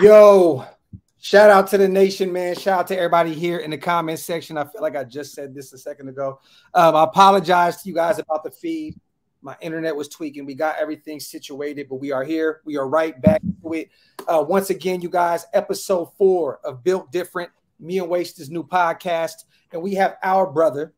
Yo, shout out to the nation, man. Shout out to everybody here in the comment section. I feel like I just said this a second ago. Um, I apologize to you guys about the feed. My internet was tweaking. We got everything situated, but we are here. We are right back to it. Uh, once again, you guys, episode four of Built Different, me and Waste's new podcast. And we have our brother,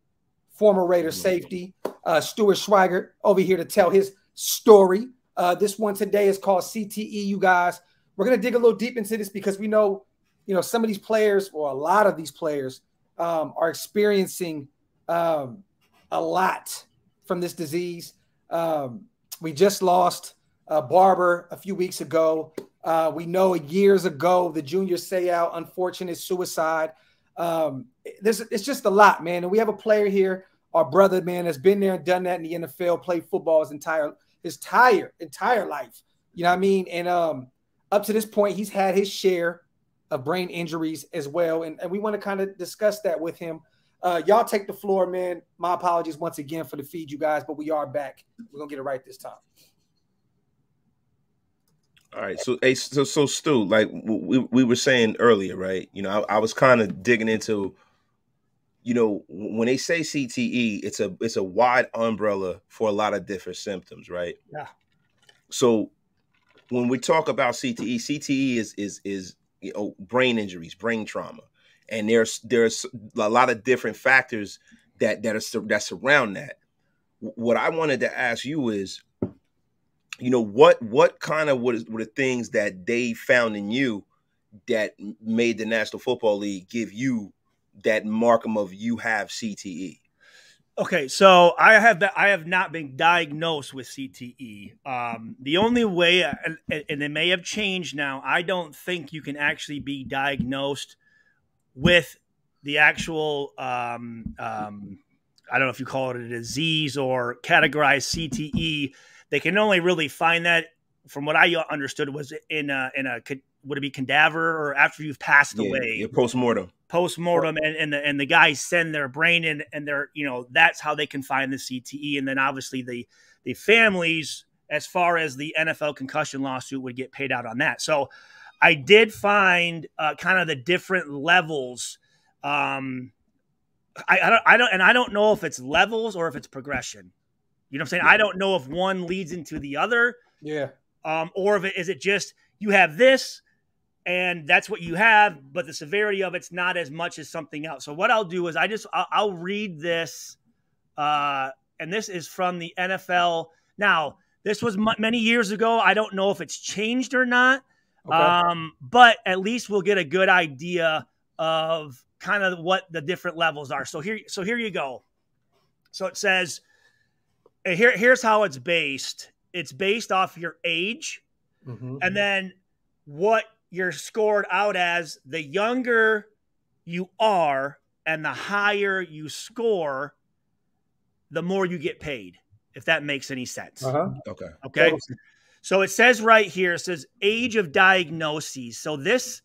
former Raider safety, uh, Stuart Schweigert, over here to tell his story. Uh, this one today is called CTE, you guys. We're going to dig a little deep into this because we know, you know, some of these players or a lot of these players um, are experiencing um, a lot from this disease. Um, we just lost uh, Barber a few weeks ago. Uh, we know years ago the Junior Seau unfortunate suicide. Um, it's just a lot, man. And we have a player here, our brother, man, has been there and done that in the NFL, played football his entire his entire entire life. You know what I mean? And um, up to this point, he's had his share of brain injuries as well. And, and we want to kind of discuss that with him. Uh, y'all take the floor, man. My apologies once again for the feed, you guys, but we are back. We're gonna get it right this time. All right, so hey, so so Stu, like we we were saying earlier, right? You know, I, I was kind of digging into, you know, when they say CTE, it's a it's a wide umbrella for a lot of different symptoms, right? Yeah. So when we talk about CTE, CTE is is is you know, brain injuries, brain trauma, and there's there's a lot of different factors that that are that surround that. What I wanted to ask you is, you know, what what kind of what were the things that they found in you that made the National Football League give you that markum of you have CTE? Okay, so I have that. I have not been diagnosed with CTE. Um, the only way, and, and it may have changed now. I don't think you can actually be diagnosed with the actual. Um, um, I don't know if you call it a disease or categorize CTE. They can only really find that, from what I understood, was in a, in a would it be cadaver or after you've passed yeah, away? Yeah, post mortem post mortem, and, and the and the guys send their brain in, and they're you know that's how they can find the CTE, and then obviously the the families, as far as the NFL concussion lawsuit, would get paid out on that. So I did find uh, kind of the different levels. Um, I, I don't I don't and I don't know if it's levels or if it's progression. You know what I'm saying? Yeah. I don't know if one leads into the other. Yeah. Um, or if it is it just you have this and that's what you have but the severity of it's not as much as something else. So what i'll do is i just i'll, I'll read this uh, and this is from the nfl now this was m- many years ago. I don't know if it's changed or not okay. um, but at least we'll get a good idea of kind of what the different levels are. So here so here you go. So it says here here's how it's based. It's based off your age mm-hmm. and then what you're scored out as the younger you are and the higher you score, the more you get paid, if that makes any sense. Uh-huh. Okay. Okay. So it says right here, it says age of diagnoses. So this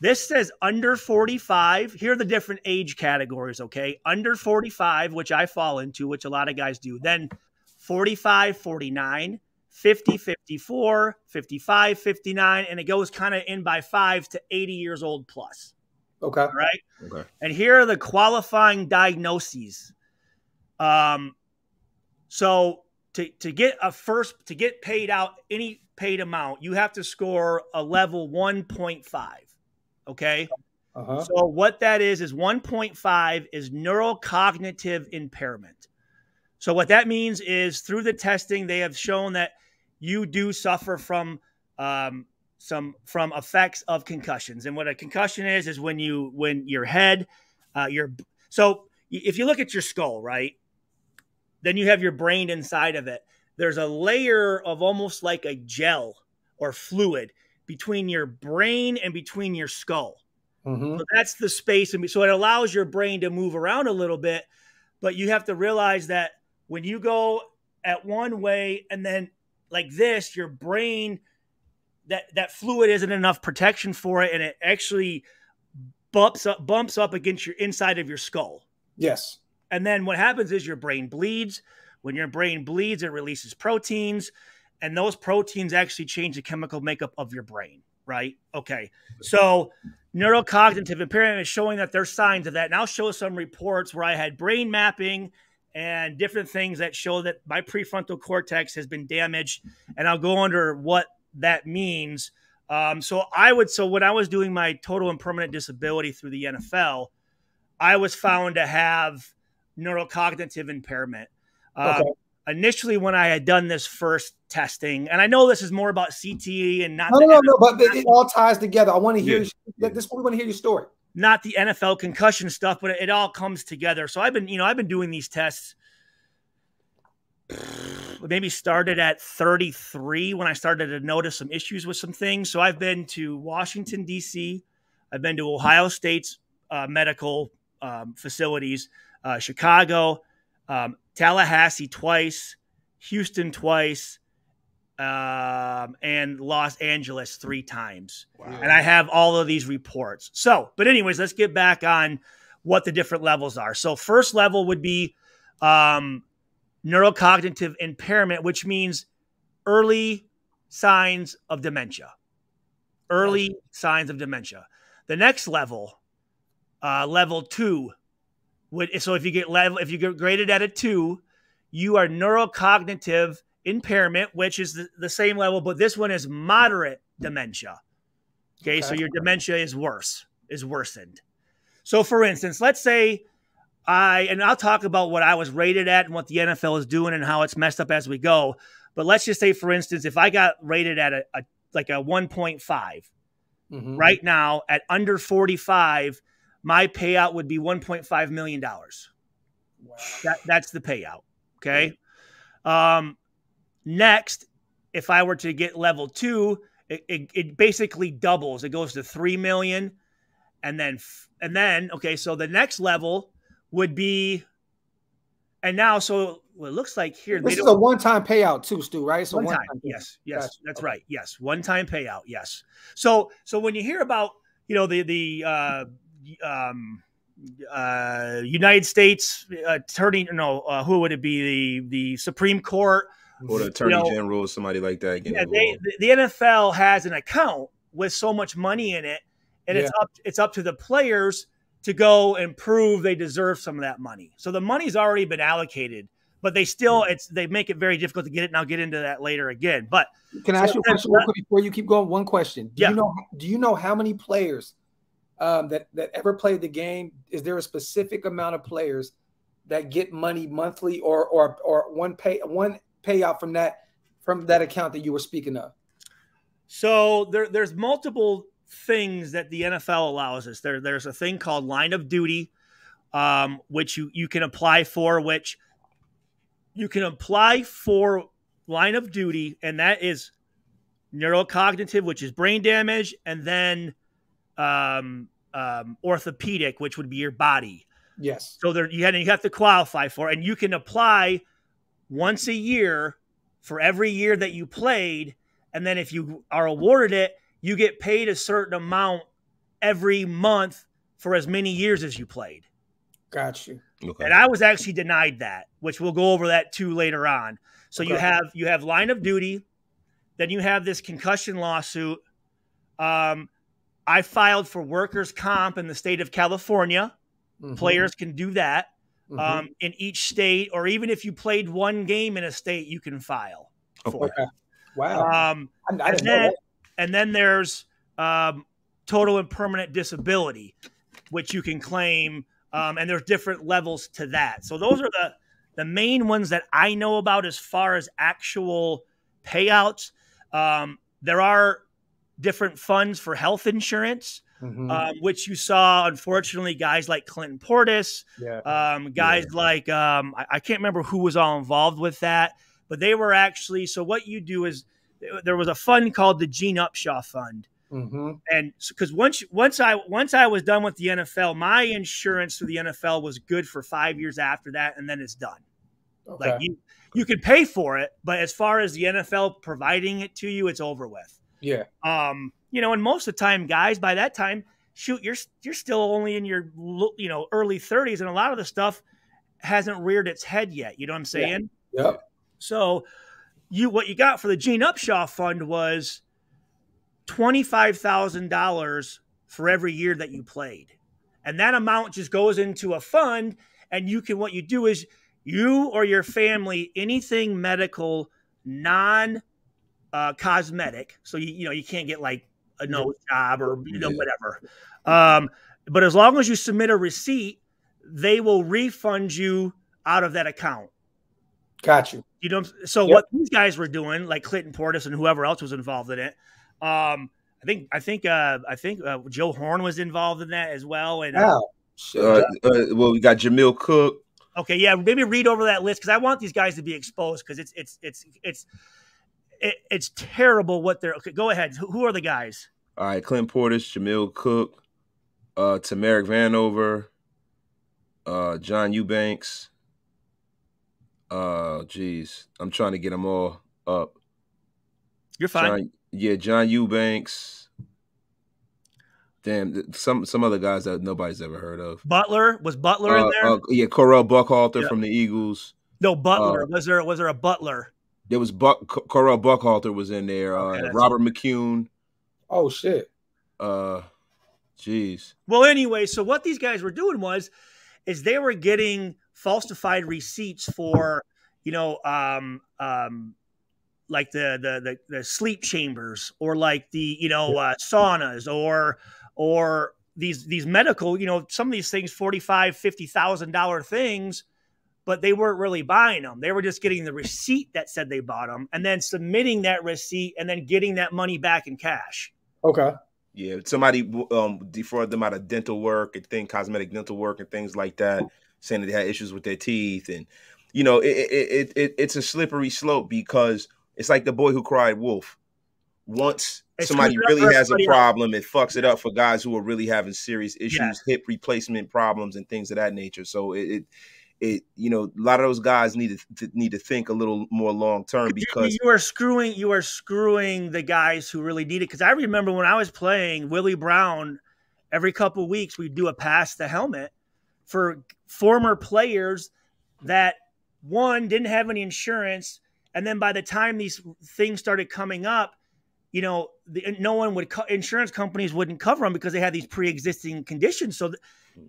this says under 45. Here are the different age categories, okay? Under 45, which I fall into, which a lot of guys do. Then 45, 49, 50, 54, 55, 59, and it goes kind of in by five to 80 years old plus. Okay. Right? Okay. And here are the qualifying diagnoses. Um, so to, to get a first, to get paid out any paid amount, you have to score a level 1.5. Okay. Uh-huh. So what that is, is 1.5 is neurocognitive impairment. So what that means is through the testing, they have shown that you do suffer from um, some from effects of concussions. And what a concussion is is when you when your head, uh, your so if you look at your skull, right, then you have your brain inside of it. There's a layer of almost like a gel or fluid between your brain and between your skull. Mm-hmm. So that's the space, and so it allows your brain to move around a little bit. But you have to realize that when you go at one way and then like this, your brain that that fluid isn't enough protection for it, and it actually bumps up bumps up against your inside of your skull. Yes. And then what happens is your brain bleeds. When your brain bleeds, it releases proteins, and those proteins actually change the chemical makeup of your brain. right? Okay. So neurocognitive impairment is showing that there's signs of that. And I'll show some reports where I had brain mapping and different things that show that my prefrontal cortex has been damaged. And I'll go under what that means. Um, so I would, so when I was doing my total and permanent disability through the NFL, I was found to have neurocognitive impairment. Um, okay. Initially, when I had done this first testing, and I know this is more about CTE and not no, no, no, but it, all ties together. I want to hear yeah. this. We want to hear your story. Not the NFL concussion stuff, but it, all comes together. So I've been, you know, I've been doing these tests. Maybe started at 33 when I started to notice some issues with some things. So I've been to Washington D.C. I've been to Ohio State's uh, medical um, facilities, uh, Chicago, um, Tallahassee twice, Houston twice, um, and Los Angeles three times. Wow. And I have all of these reports. So, but anyways, let's get back on what the different levels are. So, first level would be um, neurocognitive impairment, which means early signs of dementia. Early signs of dementia. The next level, uh, level two, would so if you get level if you get graded at a two, you are neurocognitive impairment, which is the, the same level, but this one is moderate dementia. Okay, okay, so your dementia is worse, is worsened. So for instance, let's say I and I'll talk about what I was rated at and what the NFL is doing and how it's messed up as we go. But let's just say, for instance, if I got rated at a, a like a 1.5 mm-hmm. right now at under 45, my payout would be 1.5 million dollars. Wow. That that's the payout. Okay. Um, next, if I were to get level two, it, it, it, basically doubles. It goes to three million, and then and then okay. So the next level would be, and now so well, it looks like here this is a one-time payout too, Stu. Right? So one, one time. time yes, yes, gotcha. that's okay. right. Yes, one-time payout. Yes. So so when you hear about you know the the uh, um, uh, United States attorney, no, uh, who would it be? The the Supreme Court or the Attorney you know, General, somebody like that. Yeah, they, the NFL has an account with so much money in it, and yeah. it's up it's up to the players to go and prove they deserve some of that money. So the money's already been allocated, but they still it's they make it very difficult to get it. And I'll get into that later again. But can I ask you a question real quick before you keep going? One question. Do yeah. you know do you know how many players um, that that ever played the game? Is there a specific amount of players that get money monthly or or or one pay one payout from that from that account that you were speaking of? So there, there's multiple things that the NFL allows us. There, there's a thing called line of duty, um, which you you can apply for, which you can apply for line of duty, and that is neurocognitive, which is brain damage, and then um, um, orthopedic, which would be your body. Yes. So there you have, you have to qualify for, and you can apply once a year for every year that you played. And then if you are awarded it, you get paid a certain amount every month for as many years as you played. Got you. Okay. And I was actually denied that, which we'll go over that too later on. So okay. you have you have line of duty, then you have this concussion lawsuit. Um, I filed for workers' comp in the state of California. Mm-hmm. Players can do that mm-hmm. um, in each state, or even if you played one game in a state, you can file. For okay. Wow. Um, and, then, and then there's um, total and permanent disability, which you can claim, um, and there's different levels to that. So those are the the main ones that I know about as far as actual payouts. Um, there are different funds for health insurance mm-hmm. um, which you saw, unfortunately, guys like Clinton Portis, yeah. um, guys yeah. like um, I, I, can't remember who was all involved with that, but they were actually. So what you do is there was a fund called the Gene Upshaw Fund. Mm-hmm. And because once once I once I was done with the NFL, my insurance through the NFL was good for five years after that, and then it's done. Okay. Like you you can pay for it, but as far as the NFL providing it to you, it's over with. Yeah. Um, you know, and most of the time, guys, by that time, shoot, you're you're still only in your you know early 30s, and a lot of the stuff hasn't reared its head yet. You know what I'm saying? Yeah. Yep. So, you what you got for the Gene Upshaw Fund was $25,000 for every year that you played. And that amount just goes into a fund. And you can, what you do is you or your family, anything medical, non uh, cosmetic. So, you, you know, you can't get like a nose job or, you know, whatever. Um, but as long as you submit a receipt, they will refund you out of that account. Got you. You know, so yep. what these guys were doing, like Clinton Portis and whoever else was involved in it, um, I think, I think, uh, I think uh, Joe Horn was involved in that as well. And uh, uh, uh well, we got Jamil Cook. Okay, yeah, maybe read over that list because I want these guys to be exposed because it's it's it's it's it, it's terrible what they're. Okay, go ahead. Who are the guys? All right, Clint Portis, Jamil Cook, uh, Tamarick Vanover, uh, John Eubanks. Uh, geez, I'm trying to get them all up. You're fine. John, yeah, John Eubanks. Damn, some some other guys that nobody's ever heard of. Butler was Butler uh, in there. Uh, yeah, Correll Buckhalter from the Eagles. No, Butler. Uh, was there was there a Butler? There was Buck Correll Buckhalter was in there. Okay, uh, Robert McCune. Oh shit. Uh, jeez. Well, anyway, so what these guys were doing was, is they were getting falsified receipts for, you know, um, um, like the, the the the sleep chambers or like the you know uh, saunas or or these these medical you know some of these things 45 50,000 dollar things but they weren't really buying them they were just getting the receipt that said they bought them and then submitting that receipt and then getting that money back in cash okay yeah somebody um defrauded them out of dental work and thing cosmetic dental work and things like that saying that they had issues with their teeth and you know it, it, it, it's a slippery slope because it's like the boy who cried wolf. Once it's somebody really has a problem, else. it fucks it up for guys who are really having serious issues, yeah. hip replacement problems, and things of that nature. So it, it, it, you know, a lot of those guys need to, need to think a little more long term because you, are screwing you are screwing the guys who really need it. Because I remember when I was playing Willie Brown, every couple weeks we'd do a pass the helmet for former players that one didn't have any insurance and then by the time these things started coming up, you know, the, no one would, insurance companies wouldn't cover them because they had these pre existing conditions. So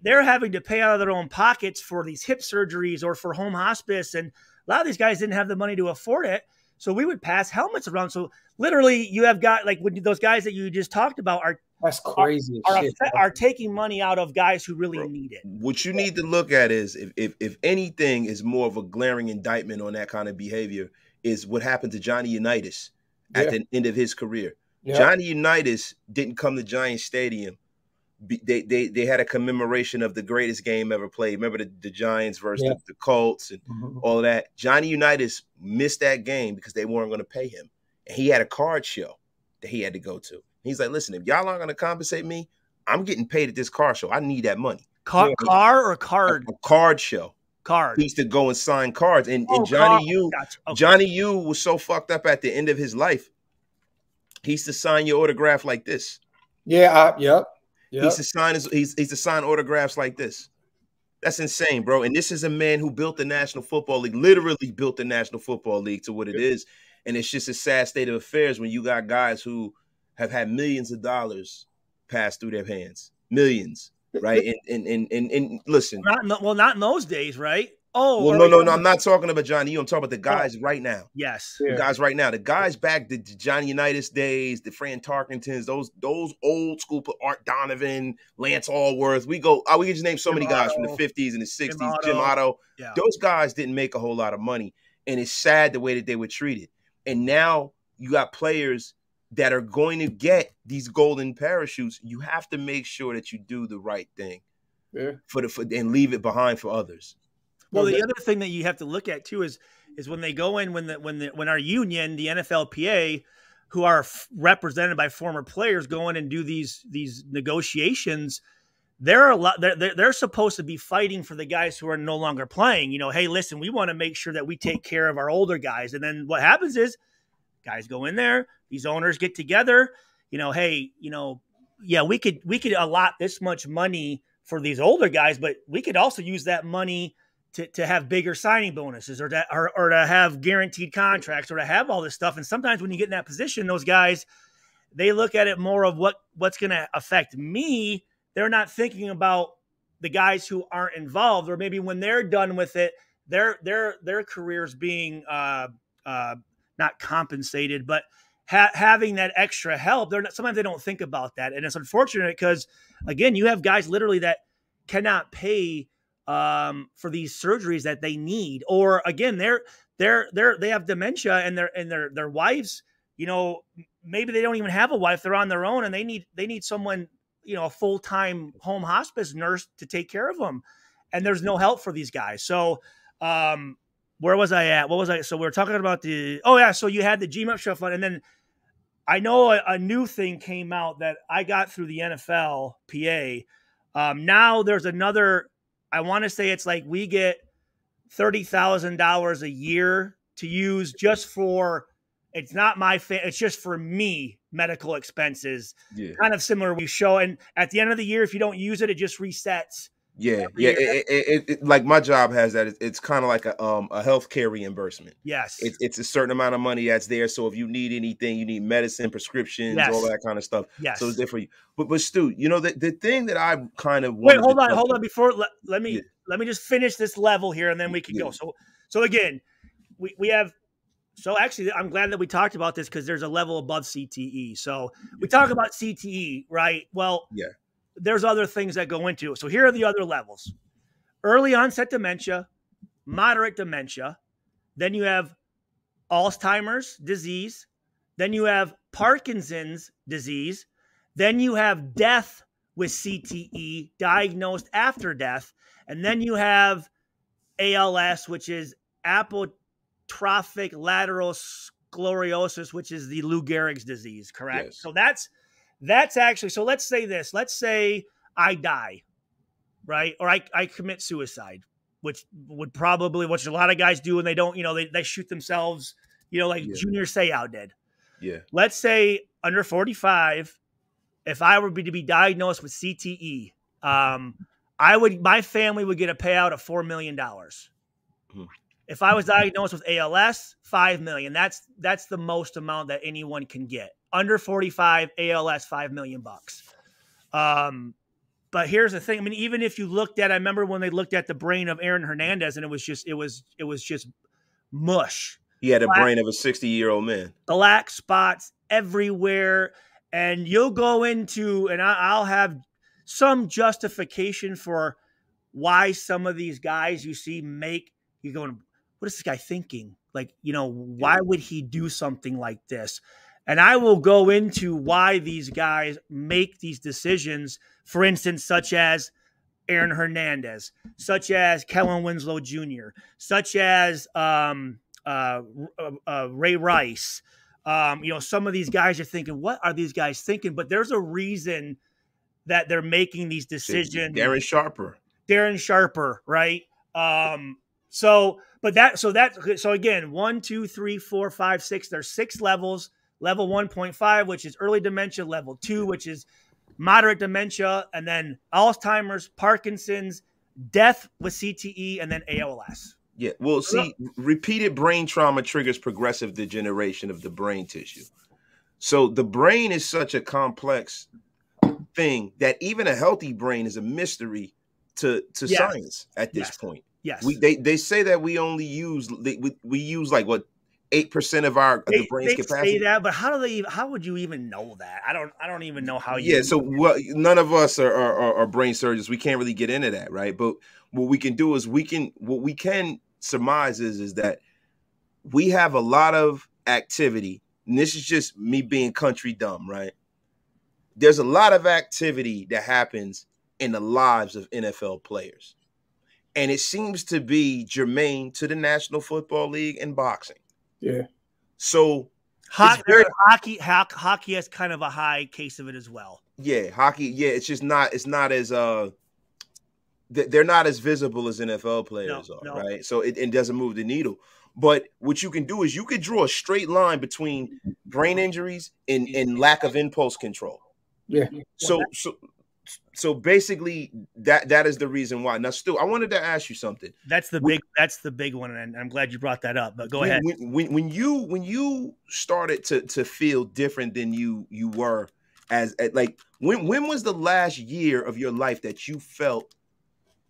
they're having to pay out of their own pockets for these hip surgeries or for home hospice. And a lot of these guys didn't have the money to afford it. So we would pass helmets around. So literally, you have got like when those guys that you just talked about are that's crazy. Are, are, are, taking money out of guys who really Bro, need it. What you need to look at is if, if if anything is more of a glaring indictment on that kind of behavior is what happened to Johnny Unitas at yeah. the end of his career. Yeah. Johnny Unitas didn't come to Giant Stadium. They, they they had a commemoration of the greatest game ever played. Remember the, the Giants versus yeah. the, the, Colts and mm-hmm. all of that. Johnny Unitas missed that game because they weren't going to pay him, and he had a card show that he had to go to. He's like, "Listen, if y'all aren't going to compensate me, I'm getting paid at this car show. I need that money." Car, car or card? A, a card show card. He used to go and sign cards. And, oh, and Johnny U, gotcha. okay. Johnny U was so fucked up at the end of his life. He used to sign your autograph like this. Yeah, uh, yep. Yep. He's to sign his, he's, he's to sign autographs like this. That's insane, bro. And this is a man who built the National Football League, literally built the National Football League to what it is. And it's just a sad state of affairs when you got guys who have had millions of dollars pass through their hands. Millions right? And and and and, and listen, not well, not in those days, right? Oh, well, no, no, no. I'm not talking about Johnny. I'm talking about the guys oh. right now. Yes, the guys right now. The guys back the Johnny Unitas days, the Fran Tarkentons, those those old school Art Donovan, Lance Alworth. We go. Oh, we can just name so Jim many guys from the 50s and the 60s. Jim Otto. Jim Otto. Yeah. Those guys didn't make a whole lot of money, and it's sad the way that they were treated. And now you got players that are going to get these golden parachutes, you have to make sure that you do the right thing. Yeah. For the for, and leave it behind for others. Well, the other thing that you have to look at too is is when they go in when the when the when our union, the NFLPA, who are f- represented by former players, go in and do these these negotiations. They're a lot. They're, they're supposed to be fighting for the guys who are no longer playing. You know, hey, listen, we want to make sure that we take care of our older guys. And then what happens is guys go in there, these owners get together, you know, hey, you know, yeah, we could we could allot this much money for these older guys, but we could also use that money to, to have bigger signing bonuses or to or, or to have guaranteed contracts or to have all this stuff. And sometimes when you get in that position, those guys they look at it more of what what's going to affect me. They're not thinking about the guys who aren't involved, or maybe when they're done with it, their their their careers being uh, uh, not compensated, but ha- having that extra help. They're not, sometimes they don't think about that, and it's unfortunate because again, you have guys literally that cannot pay um, for these surgeries that they need, or again, they're they're they're they have dementia and their and their their wives, you know, maybe they don't even have a wife; they're on their own, and they need they need someone, you know, a full time home hospice nurse to take care of them, and there's no help for these guys. So, um, where was I at? What was I? So we are talking about the oh yeah, so you had the Gene Upshaw, and then I know a, a, new thing came out that I got through the NFL PA. Um, now there's another. I want to say it's like we get thirty thousand dollars a year to use just for. It's not my fa- It's just for me medical expenses. Yeah. Kind of similar. We show, and at the end of the year, if you don't use it, it just resets. Yeah, yeah. It, it, it, like my job has that. It's, kind of like a um a healthcare reimbursement. Yes, it's a certain amount of money that's there. So if you need anything, you need medicine, prescriptions, yes. all that kind of stuff. Yes. So it's there for you. But but Stu, you know the the thing that I kind of wait. Hold on, hold on. Before let, let me yeah. let me just finish this level here, and then we can yeah. go. So so again, we we have. So actually, I'm glad that we talked about this because there's a level above CTE. So we talk about CTE, right? Well, yeah there's other things that go into it. So here are the other levels early onset dementia, moderate dementia. Then you have Alzheimer's disease. Then you have Parkinson's disease. Then you have death with CTE diagnosed after death. And then you have ALS, which is amyotrophic lateral sclerosis, which is the Lou Gehrig's disease, correct? Yes. So that's that's actually so let's say this. Let's say I die, right? Or I, I commit suicide, which would probably which a lot of guys do and they don't, you know, they, they shoot themselves, you know, like yeah. Junior Seau did. Yeah. Let's say under 45, if I were to be diagnosed with CTE, um, I would my family would get a payout of four million dollars. Hmm. If I was diagnosed with ALS, five million. That's that's the most amount that anyone can get under 45 ALS 5 million bucks. Um, but here's the thing. I mean, even if you looked at, I remember when they looked at the brain of Aaron Hernandez, and it was just, it was, it was just mush. He had a black, brain of a 60 year old man. Black spots everywhere, and you'll go into, and I, will have some justification for why some of these guys you see make You're going, what is this guy thinking? Like, you know, why would he do something like this? And I will go into why these guys make these decisions, for instance, such as Aaron Hernandez, such as Kellen Winslow Jr., such as um, uh, uh, uh, Ray Rice. Um, you know, some of these guys are thinking, what are these guys thinking? But there's a reason that they're making these decisions. Darren Sharper. Darren Sharper, right? Um, so, but that, so that, so again, one, two, three, four, five, six. There's six levels level 1.5, which is early dementia, level two, which is moderate dementia, and then Alzheimer's, Parkinson's, death with CTE, and then ALS. Yeah, well, see, repeated brain trauma triggers progressive degeneration of the brain tissue. So the brain is such a complex thing that even a healthy brain is a mystery to to yes. science at this yes. point. Yes, we they, they say that we only use we, we use like what eight percent of our they, the brain's capacity. Say that, but how do they? How would you even know that? I don't. I don't even know how. you Yeah. So well, none of us are, are, are brain surgeons. We can't really get into that, right? But what we can do is we can what we can surmise is is that we have a lot of activity, and this is just me being country dumb, right? There's a lot of activity that happens in the lives of NFL players. And it seems to be germane to the National Football League and boxing. Yeah. So hockey, very, hockey, hockey has kind of a high case of it as well. Yeah, hockey. Yeah, it's just not. It's not as uh, they're not as visible as NFL players no, are, no. right? So it, it doesn't move the needle. But what you can do is you could draw a straight line between brain injuries and, and lack of impulse control. Yeah. So so so basically that that is the reason why. Now, Stu, I wanted to ask you something. That's the big. That's the big one, and I'm glad you brought that up. But go when, ahead. When, when, when you when you started to to feel different than you you were as like when when was the last year of your life that you felt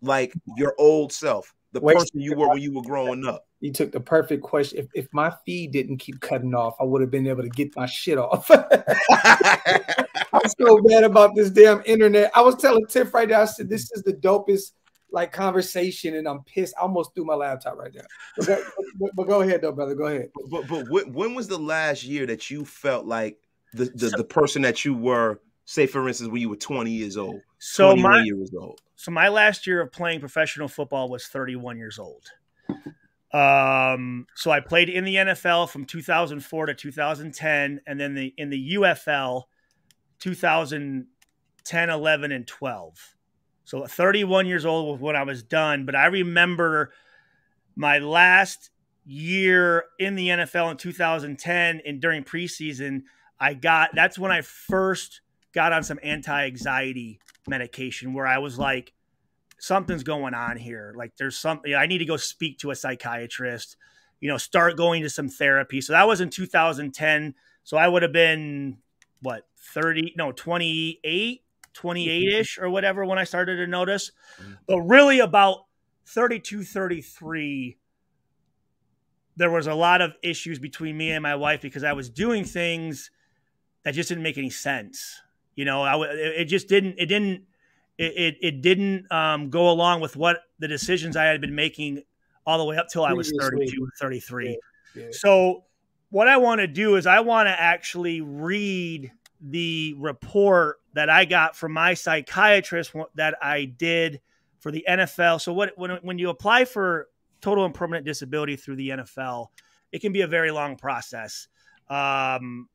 like your old self, the Wait, person you were when you were growing up? You took the perfect question. If, if my feed didn't keep cutting off, I would have been able to get my shit off. I'm so mad about this damn internet. I was telling Tiff right now, I said, this is the dopest like conversation, and I'm pissed. I almost threw my laptop right now. But go, but, but go ahead, though, brother. Go ahead. But but when was the last year that you felt like the the, so, the person that you were? Say, for instance, when you were 20 years old. So my years old. So my last year of playing professional football was 31 years old. Um, so I played in the NFL from 2004 to 2010, and then the in the UFL 2010, 11, and 12. So 31 years old was when I was done. But I remember my last year in the NFL in 2010 and during preseason, I got that's when I first got on some anti anxiety medication where I was like, something's going on here. Like there's something I need to go speak to a psychiatrist, you know, start going to some therapy. So that was in 2010. So I would have been what 30, no, 28, 28 ish or whatever when I started to notice. Mm-hmm. But really about 32, 33, there was a lot of issues between me and my wife because I was doing things that just didn't make any sense. You know, I, it just didn't, it didn't, it, it, it didn't um, go along with what the decisions I had been making all the way up till I was 32 or 33. Yeah, yeah. So what I want to do is I want to actually read the report that I got from my psychiatrist that I did for the NFL. So what when when you apply for total and permanent disability through the NFL, it can be a very long process. Um,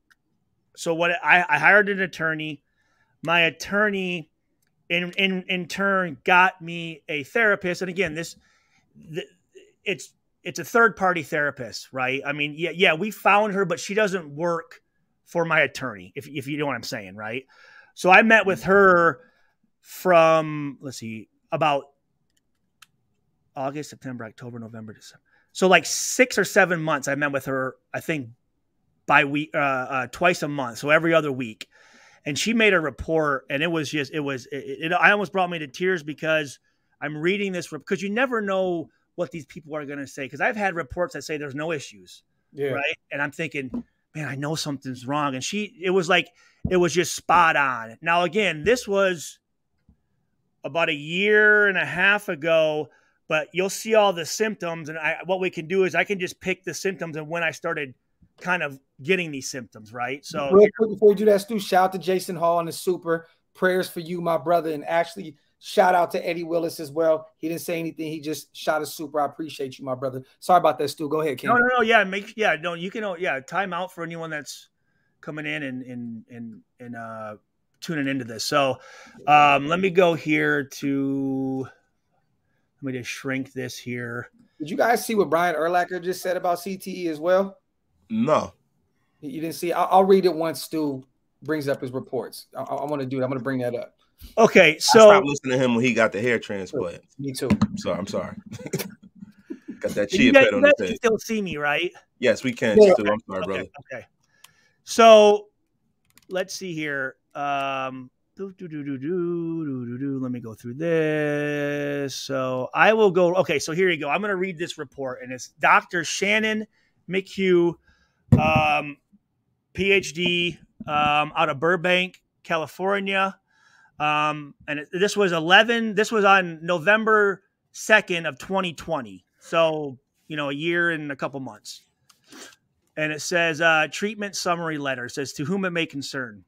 so what I, I hired an attorney. My attorney in in in turn got me a therapist and again this the, it's it's a third party therapist right? I mean yeah yeah we found her but she doesn't work for my attorney if, if you know what i'm saying right? So i met with her from let's see about august september october november december. So like six or seven months i met with her i think by week uh, uh, twice a month so every other week. And she made a report and it was just it was it, it i almost brought me to tears because i'm reading this because you never know what these people are going to say because i've had reports that say there's no issues yeah. right and i'm thinking man i know something's wrong and she it was like it was just spot on now again this was about a year and a half ago but you'll see all the symptoms and I, what we can do is i can just pick the symptoms and when i started kind of getting these symptoms, right? So real quick before we do that, Stu, shout out to Jason Hall and the super prayers for you, my brother, and actually shout out to Eddie Willis as well. He didn't say anything; he just shot a super. I appreciate you, my brother. Sorry about that, Stu. Go ahead, Ken. No, no, no. Yeah, make yeah, no. You can uh, yeah, time out for anyone that's coming in and and and and uh tuning into this. So, um, let me go here to. Let me just shrink this here. Did you guys see what Brian Urlacher just said about CTE as well? No. You didn't see? I'll, I'll read it once Stu brings up his reports. I, I want to do it. I'm going to bring that up. Okay, so I stopped listening to him when he got the hair transplant. Me too. I'm. I'm sorry. got that chia pet on his head. Still see me, right? Yes, we can. Yeah. Stu. I'm sorry, okay, brother. Okay. So let's see here. Um, do, do, do, do, do, do, do. Let me go through this. So I will go. Okay, so here you go. I'm going to read this report, and it's Dr. Shannon McHugh um, PhD um, out of Burbank, California. Um, and it, this was 11, this was on November 2nd of 2020. So, you know, a year and a couple months. And it says uh, treatment summary letter it says to whom it may concern.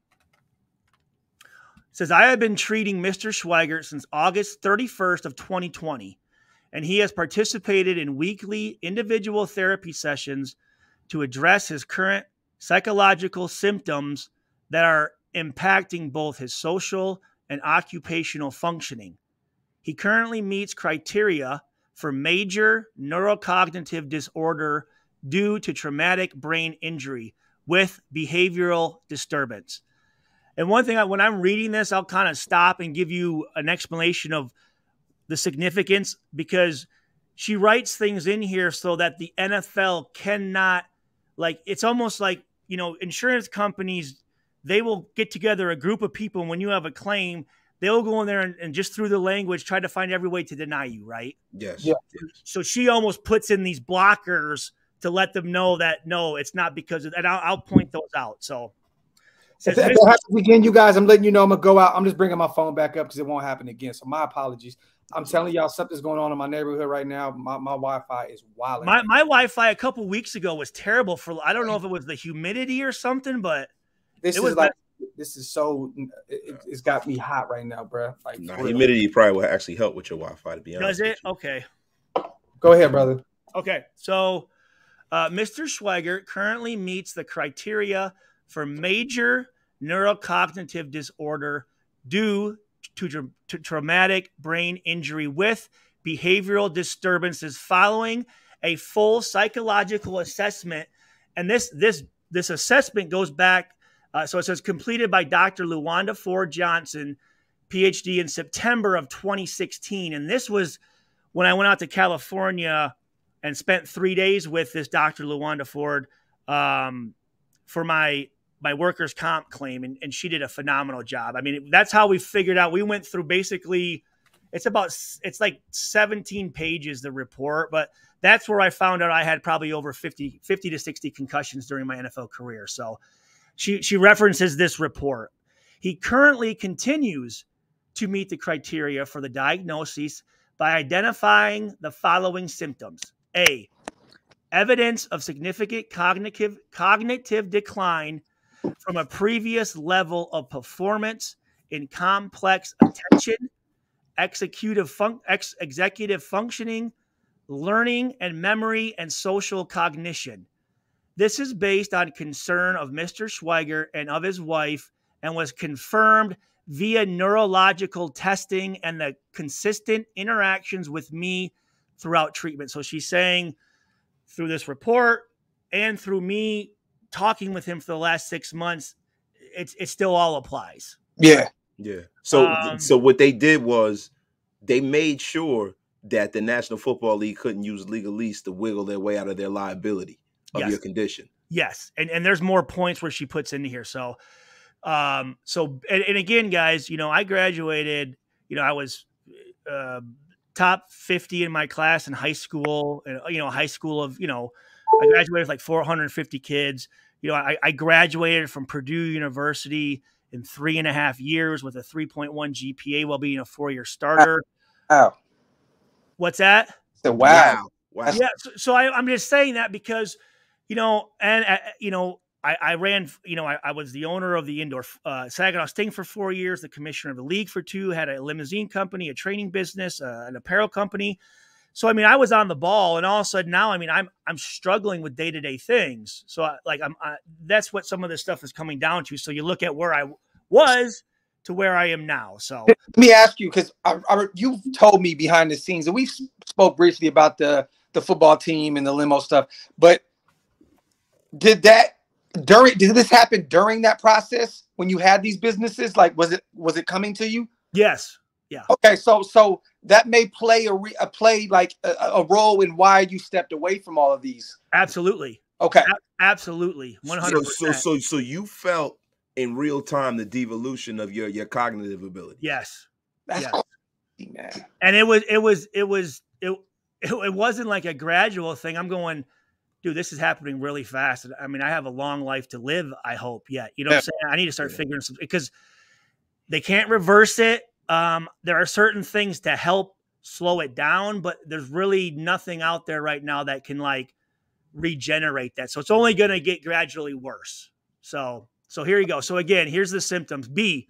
It says I have been treating Mr. Schweigert since August 31st of 2020, and he has participated in weekly individual therapy sessions to address his current psychological symptoms that are impacting both his social and occupational functioning. He currently meets criteria for major neurocognitive disorder due to traumatic brain injury with behavioral disturbance. And one thing, I, when I'm reading this, I'll kind of stop and give you an explanation of the significance because she writes things in here so that the NFL cannot, like, it's almost like, you know, insurance companies, they will get together a group of people. And when you have a claim, they'll go in there and, and, just through the language try to find every way to deny you, right? Yes. Yeah. So she almost puts in these blockers to let them know that no, it's not because of, and I'll, I'll point those out. So if, if it happens again, you guys, I'm letting you know I'm gonna go out. I'm just bringing my phone back up because it won't happen again. So my apologies. I'm telling y'all something's going on in my neighborhood right now. My, my Wi-Fi is wild. My, my Wi-Fi a couple weeks ago was terrible for I don't know if it was the humidity or something, but this is like this is so it, has got me hot right now, bro. Like nah, humidity probably will actually help with your Wi-Fi. To be honest, does it? Okay. Go ahead, brother. Okay, so uh, Mr. Schweigert currently meets the criteria for major neurocognitive disorder due to, to traumatic brain injury with behavioral disturbances following a full psychological assessment. And this this this assessment goes back. Uh, so it says completed by Dr. Luanda Ford Johnson, PhD, in September of 2016. And this was when I went out to California and spent three days with this Dr. Luanda Ford um, for my my workers' comp claim, and, and she did a phenomenal job. I mean, that's how we figured out. We went through basically, it's about it's like 17 pages the report, but that's where I found out I had probably over 50 50 to 60 concussions during my NFL career. So she she references this report. He currently continues to meet the criteria for the diagnosis by identifying the following symptoms. A. Evidence of significant cognitive cognitive decline from a previous level of performance in complex attention, executive fun- ex- executive functioning, learning and memory, and social cognition. This is based on concern of Mr. Schweigert and of his wife and was confirmed via neurological testing and the consistent interactions with me throughout treatment. So she's saying through this report and through me talking with him for the last six months, it's it still all applies. Yeah. Yeah. So um, so what they did was they made sure that the National Football League couldn't use legalese to wiggle their way out of their liability of yes. your condition. Yes. And and there's more points where she puts in here. So um so and, and again, guys, you know, I graduated, you know, I was uh, top 50 in my class in high school, and you know, high school of, you know, I graduated with like 450 kids. You know, I, I graduated from Purdue University in three and a half years with a 3.1 GPA while being a four year starter. Oh. What's that? So, wow. wow. Yeah. So, so I, am just saying that because, you know, and, uh, you know, I, I, ran, you know, I, I, was the owner of the indoor uh, Saginaw Sting for four years, the commissioner of the league for two, had a limousine company, a training business, uh, an apparel company. So I mean, I was on the ball, and all of a sudden now, I mean, I'm I'm struggling with day to day things. So I, like I'm I, that's what some of this stuff is coming down to. So you look at where I was to where I am now. So let me ask you because you've told me behind the scenes, and we spoke briefly about the the football team and the limo stuff. But did that during did this happen during that process when you had these businesses? Like, was it was it coming to you? Yes. Yeah. Okay. So so that may play a, re, a play like a, a, role in why you stepped away from all of these. Absolutely. Okay. A- absolutely. One hundred. So so so you felt in real time the devolution of your your cognitive ability. Yes. That's yes. man. And it was it was it was it, it it wasn't like a gradual thing. I'm going dude, this is happening really fast. I mean, I have a long life to live, I hope yet. You know yeah. what I'm saying? I need to start figuring some because they can't reverse it. Um, there are certain things to help slow it down, but there's really nothing out there right now that can like regenerate that. So it's only going to get gradually worse. So, so here you go. So again, here's the symptoms. B,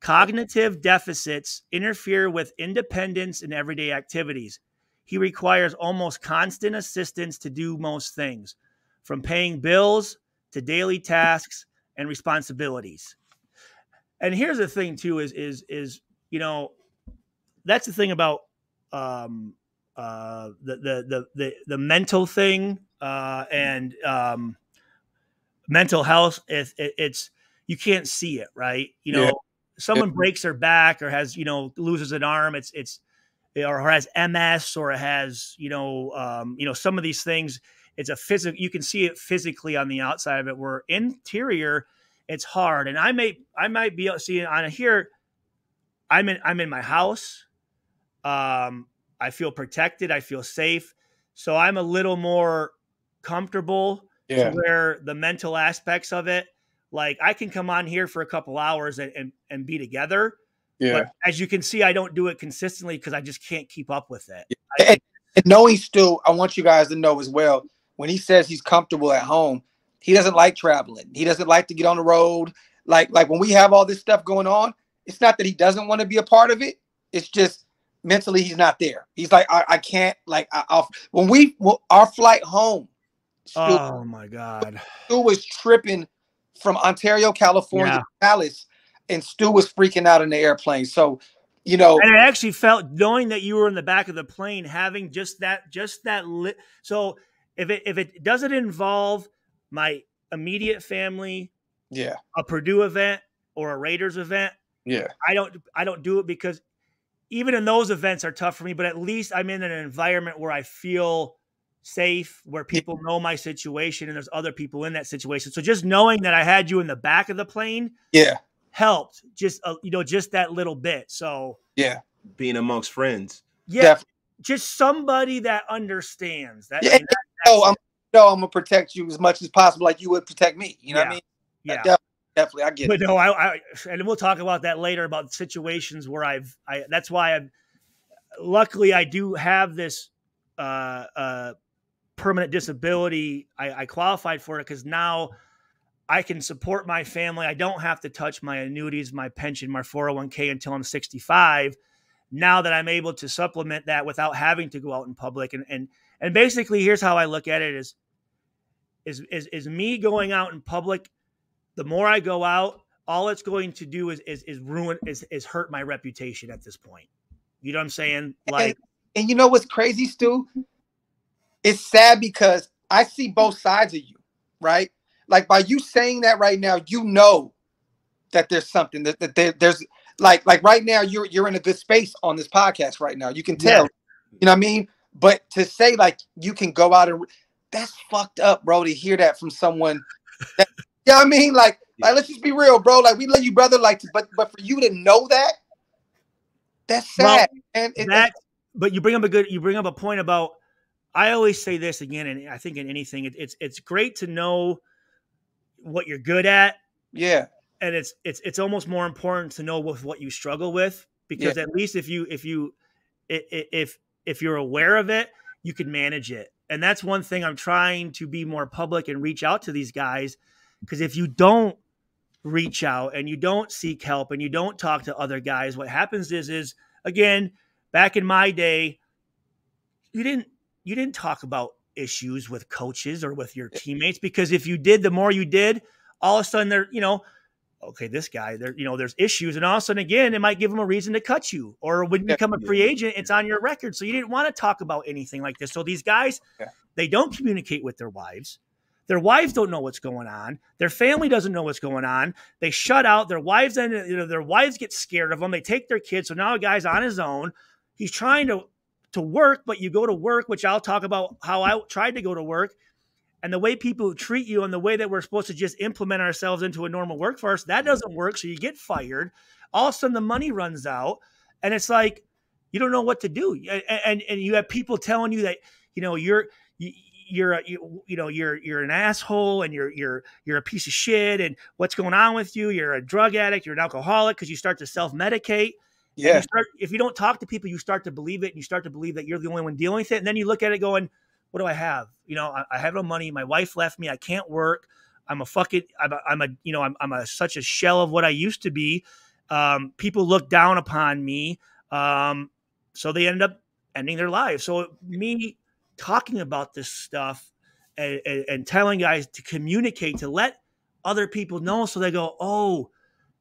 cognitive deficits interfere with independence in everyday activities. He requires almost constant assistance to do most things, from paying bills to daily tasks and responsibilities. And here's the thing too is is is you know that's the thing about um uh the the the the, the mental thing uh and um mental health it, it, it's you can't see it, right? You know, yeah. someone yeah. breaks their back or has you know loses an arm, it's it's or has MS or has you know um, you know some of these things. It's a physical. You can see it physically on the outside of it. Where interior, it's hard. And I may I might be seeing on here. I'm in I'm in my house. Um, I feel protected. I feel safe. So I'm a little more comfortable yeah. where the mental aspects of it, like I can come on here for a couple hours and, and, and be together. Yeah. But as you can see, I don't do it consistently because I just can't keep up with it. And, and knowing still, I want you guys to know as well, when he says he's comfortable at home, he doesn't like traveling. He doesn't like to get on the road. Like, like when we have all this stuff going on, it's not that he doesn't want to be a part of it. It's just mentally he's not there. He's like, I, I can't. Like, I, will when we well, our flight home. Stu, oh my god, Stu was tripping from Ontario, California, yeah. Dallas, and Stu was freaking out in the airplane. So, you know, and I actually felt knowing that you were in the back of the plane, having just that, just that lit. So if it if it doesn't involve my immediate family, yeah, a Purdue event or a Raiders event, yeah, I don't I don't do it because even in those events are tough for me, but at least I'm in an environment where I feel safe, where people know my situation and there's other people in that situation. So just knowing that I had you in the back of the plane, yeah, helped just uh, you know just that little bit. So yeah, being amongst friends, yeah, Definitely. just somebody that understands that. Yeah, that, no, I'm no, I'm gonna protect you as much as possible, like you would protect me. You know yeah. what I mean? Yeah, definitely definitely I get but it. no, I, I, and we'll talk about that later about situations where I've I that's why I'm luckily I do have this uh uh permanent disability. I, I qualified for it because now I can support my family. I don't have to touch my annuities, my pension, my 401k until I'm 65. Now that I'm able to supplement that without having to go out in public and and and basically here's how I look at it is is is, is me going out in public the more I go out, all it's going to do is is, is ruin is is hurt my reputation at this point. You know what I'm saying? Like and, and you know what's crazy, Stu? It's sad because I see both sides of you, right? Like by you saying that right now, you know that there's something that, that there, there's like like right now you're you're in a good space on this podcast right now. You can tell. Yeah. You know what I mean? But to say like you can go out and that's fucked up, bro, to hear that from someone that yeah, I mean, like, yeah. like let's just be real, bro. Like we love you, brother. Like, but but for you to know that, that's sad. Well, and that, but you bring up a good, you bring up a point about. I always say this again, and I think in anything, it, it's it's great to know what you're good at. Yeah, and it's it's it's almost more important to know with what you struggle with because yeah. at least if you if you if if you're aware of it, you can manage it. And that's one thing I'm trying to be more public and reach out to these guys because if you don't reach out and you don't seek help and you don't talk to other guys, what happens is is again, back in my day, you didn't you didn't talk about issues with coaches or with your teammates because if you did, the more you did, all of a sudden they're, you know, okay, this guy, there, you know, there's issues, and all of a sudden, again, it might give them a reason to cut you. Or when you become a free agent, it's on your record, so you didn't want to talk about anything like this. So these guys, they don't communicate with their wives. Their wives don't know what's going on. Their family doesn't know what's going on. They shut out. Their wives and you know their wives get scared of them. They take their kids. So now a guy's on his own. He's trying to to work, but you go to work, which I'll talk about how I tried to go to work, and the way people treat you and the way that we're supposed to just implement ourselves into a normal workforce that doesn't work. So you get fired. All of a sudden the money runs out, and it's like you don't know what to do. And and, and you have people telling you that you know you're you, you're a, you, you know you're you're an asshole and you're you're you're a piece of shit and what's going on with you you're a drug addict you're an alcoholic because you start to self-medicate yeah you start, if you don't talk to people you start to believe it and you start to believe that you're the only one dealing with it and then you look at it going what do i have? You know i, I have no money. My wife left me. I can't work. I'm a fucking i'm a, I'm a you know i'm, I'm a, such a shell of what i used to be. Um, people look down upon me um, so they end up ending their lives. So me talking about this stuff and, and, and telling guys to communicate to let other people know so they go, oh,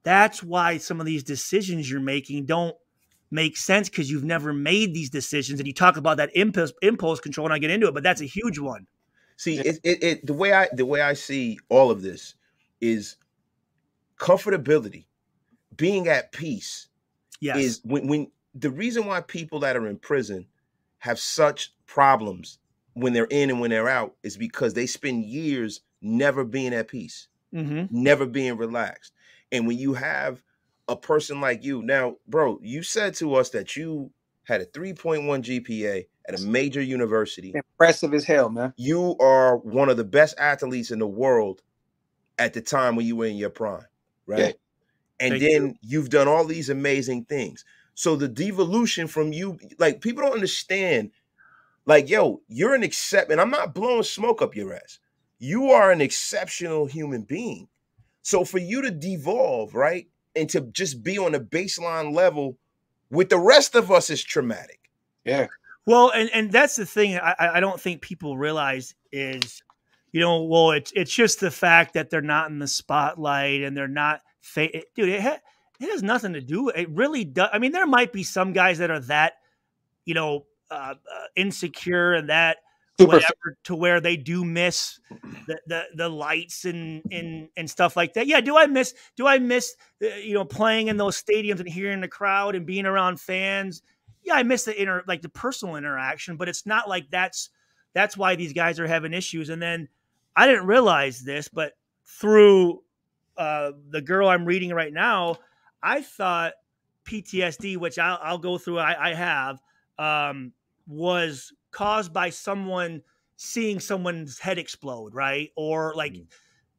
that's why some of these decisions you're making don't make sense because you've never made these decisions. And you talk about that impulse impulse control, and I get into it, but that's a huge one. See, it, it, it the way I the way I see all of this is comfortability, being at peace Yes. is when when the reason why people that are in prison have such problems when they're in and when they're out is because they spend years never being at peace, hmm never being relaxed. And when you have a person like you, now, bro, you said to us that you had a 3.1 GPA at a major university. Impressive as hell, man. You are one of the best athletes in the world at the time when you were in your prime, right? Yeah. And Thank then you've done all these amazing things. So the devolution from you, like people don't understand, like, yo, you're an exception. I'm not blowing smoke up your ass. You are an exceptional human being. So for you to devolve, right, and to just be on a baseline level with the rest of us is traumatic. Yeah. Well, and and that's the thing. I I I don't think people realize is, you know, well, it's it's just the fact that they're not in the spotlight and they're not. Fa- dude, it ha- it has nothing to do. It really does. I mean, there might be some guys that are that, you know, uh, uh, insecure and that Super. whatever to where they do miss the, the the lights and and and stuff like that. Yeah, do I miss do I miss uh, you know playing in those stadiums and hearing the crowd and being around fans? Yeah, I miss the inter like the personal interaction, but it's not like that's that's why these guys are having issues. And then I didn't realize this, but through uh, the girl I'm reading right now, I thought PTSD, which I'll, I'll go through, I, I have, um, was caused by someone seeing someone's head explode, right? Or like, Mm.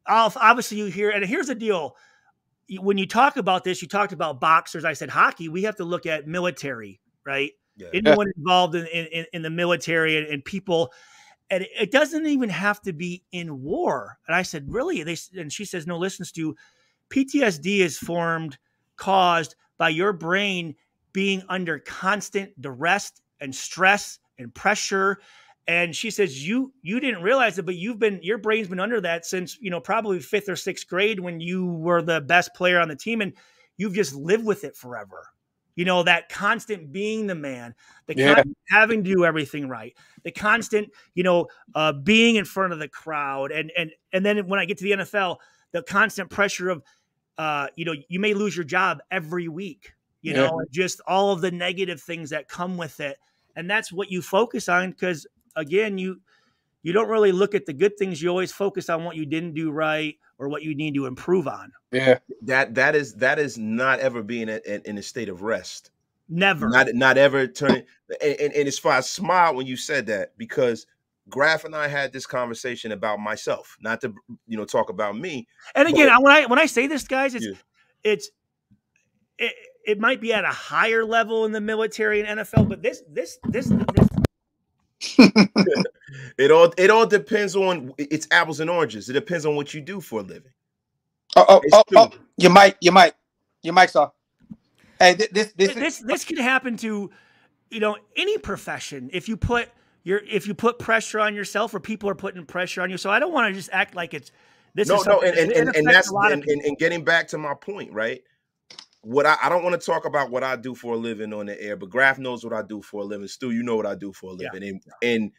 I'll- obviously you hear, and here's the deal. When you talk about this, you talked about boxers. I said hockey. We have to look at military, right? Yeah. Anyone involved in, in, in the military and, and people, and it, it doesn't even have to be in war. And I said, really? They and she says, no. Listens to PTSD is formed, caused by your brain being under constant duress and stress and pressure. And she says, you you didn't realize it, but you've been your brain's been under that since you know probably fifth or sixth grade when you were the best player on the team, and you've just lived with it forever. You know that constant being the man, the Yeah. constant having to do everything right, the constant you know uh, being in front of the crowd, and and and then when I get to the NFL, the constant pressure of uh, you know you may lose your job every week, you Yeah. know, just all of the negative things that come with it, and that's what you focus on because again you you don't really look at the good things you always focus on what you didn't do right or what you need to improve on Yeah. That that is that is not ever being in, in, in a state of rest. never Not not ever turning. And, and, and as far as smile when you said that because Graf and I had this conversation about myself, not to you know talk about me. and again I- when i when i say this guys it's Yeah. it's it, it might be at a higher level in the military and nfl but this this this, this It all it all depends on it's apples and oranges. It depends on what you do for a living. Oh, oh, It's oh, oh, true. your mic, your mic, your mic's off. Hey, this, this, this this this could happen to you know any profession if you put your if you put pressure on yourself or people are putting pressure on you so i don't want to just act like it's this no, is no, and and, and, and that's a and, and, and getting back to my point, right? What I, I don't want to talk about what I do for a living on the air, but Graf knows what I do for a living. Stu, you know what I do for a Yeah. living, and and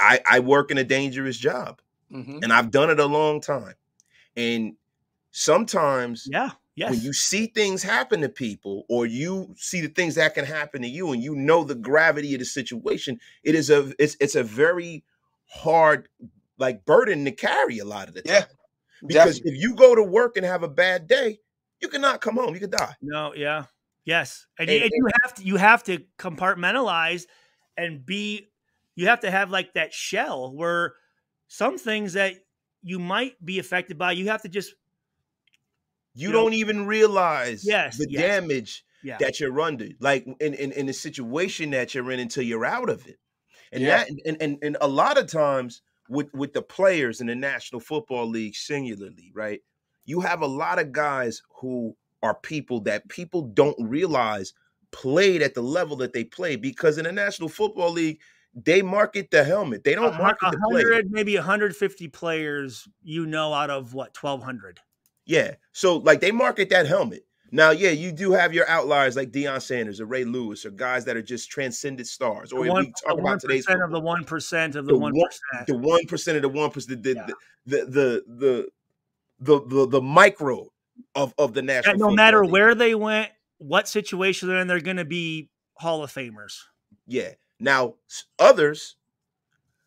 I I work in a dangerous job, Mhm. and I've done it a long time, and sometimes yeah yes when you see things happen to people or you see the things that can happen to you and you know the gravity of the situation it is a it's it's a very hard like burden to carry a lot of the time Yeah, because definitely. if you go to work and have a bad day you cannot come home you could die No, yeah, yes, and, you, And- and you have to you have to compartmentalize and be. You have to have like that shell where some things that you might be affected by, you have to just you, You don't even realize Yes, the yes. damage yeah, that you're under like in, in in the situation that you're in until you're out of it and Yeah. that and, and and a lot of times with with the players in the national football league singularly right you have a lot of guys who are people that people don't realize played at the level that they play because in the national football league they market the helmet they don't market the player maybe hundred fifty players, you know, out of what twelve hundred. Yeah. So like they market that helmet. Now, yeah, you do have your outliers like Deion Sanders or Ray Lewis or guys that are just transcendent stars. Or if we talk about today's of the one percent of the one one- percent. the one percent of the one percent, the, the, the the the the the micro of of the national. no matter league. where they went, what situation they're in, they're going to be Hall of Famers. Yeah. Now others,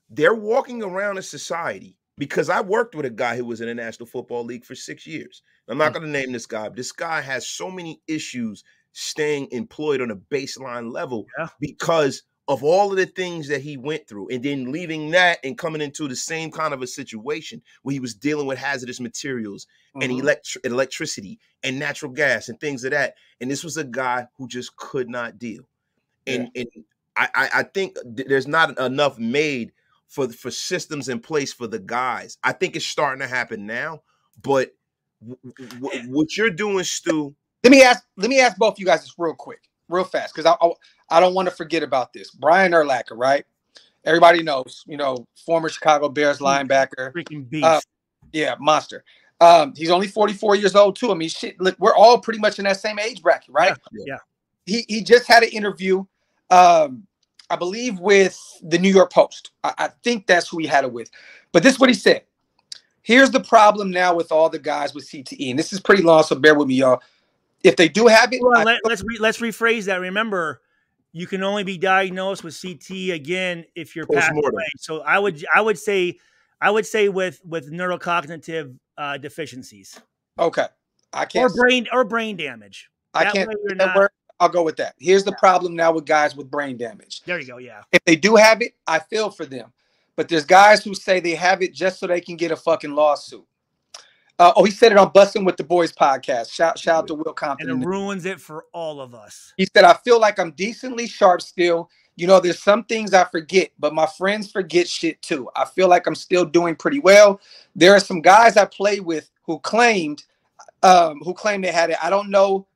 they're walking around in society because I worked with a guy who was in the National Football League for six years. I'm not mm. going to name this guy. this guy has so many issues staying employed on a baseline level yeah. because of all of the things that he went through and then leaving that and coming into the same kind of a situation where he was dealing with hazardous materials mm-hmm. and electri- electricity and natural gas and things of that and this was a guy who just could not deal and yeah. and I, I think there's not enough made for for systems in place for the guys i think it's starting to happen now but w- w- what you're doing stu let me ask let me ask both you guys this real quick real fast because I, I, I don't want to forget about this. Brian Urlacher, right? Everybody knows, you know, former Chicago Bears linebacker. Freaking beast. Uh, yeah, monster. Um, he's only 44 years old too. I mean, shit, look, we're all pretty much in that same age bracket, right? Yeah. yeah. He he just had an interview, um, I believe, with the New York Post. I, I think that's who he had it with. But this is what he said. Here's the problem now with all the guys with CTE, and this is pretty long, so bear with me, y'all. If they do have it, well, let, us let's, re, let's rephrase that. Remember, you can only be diagnosed with CTE again if you're passed away. So I would I would say I would say with with neurocognitive uh, deficiencies. Okay, I can't or brain or brain damage. I that can't. Not, I'll go with that. Here's the problem now with guys with brain damage. There you go. Yeah. If they do have it, I feel for them. But there's guys who say they have it just so they can get a fucking lawsuit. Uh, oh, he said it on Bussin' With The Boys podcast. Shout, shout out to Will Compton. And it ruins it for all of us. He said, I feel like I'm decently sharp still. You know, there's some things I forget, but my friends forget shit too. I feel like I'm still doing pretty well. There are some guys I play with who claimed, um, who claimed they had it. I don't know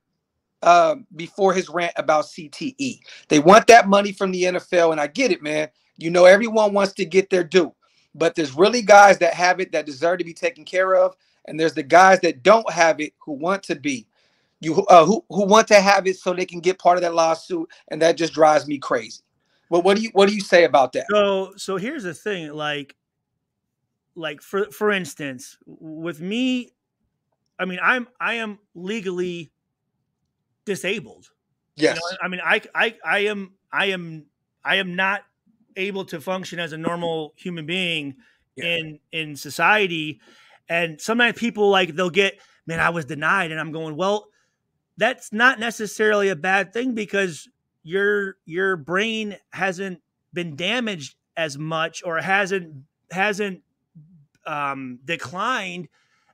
uh, before his rant about CTE. They want that money from the NFL, and I get it, man. You know, everyone wants to get their due, but there's really guys that have it that deserve to be taken care of and there's the guys that don't have it who want to be you uh, who who want to have it so they can get part of that lawsuit and that just drives me crazy. Well what do you what do you say about that? So so here's the thing like like for for instance with me i mean i'm i am legally disabled. Yes. you know, i mean i i i am i am i am not able to function as a normal human being yeah. in in society and sometimes people like they'll get, man, I was denied, and I'm going, well, that's not necessarily a bad thing because your your brain hasn't been damaged as much or hasn't hasn't um, declined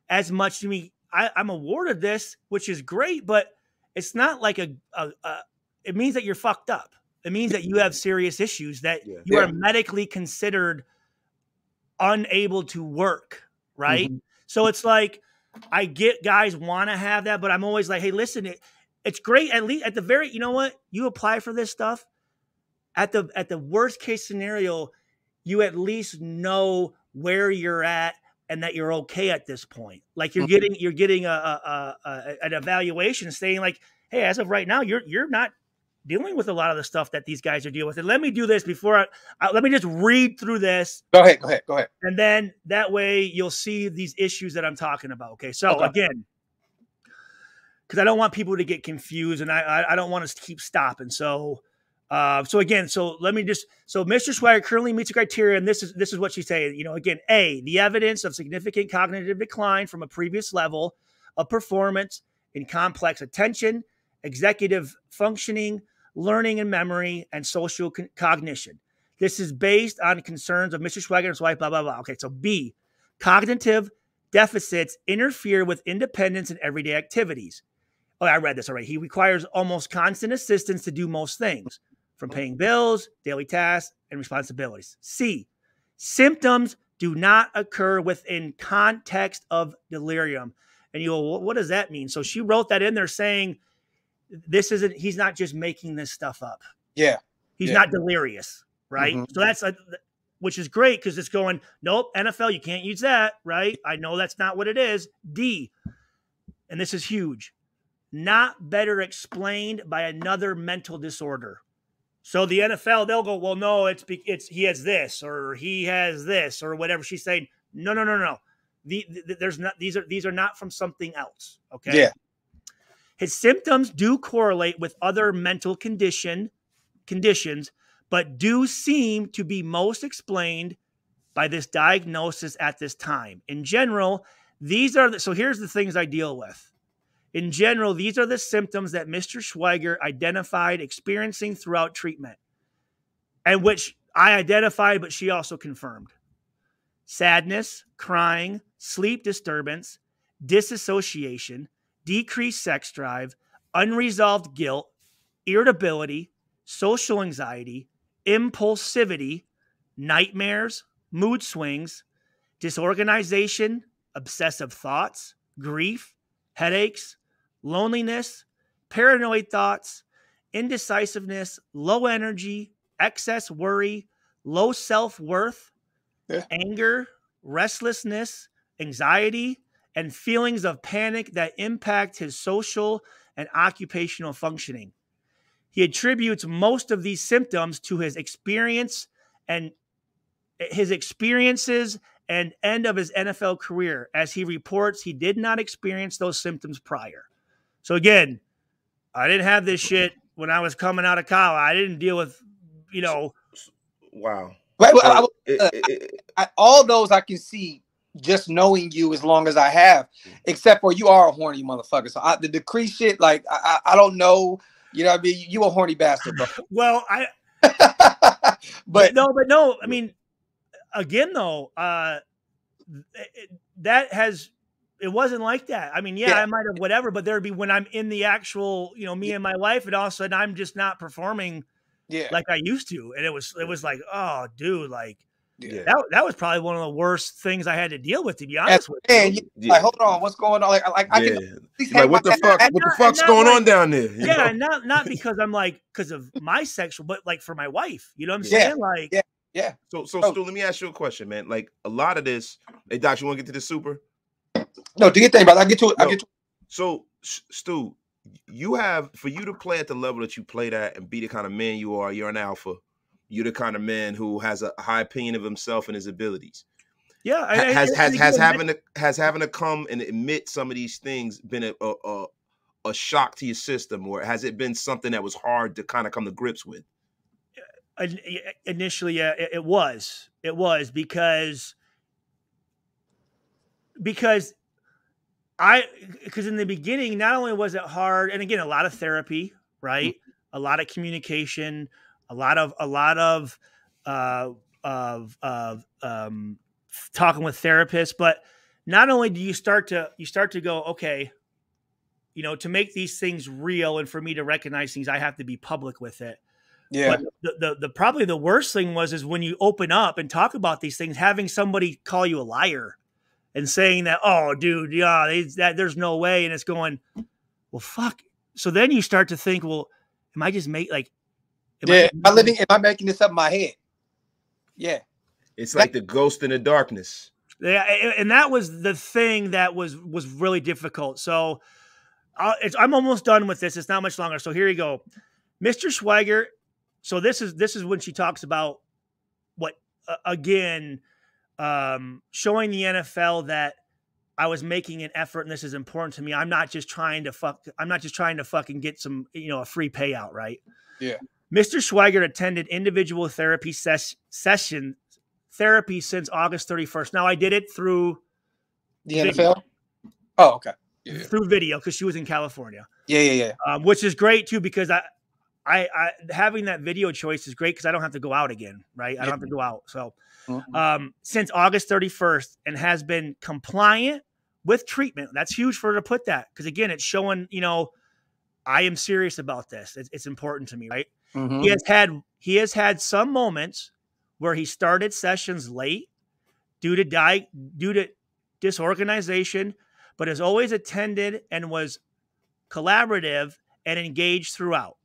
as much to me. I, I'm awarded this, which is great, but it's not like a, a, a it means that you're fucked up. It means that you have serious issues that yeah. you yeah. are medically considered unable to work, right? Mm-hmm. So it's like I get guys want to have that, but I'm always like, hey, listen, it, it's great. At least at the very, you know what? You apply for this stuff. At the at the worst case scenario, you at least know where you're at and that you're okay at this point. Like you're mm-hmm. getting you're getting a, a, a, an evaluation saying like, hey, as of right now, you're you're not dealing with a lot of the stuff that these guys are dealing with. And let me do this before I, I, let me just read through this. Go ahead, go ahead, go ahead. And then that way you'll see these issues that I'm talking about. Okay, so okay. again, because I don't want people to get confused, and I, I, I don't want us to keep stopping. So. Uh, so again, so let me just so Mr. Schweigert currently meets the criteria, and this is this is what she's saying. You know, again, a the evidence of significant cognitive decline from a previous level of performance in complex attention, executive functioning, learning and memory, and social con- cognition. This is based on concerns of Mr. And his wife, blah, blah, blah. Okay, so B, cognitive deficits interfere with independence in everyday activities. Oh, I read this already. He requires almost constant assistance to do most things, from paying bills, daily tasks, and responsibilities. C, symptoms do not occur within context of delirium. And you go, what does that mean? So she wrote that in there saying this isn't he's not just making this stuff up. Yeah. He's yeah. not delirious, right? Mm-hmm. So that's a, which is great because it's going, nope, NFL, you can't use that, right? I know that's not what it is. D, and this is huge, not better explained by another mental disorder. So the NFL, they'll go, well, no, it's it's he has this or he has this or whatever. She's saying, no, no, no, no. The, the, there's not these are these are not from something else. Okay. Yeah. His symptoms do correlate with other mental condition conditions, but do seem to be most explained by this diagnosis at this time. In general, these are the, so here's the things I deal with. In general, these are the symptoms that Mr. Schweigert identified experiencing throughout treatment, and which I identified, but she also confirmed sadness, crying, sleep disturbance, disassociation, decreased sex drive, unresolved guilt, irritability, social anxiety, impulsivity, nightmares, mood swings, disorganization, obsessive thoughts, grief, headaches, loneliness, paranoid thoughts, indecisiveness, low energy, excess worry, low self worth, Yeah. anger, restlessness, anxiety, and feelings of panic that impact his social and occupational functioning. He attributes most of these symptoms to his experience and his experiences and end of his NFL career, as he reports he did not experience those symptoms prior. So again, I didn't have this shit when I was coming out of college. I didn't deal with, you know, Wow. But, but I- So, uh, it- it- it- I, all those I can see just knowing you as long as I have, except for you are a horny motherfucker. So I, the decree shit, like I, I don't know. You know what I mean? You a horny bastard, bro. well, I but no, but no. I mean, again, though, uh, it, that has it wasn't like that. I mean, yeah, Yeah. I might have whatever, but there'd be when I'm in the actual, you know, me and my wife, and all of a sudden I'm just not performing yeah, like I used to, and it was it was like, oh, dude, like yeah. that that was probably one of the worst things I had to deal with, to be honest with man, you. you, like hold on, what's going on? Like, like I yeah. can Like what the fuck? and What the fuck's going like- on down there? you Yeah, know? not not because I'm like because of my sexual, but like for my wife. You know what I'm Yeah, saying? Like, yeah. yeah. So, so Oh. Stu, let me ask you a question, man. Like a lot of this, hey Doc, you want to get to the super? No, do your thing, brother. I get to it. I get to So, Stu, you have for you to play at the level that you played at and be the kind of man you are. You're an alpha. You're the kind of man who has a high opinion of himself and his abilities. yeah. I- I- has has has having to has having to come and admit some of these things been a a, a shock to your system, or has it been something that was hard to kind of come to grips with? Uh, in- initially yeah it, it was it was because because i because in the beginning not only was it hard and again a lot of therapy right mm-hmm. a lot of communication a lot of a lot of uh of of um talking with therapists but not only do you start to you start to go okay you know to make these things real and for me to recognize things i have to be public with it yeah, but the, the the probably the worst thing was is when you open up and talk about these things, having somebody call you a liar and saying that, oh, dude, yeah, they, that there's no way, and it's going, well, fuck. So then you start to think, well, am I just make like, am yeah. I, Am I living? Am I making this up in my head? Yeah, It's like the ghost in the darkness. Yeah, and that was the thing that was was really difficult. So i it's, I'm almost done with this. It's not much longer. So here you go, Mr. Schweigert. So this is this is when she talks about what uh, again, um, showing the NFL that I was making an effort and this is important to me. I'm not just trying to fuck. I'm not just trying to fucking get some you know a free payout, right? Yeah. Mr. Schweigert attended individual therapy ses- session therapy since August 31st. Now I did it through the Video. NFL. Oh, okay. Yeah, through video because she was in California, yeah, yeah. yeah. um, which is great too because I, I, I having that video choice is great because I don't have to go out again, right? I don't have to go out. So Mhm. um, since August 31st and has been compliant with treatment. That's huge for her to put that because again, it's showing you know I am serious about this. It's, it's important to me, right? Mhm. He has had he has had some moments where he started sessions late due to due to disorganization, but has always attended and was collaborative and engaged throughout.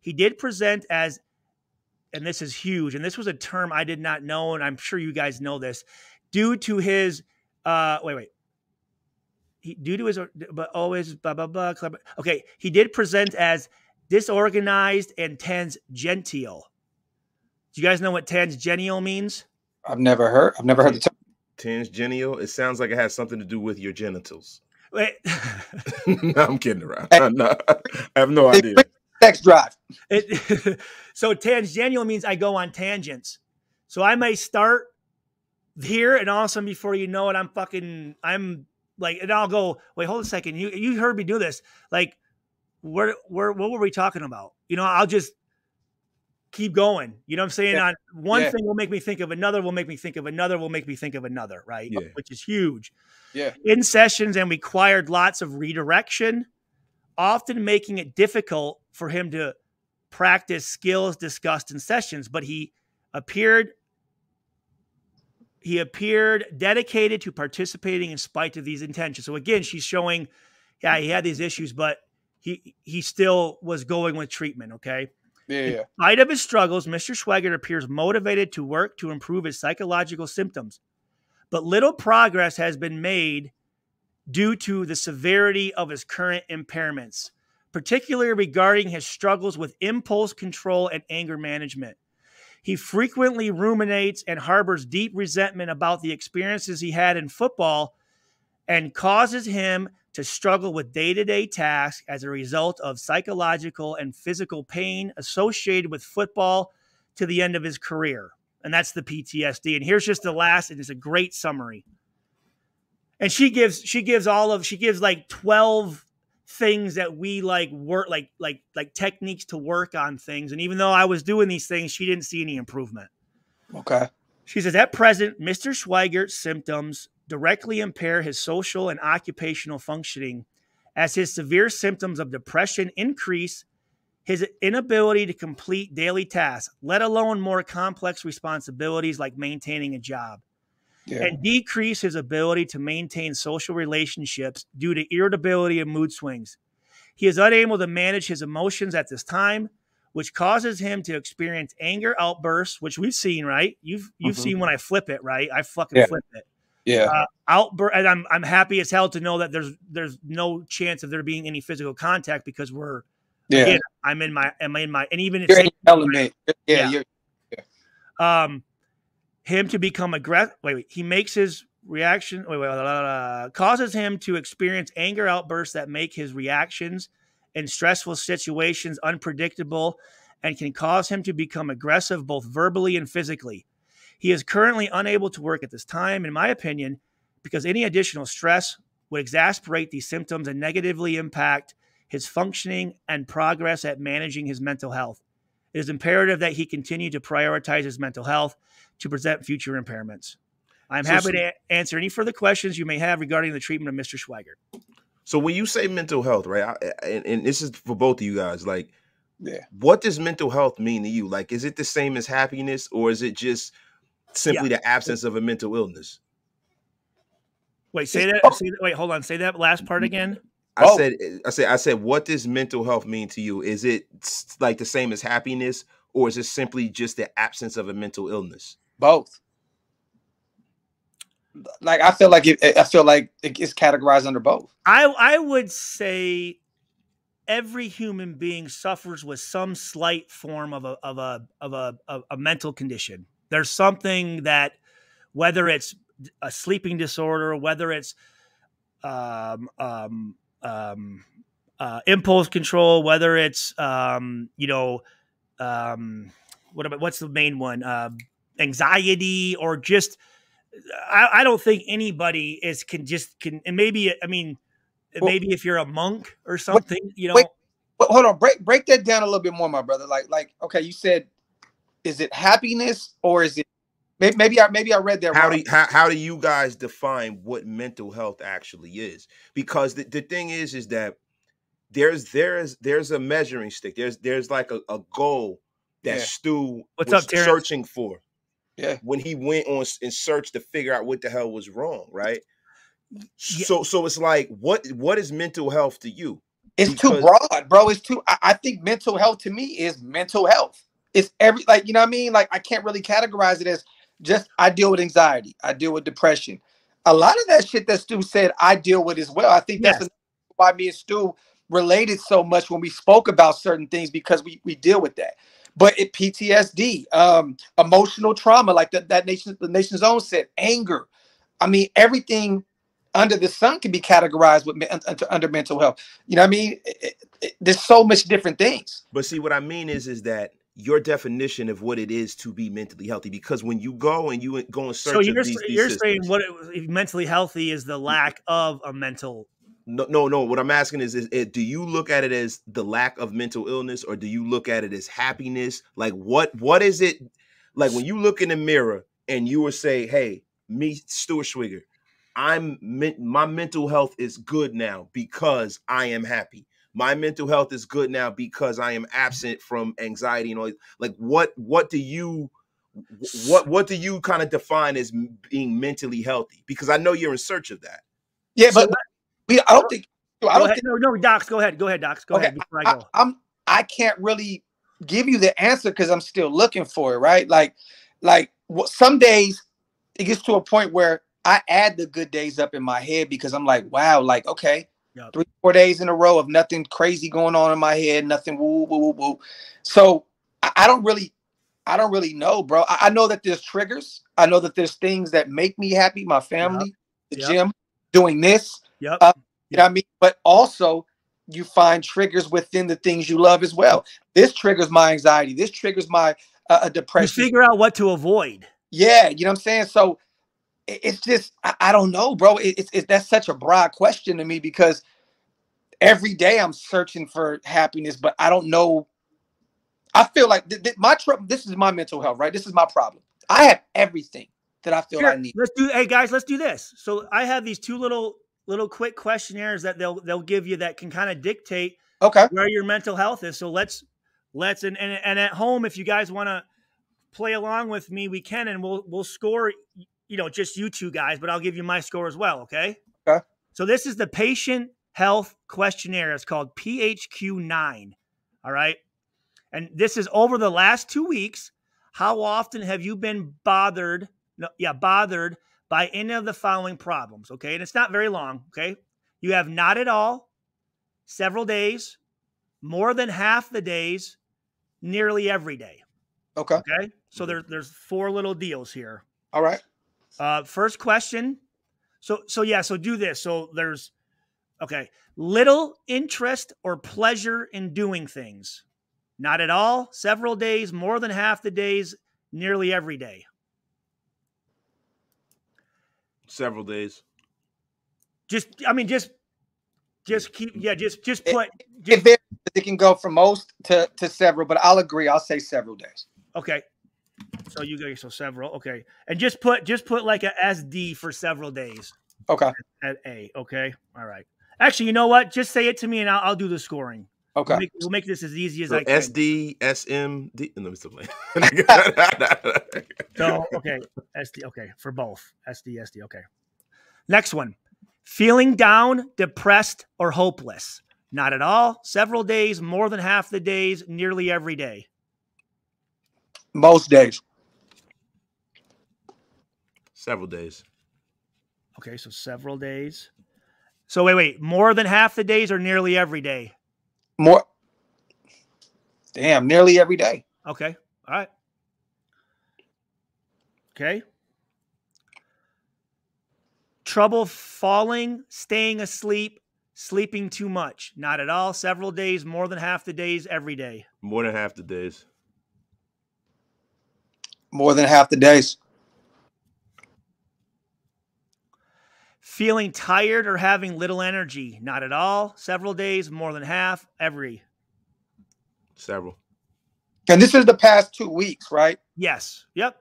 He did present as and this is huge and this was a term I did not know and I'm sure you guys know this due to his uh wait wait he, due to his but always blah blah blah okay he did present as disorganized and tangential do you guys know what tangential means I've never heard. I've never heard the term. Transgenial. It sounds like it has something to do with your genitals. Wait, no, I'm kidding around. No, I have no idea. Sex drive. it, so tangential means I go on tangents. So I may start here, and all of a sudden, before you know it, I'm fucking, I'm like, and I'll go, wait, hold a second. You you heard me do this. Like, where where what were we talking about? You know, I'll just keep going. You know what I'm saying? Yeah. On one Yeah. thing will make me think of another, will make me think of another, will make me think of another, right? Yeah. Which is huge. Yeah. In sessions and required lots of redirection, often making it difficult for him to practice skills discussed in sessions, but he appeared he appeared dedicated to participating in spite of these intentions. So again, she's showing yeah, he had these issues, but he he still was going with treatment, okay? Yeah, yeah. In spite of his struggles, Mr. Schweigert appears motivated to work to improve his psychological symptoms. But little progress has been made due to the severity of his current impairments, particularly regarding his struggles with impulse control and anger management. He frequently ruminates and harbors deep resentment about the experiences he had in football and causes him to struggle with day to day tasks as a result of psychological and physical pain associated with football to the end of his career. And that's the PTSD. And here's just the last, and it's a great summary. And she gives she gives all of she gives like 12 things that we like work like like like techniques to work on things. And even though I was doing these things, she didn't see any improvement. Okay. She says, at present, Mr. Schweigert's symptoms directly impair his social and occupational functioning as his severe symptoms of depression increase his inability to complete daily tasks, let alone more complex responsibilities like maintaining a job, Yeah. and decrease his ability to maintain social relationships due to irritability and mood swings. He is unable to manage his emotions at this time, which causes him to experience anger outbursts, which we've seen, right? You've you've Mhm. seen when I flip it, right? I fucking Yeah. flip it. Yeah. Uh, outburst, and I'm I'm happy as hell to know that there's there's no chance of there being any physical contact because we're yeah. again, I'm in my am in my and even You're in element. Yeah. Yeah. You're, um him to become aggressive. Wait, wait, he makes his reaction. Wait, wait, wait, wait, wait, causes him to experience anger outbursts that make his reactions in stressful situations unpredictable and can cause him to become aggressive both verbally and physically. He is currently unable to work at this time, in my opinion, because any additional stress would exasperate these symptoms and negatively impact his functioning and progress at managing his mental health. It is imperative that he continue to prioritize his mental health to present future impairments. I'm So- happy to a- answer any further questions you may have regarding the treatment of Mr. Schweigert. So when you say mental health, right, I, and, and this is for both of you guys, like, Yeah. what does mental health mean to you? Like, is it the same as happiness, or is it just simply the absence of a mental illness? Wait, say that. Say that. Wait, hold on. Say that last part mm-hmm. again. I Oh. said, I said, I said, what does mental health mean to you? Is it like the same as happiness, or is it simply just the absence of a mental illness? both. Like I feel like it, I feel like it's categorized under both. I I would say every human being suffers with some slight form of a of a of a of a mental condition. There's something that whether it's a sleeping disorder, whether it's um, um, um, uh, impulse control, whether it's um, you know um, what about what's the main one? Uh, anxiety or just I, I don't think anybody is can just can and maybe I mean Well- maybe if you're a monk or something, you know. wait. But hold on, break break that down a little bit more, my brother. Like like okay, you said, is it happiness or is it maybe, maybe I maybe I read that How wrong. do you, how, how do you guys define what mental health actually is? Because the, the thing is, is that there's there's there's a measuring stick. There's there's like a, a goal that Yeah. Stu What's was up, Terrence? searching for. Yeah. When he went on s- in search to figure out what the hell was wrong, right? Yeah. So so it's like what what is mental health to you? It's too broad, bro. It's too. I, I think mental health to me is mental health. It's every like you know what I mean. Like I can't really categorize it as just I deal with anxiety. I deal with depression. A lot of that shit that Stu said I deal with as well. I think that's why me and Stu related so much when we spoke about certain things because we we deal with that. But it PTSD, um, emotional trauma, like that that nation the nation's own said, anger, I mean, everything under the sun can be categorized with under mental health. You know what I mean? It, it, there's so much different things. But see, what I mean is, is that your definition of what it is to be mentally healthy. Because when you go and you go and search, so you're, these, you're these saying systems, what it, mentally healthy is the lack of a mental. No, no, no. What I'm asking is, is, is, do you look at it as the lack of mental illness, or do you look at it as happiness? Like, what, what is it? Like when you look in the mirror and you would say, "Hey, me, Stuart Schweigert, I'm my mental health is good now because I am happy. My mental health is good now because I am absent from anxiety and all. Like, what, what do you?" what what do you kind of define as being mentally healthy? Because I know you're in search of that. Yeah, but we, I don't think. I don't think, no, no, Docs, go ahead. Go ahead, Docs. Go okay, ahead before I go. I, I'm I can't really give you the answer because I'm still looking for it, right? Like, like some days it gets to a point where I add the good days up in my head because I'm like, wow, like okay, yep. three four days in a row of nothing crazy going on in my head, nothing woo woo woo woo. So I, I don't really, I don't really know, bro. I, I, know that there's triggers. I know that there's things that make me happy, my family, yep. the yep. gym, doing this. Yep. Uh, you know what I mean? But also you find triggers within the things you love as well. This triggers my anxiety. This triggers my uh, depression. You figure out what to avoid. Yeah, you know what I'm saying. So it's just I, I, don't know, bro. It, it's it, that's such a broad question to me because every day I'm searching for happiness, but I don't know. I feel like th- th- my trouble. This is my mental health, right? This is my problem. I have everything that I feel Here, I need. Let's do. Hey guys, let's do this. So I have these two little little quick questionnaires that they'll they'll give you that can kind of dictate okay where your mental health is. So let's let's and and, and at home if you guys want to play along with me, we can and we'll we'll score you know just you two guys, but I'll give you my score as well, okay? Okay. So this is the patient health questionnaire. It's called PHQ9. All right? And this is over the last 2 weeks. How often have you been bothered no, yeah, bothered by any of the following problems. Okay. And it's not very long. Okay. You have not at all, several days, more than half the days, nearly every day. Okay. Okay. So there's there's four little deals here. All right. Uh, first question. So so yeah. So do this. So there's okay. Little interest or pleasure in doing things. Not at all. Several days, more than half the days, nearly every day. Several days. Just, I mean, just, just keep, yeah, just, just put. Just, it, it can go from most to to several, but I'll agree. I'll say several days. Okay. So you go so several. Okay, and just put just put like a SD for several days. Okay. At, A. Okay. All right. Actually, you know what? Just say it to me, and I'll, I'll do the scoring. Okay. We'll make, we'll make, this as easy as so I can. SD, SMD. No, still playing. so, okay. SD. Okay. For both. SD, SD. Okay. Next one. Feeling down, depressed, or hopeless. Not at all. Several days, more than half the days, nearly every day. Most days. Several days. Okay. So, several days. So, wait, wait. More than half the days or nearly every day? More. Damn, nearly every day. Okay. All right. Okay. Trouble falling, staying asleep, sleeping too much. Not at all. Several days, more than half the days, every day. More than half the days. More than half the days. Feeling tired or having little energy? Not at all. Several days, more than half, every. Several. And this is the past two weeks, right? Yes. Yep.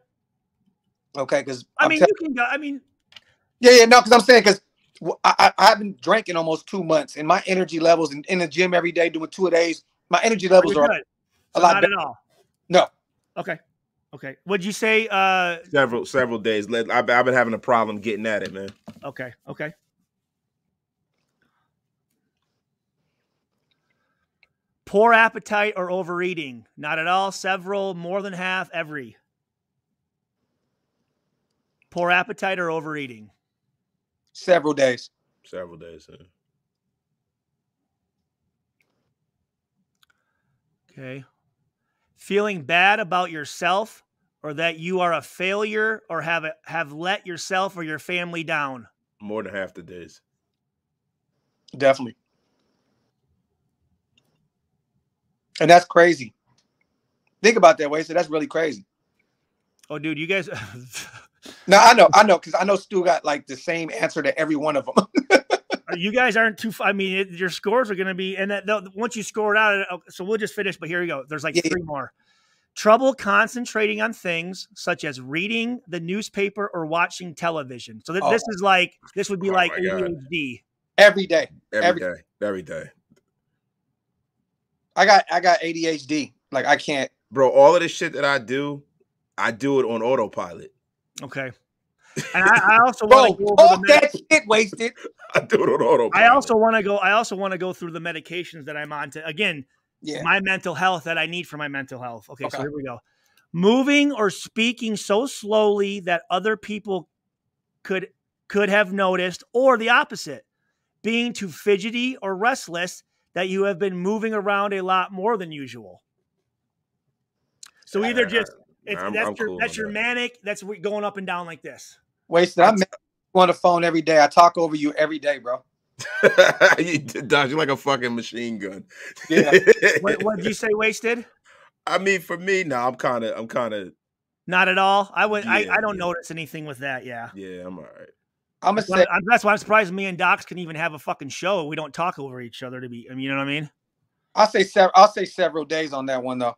Okay, because I mean, you can go. I mean, yeah, yeah, no, because I'm saying because I, I have been drinking almost two months, and my energy levels in, in the gym every day doing two a days. My energy levels are good. a so lot. Not better. at all. No. Okay. Okay. What'd you say? Uh several several days. I've, I've been having a problem getting at it, man. Okay. Okay. Poor appetite or overeating? Not at all. Several, more than half, every. Poor appetite or overeating? Several days. Several days. Yeah. Okay. Feeling bad about yourself or that you are a failure or have a, have let yourself or your family down? More than half the days. Definitely. And that's crazy. Think about that way. So that's really crazy. Oh, dude, you guys. no, I know, I know, because I know Stu got like the same answer to every one of them. you guys aren't too. I mean, it, your scores are going to be, and that once you score it out, uh, so we'll just finish. But here you go. There's like yeah, three more. Trouble concentrating on things such as reading the newspaper or watching television. So th- oh. this is like this would be oh like ADHD. Every day. Every, every day. Every day. I got I got ADHD. Like I can't. Bro, all of the shit that I do, I do it on autopilot. Okay. And I, I also want to go over the med- that shit wasted. I do it on autopilot. I also want to go. I also want to go through the medications that I'm on to again. Yeah. My mental health that I need for my mental health. Okay, okay, so here we go. Moving or speaking so slowly that other people could could have noticed, or the opposite, being too fidgety or restless that you have been moving around a lot more than usual. So either just it's, I'm, that's I'm your cool that's your that. manic. That's we going up and down like this. Wasted. I'm on the phone every day. I talk over you every day, bro. you dodge like a fucking machine gun. Yeah. what, what did you say? Wasted. I mean, for me, no, I'm kind of, I'm kind of. Not at all. I would. Yeah, I, I don't yeah. notice anything with that. Yeah. Yeah, I'm all right. I'm gonna say that's why I'm surprised me and Docs can even have a fucking show. We don't talk over each other to be. I mean, you know what I mean? I'll say several. I'll say several days on that one though.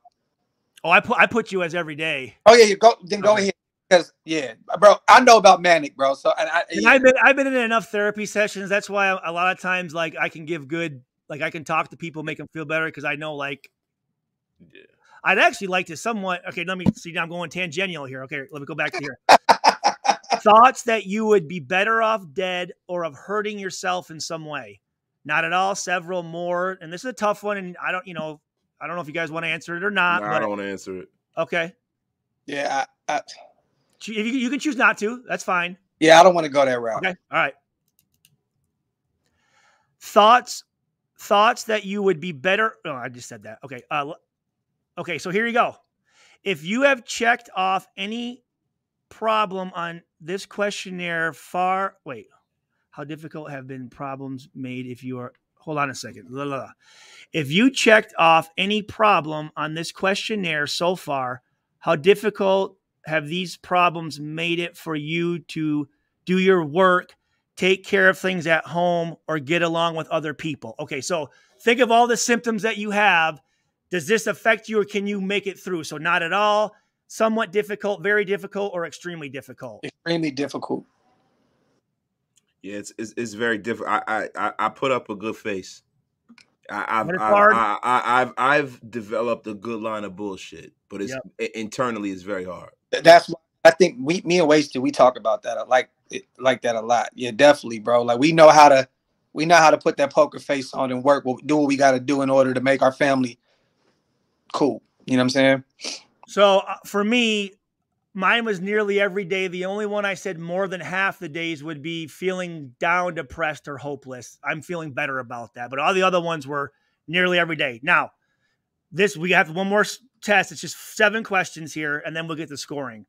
Oh, I put I put you as every day. Oh yeah, you go then go okay. ahead because yeah, bro, I know about manic, bro. So and I, and I've been I've been in enough therapy sessions. That's why a lot of times like I can give good like I can talk to people, make them feel better because I know like. Yeah. I'd actually like to somewhat. Okay, let me see. Now I'm going tangential here. Okay, let me go back to here. Thoughts that you would be better off dead or of hurting yourself in some way? Not at all. Several more, and this is a tough one. And I don't, you know, I don't know if you guys want to answer it or not. No, I don't want to answer it. Okay. Yeah. I, I, if you, you can choose not to, that's fine. Yeah, I don't want to go that route. Okay. All right. Thoughts, thoughts that you would be better. Oh, I just said that. Okay. Uh, okay. So here you go. If you have checked off any problem on this questionnaire, far wait, how difficult have been problems made if you are hold on a second. Blah, blah, blah. If you checked off any problem on this questionnaire so far, how difficult have these problems made it for you to do your work, take care of things at home, or get along with other people? Okay, so think of all the symptoms that you have. Does this affect you or can you make it through? So, not at all, somewhat difficult, very difficult, or extremely difficult? Extremely difficult. Yeah, it's it's, it's very different. I, I I put up a good face. I, have I, I, I've I've developed a good line of bullshit, but it's yep. internally it's very hard. That's why I think we me and Wasted we talk about that. I like it, like that a lot. Yeah, definitely, bro. Like we know how to we know how to put that poker face on and work. We'll do what we got to do in order to make our family cool. You know what I'm saying? So uh, for me, Mine was nearly every day. The only one I said more than half the days would be feeling down, depressed, or hopeless. I'm feeling better about that. But all the other ones were nearly every day. Now, this we have one more test. It's just seven questions here, and then we'll get the scoring.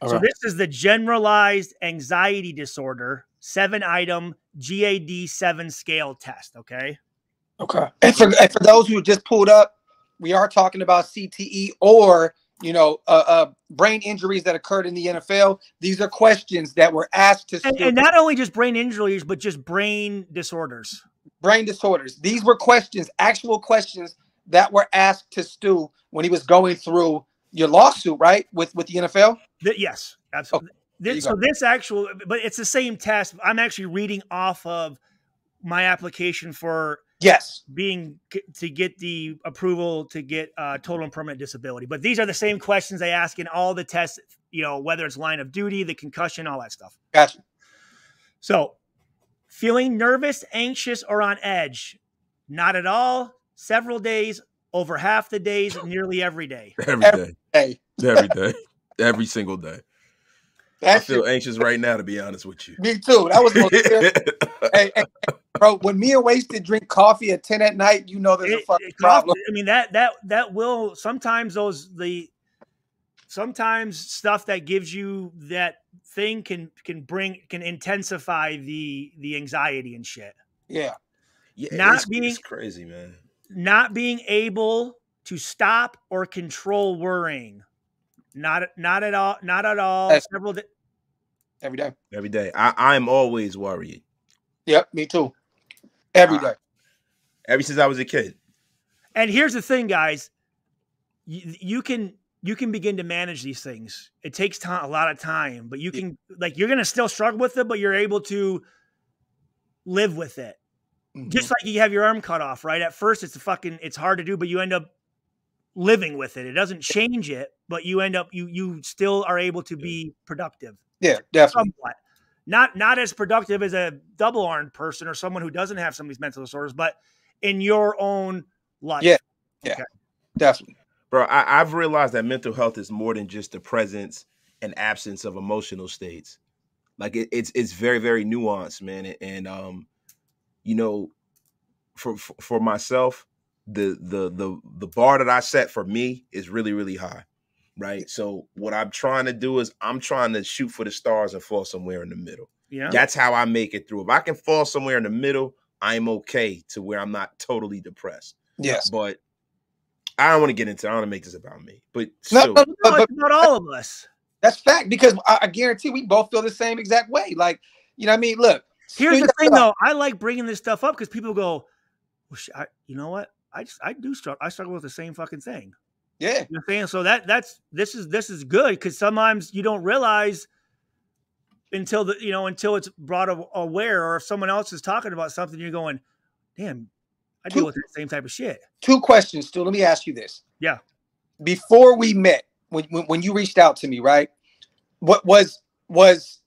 All so right. this is the generalized anxiety disorder seven item GAD seven scale test. Okay. Okay. And for, and for those who just pulled up, we are talking about CTE or you know, uh, uh, brain injuries that occurred in the NFL. These are questions that were asked to. And, and, not only just brain injuries, but just brain disorders. Brain disorders. These were questions, actual questions that were asked to Stu when he was going through your lawsuit, right? With with the NFL. The, yes, absolutely. Okay. This, so this actual, but it's the same test. I'm actually reading off of my application for Yes. Being to get the approval to get uh, total and permanent disability. But these are the same questions they ask in all the tests, you know, whether it's line of duty, the concussion, all that stuff. Gotcha. So, feeling nervous, anxious, or on edge? Not at all. Several days, over half the days, nearly every day. Every day. Every day. every day. Every single day. I feel anxious right now, to be honest with you. Me too. That was hey, hey, bro. When me and Wasted drink coffee at ten at night, you know there's it, a fucking it, problem. I mean that that that will sometimes those the sometimes stuff that gives you that thing can can bring can intensify the the anxiety and shit. Yeah. Yeah, Not it's, being- it's crazy, man. Not being able to stop or control worrying. Not not at all. Not at all. That's- Several. Di- Every day. Every day, I I'm always worried. Yep. Me too. Every day. Every Ah. day. Ever since I was a kid. and here's the thing, guys. You, you can you can begin to manage these things. It takes time, a lot of time, but you can like you're gonna still struggle with it, but you're able to live with it. Mhm. Just like you have your arm cut off, right? At first, it's a fucking it's hard to do, but you end up living with it. It doesn't change it, but you end up you you still are able to be productive yeah, definitely. somewhat. Not not as productive as a double armed person or someone who doesn't have some of these mental disorders, but in your own life. Yeah. yeah, Definitely. Bro, I, I've realized that mental health is more than just the presence and absence of emotional states. Like it, it's it's very very nuanced, man. And, and um, you know, for, for for myself, the the the the bar that I set for me is really really high, right? So what I'm trying to do is I'm trying to shoot for the stars and fall somewhere in the middle. Yeah. That's how I make it through. If I can fall somewhere in the middle, I'm okay to where I'm not totally depressed. Yes. But I don't want to get into. I don't want to make this about me. But No, still, no, No, but, but it's about all of us. that's fact because I, I guarantee we both feel the same exact way. Like, you know what I mean? Look, Here's the thing, up, though. I like bringing this stuff up because people go, well, sh- I, "You know what? I just I do struggle. I struggle with the same fucking thing." Yeah. You know I'm saying? So that that's this is this is good because sometimes you don't realize until the you know until it's brought aware or if someone else is talking about something, you're going, "Damn, I deal with the same type of shit." Two questions, Stu. Let me ask you this. Yeah. Before we met, when, when when you reached out to me, right? What was was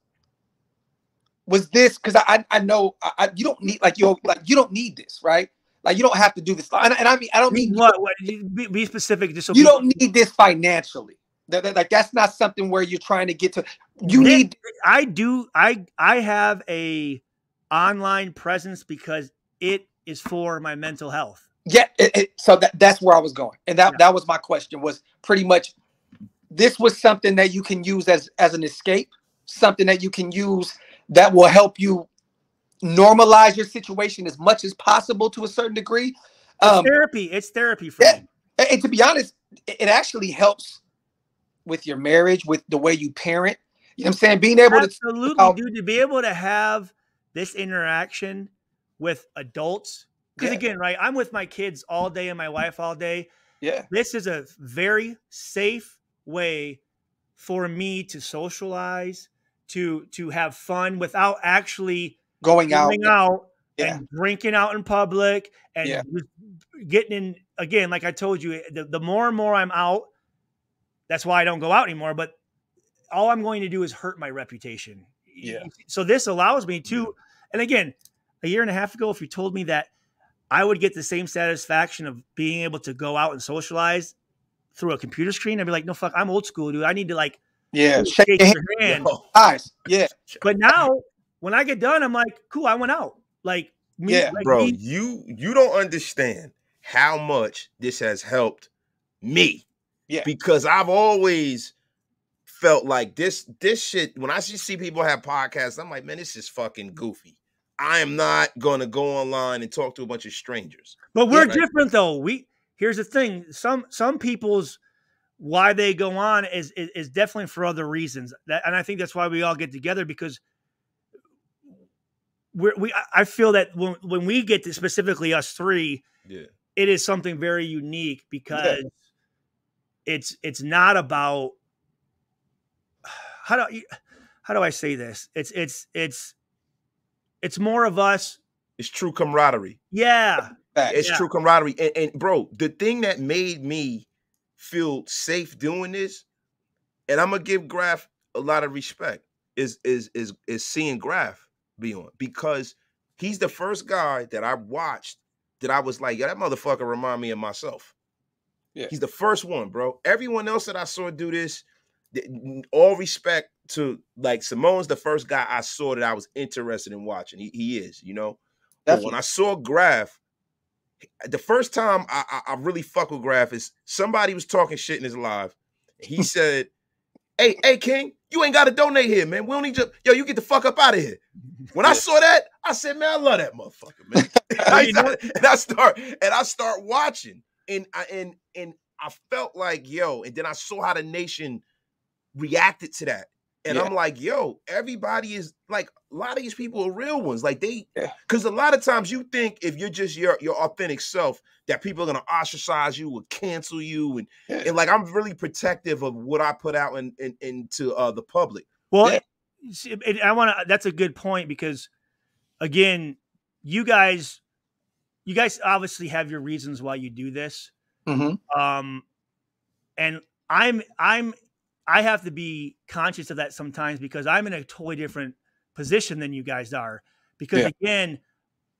was this because I I know I, you don't need like you like you don't need this, right? Like you don't have to do this. And, and I mean I don't mean What? What? Be, be specific, just so you people- don't need this financially. That, that- like that's not something where you're trying to get to. You Nick, need I do. I I have a online presence because it is for my mental health. yeah. It, it- so that that's where I was going, and that Yeah. that was my question. Was pretty much this was something that you can use as as an escape, something that you can use that will help you normalize your situation as much as possible to a certain degree. It's Um, therapy. It's therapy for yeah. me. and, and to be honest, it, actually helps with your marriage, with the way you parent. You know what I'm saying? Being able to Absolutely, dude. To be able to have this interaction with adults, because Yeah. again, right, I'm with my kids all day and my wife all day. yeah, This is a very safe way for me to socialize, to to have fun without actually going out. going out Yeah. and drinking out in public and Yeah. getting in again like i told you the, the more and more i'm out that's why i don't go out anymore but all i'm going to do is hurt my reputation Yeah. so this allows me to and again a year and a half ago if you told me that i would get the same satisfaction of being able to go out and socialize through a computer screen i'd be like no fuck i'm old school dude i need to like Yeah, shake shake your hand, your hand eyes. Yeah, but now when i get done i'm like cool i went out like me, Yeah. like bro, me- you you don't understand how much this has helped me. Yeah. Because I've always felt like this this shit when I see see people have podcasts, I'm like, man, this is fucking goofy. I am not gonna go online and talk to a bunch of strangers. But we're right. different though. We here's the thing. Some some people's why they go on is, is is definitely for other reasons. That and I think that's why we all get together because we're, we I- feel that when when we get to specifically us three, Yeah. it is something very unique because it's it's not about how do you, how do I say this? It's it's it's it's more of us. It's true camaraderie. Yeah. It's Yeah. true camaraderie. And, and bro, the thing that made me feel safe doing this, and I'm gonna give Graf a lot of respect, is is is is seeing Graf be on because he's the first guy that I watched that I was like, yeah, that motherfucker remind me of myself. Yeah. He's the first one, bro. Everyone else that I saw do this, all respect to like Simone's the first guy I saw that I was interested in watching. He, he is, you know. But when I saw Graf, the first time I, I, I really fuck with Graf is somebody was talking shit in his live. He hmm. said hey, hey, King, you ain't got to donate here, man. We don't need you. Yo, you get the fuck up out of here. When I saw that, I said, man, I love that motherfucker, man. and, I, and I start and I start watching, and I and and I felt like, yo, and then I saw how the nation reacted to that. And yeah. I'm like, yo, everybody is like a lot of these people are real ones. Like they because yeah. a lot of times you think if you're just your your authentic self, that people are gonna ostracize you or cancel you. And yeah. and like I'm really protective of what I put out in, in into uh the public. Well, I want to that's a good point because again, you guys you guys obviously have your reasons why you do this. Mm-hmm. Um and I'm I'm I have to be conscious of that sometimes because I'm in a totally different position than you guys are. Because yeah. again,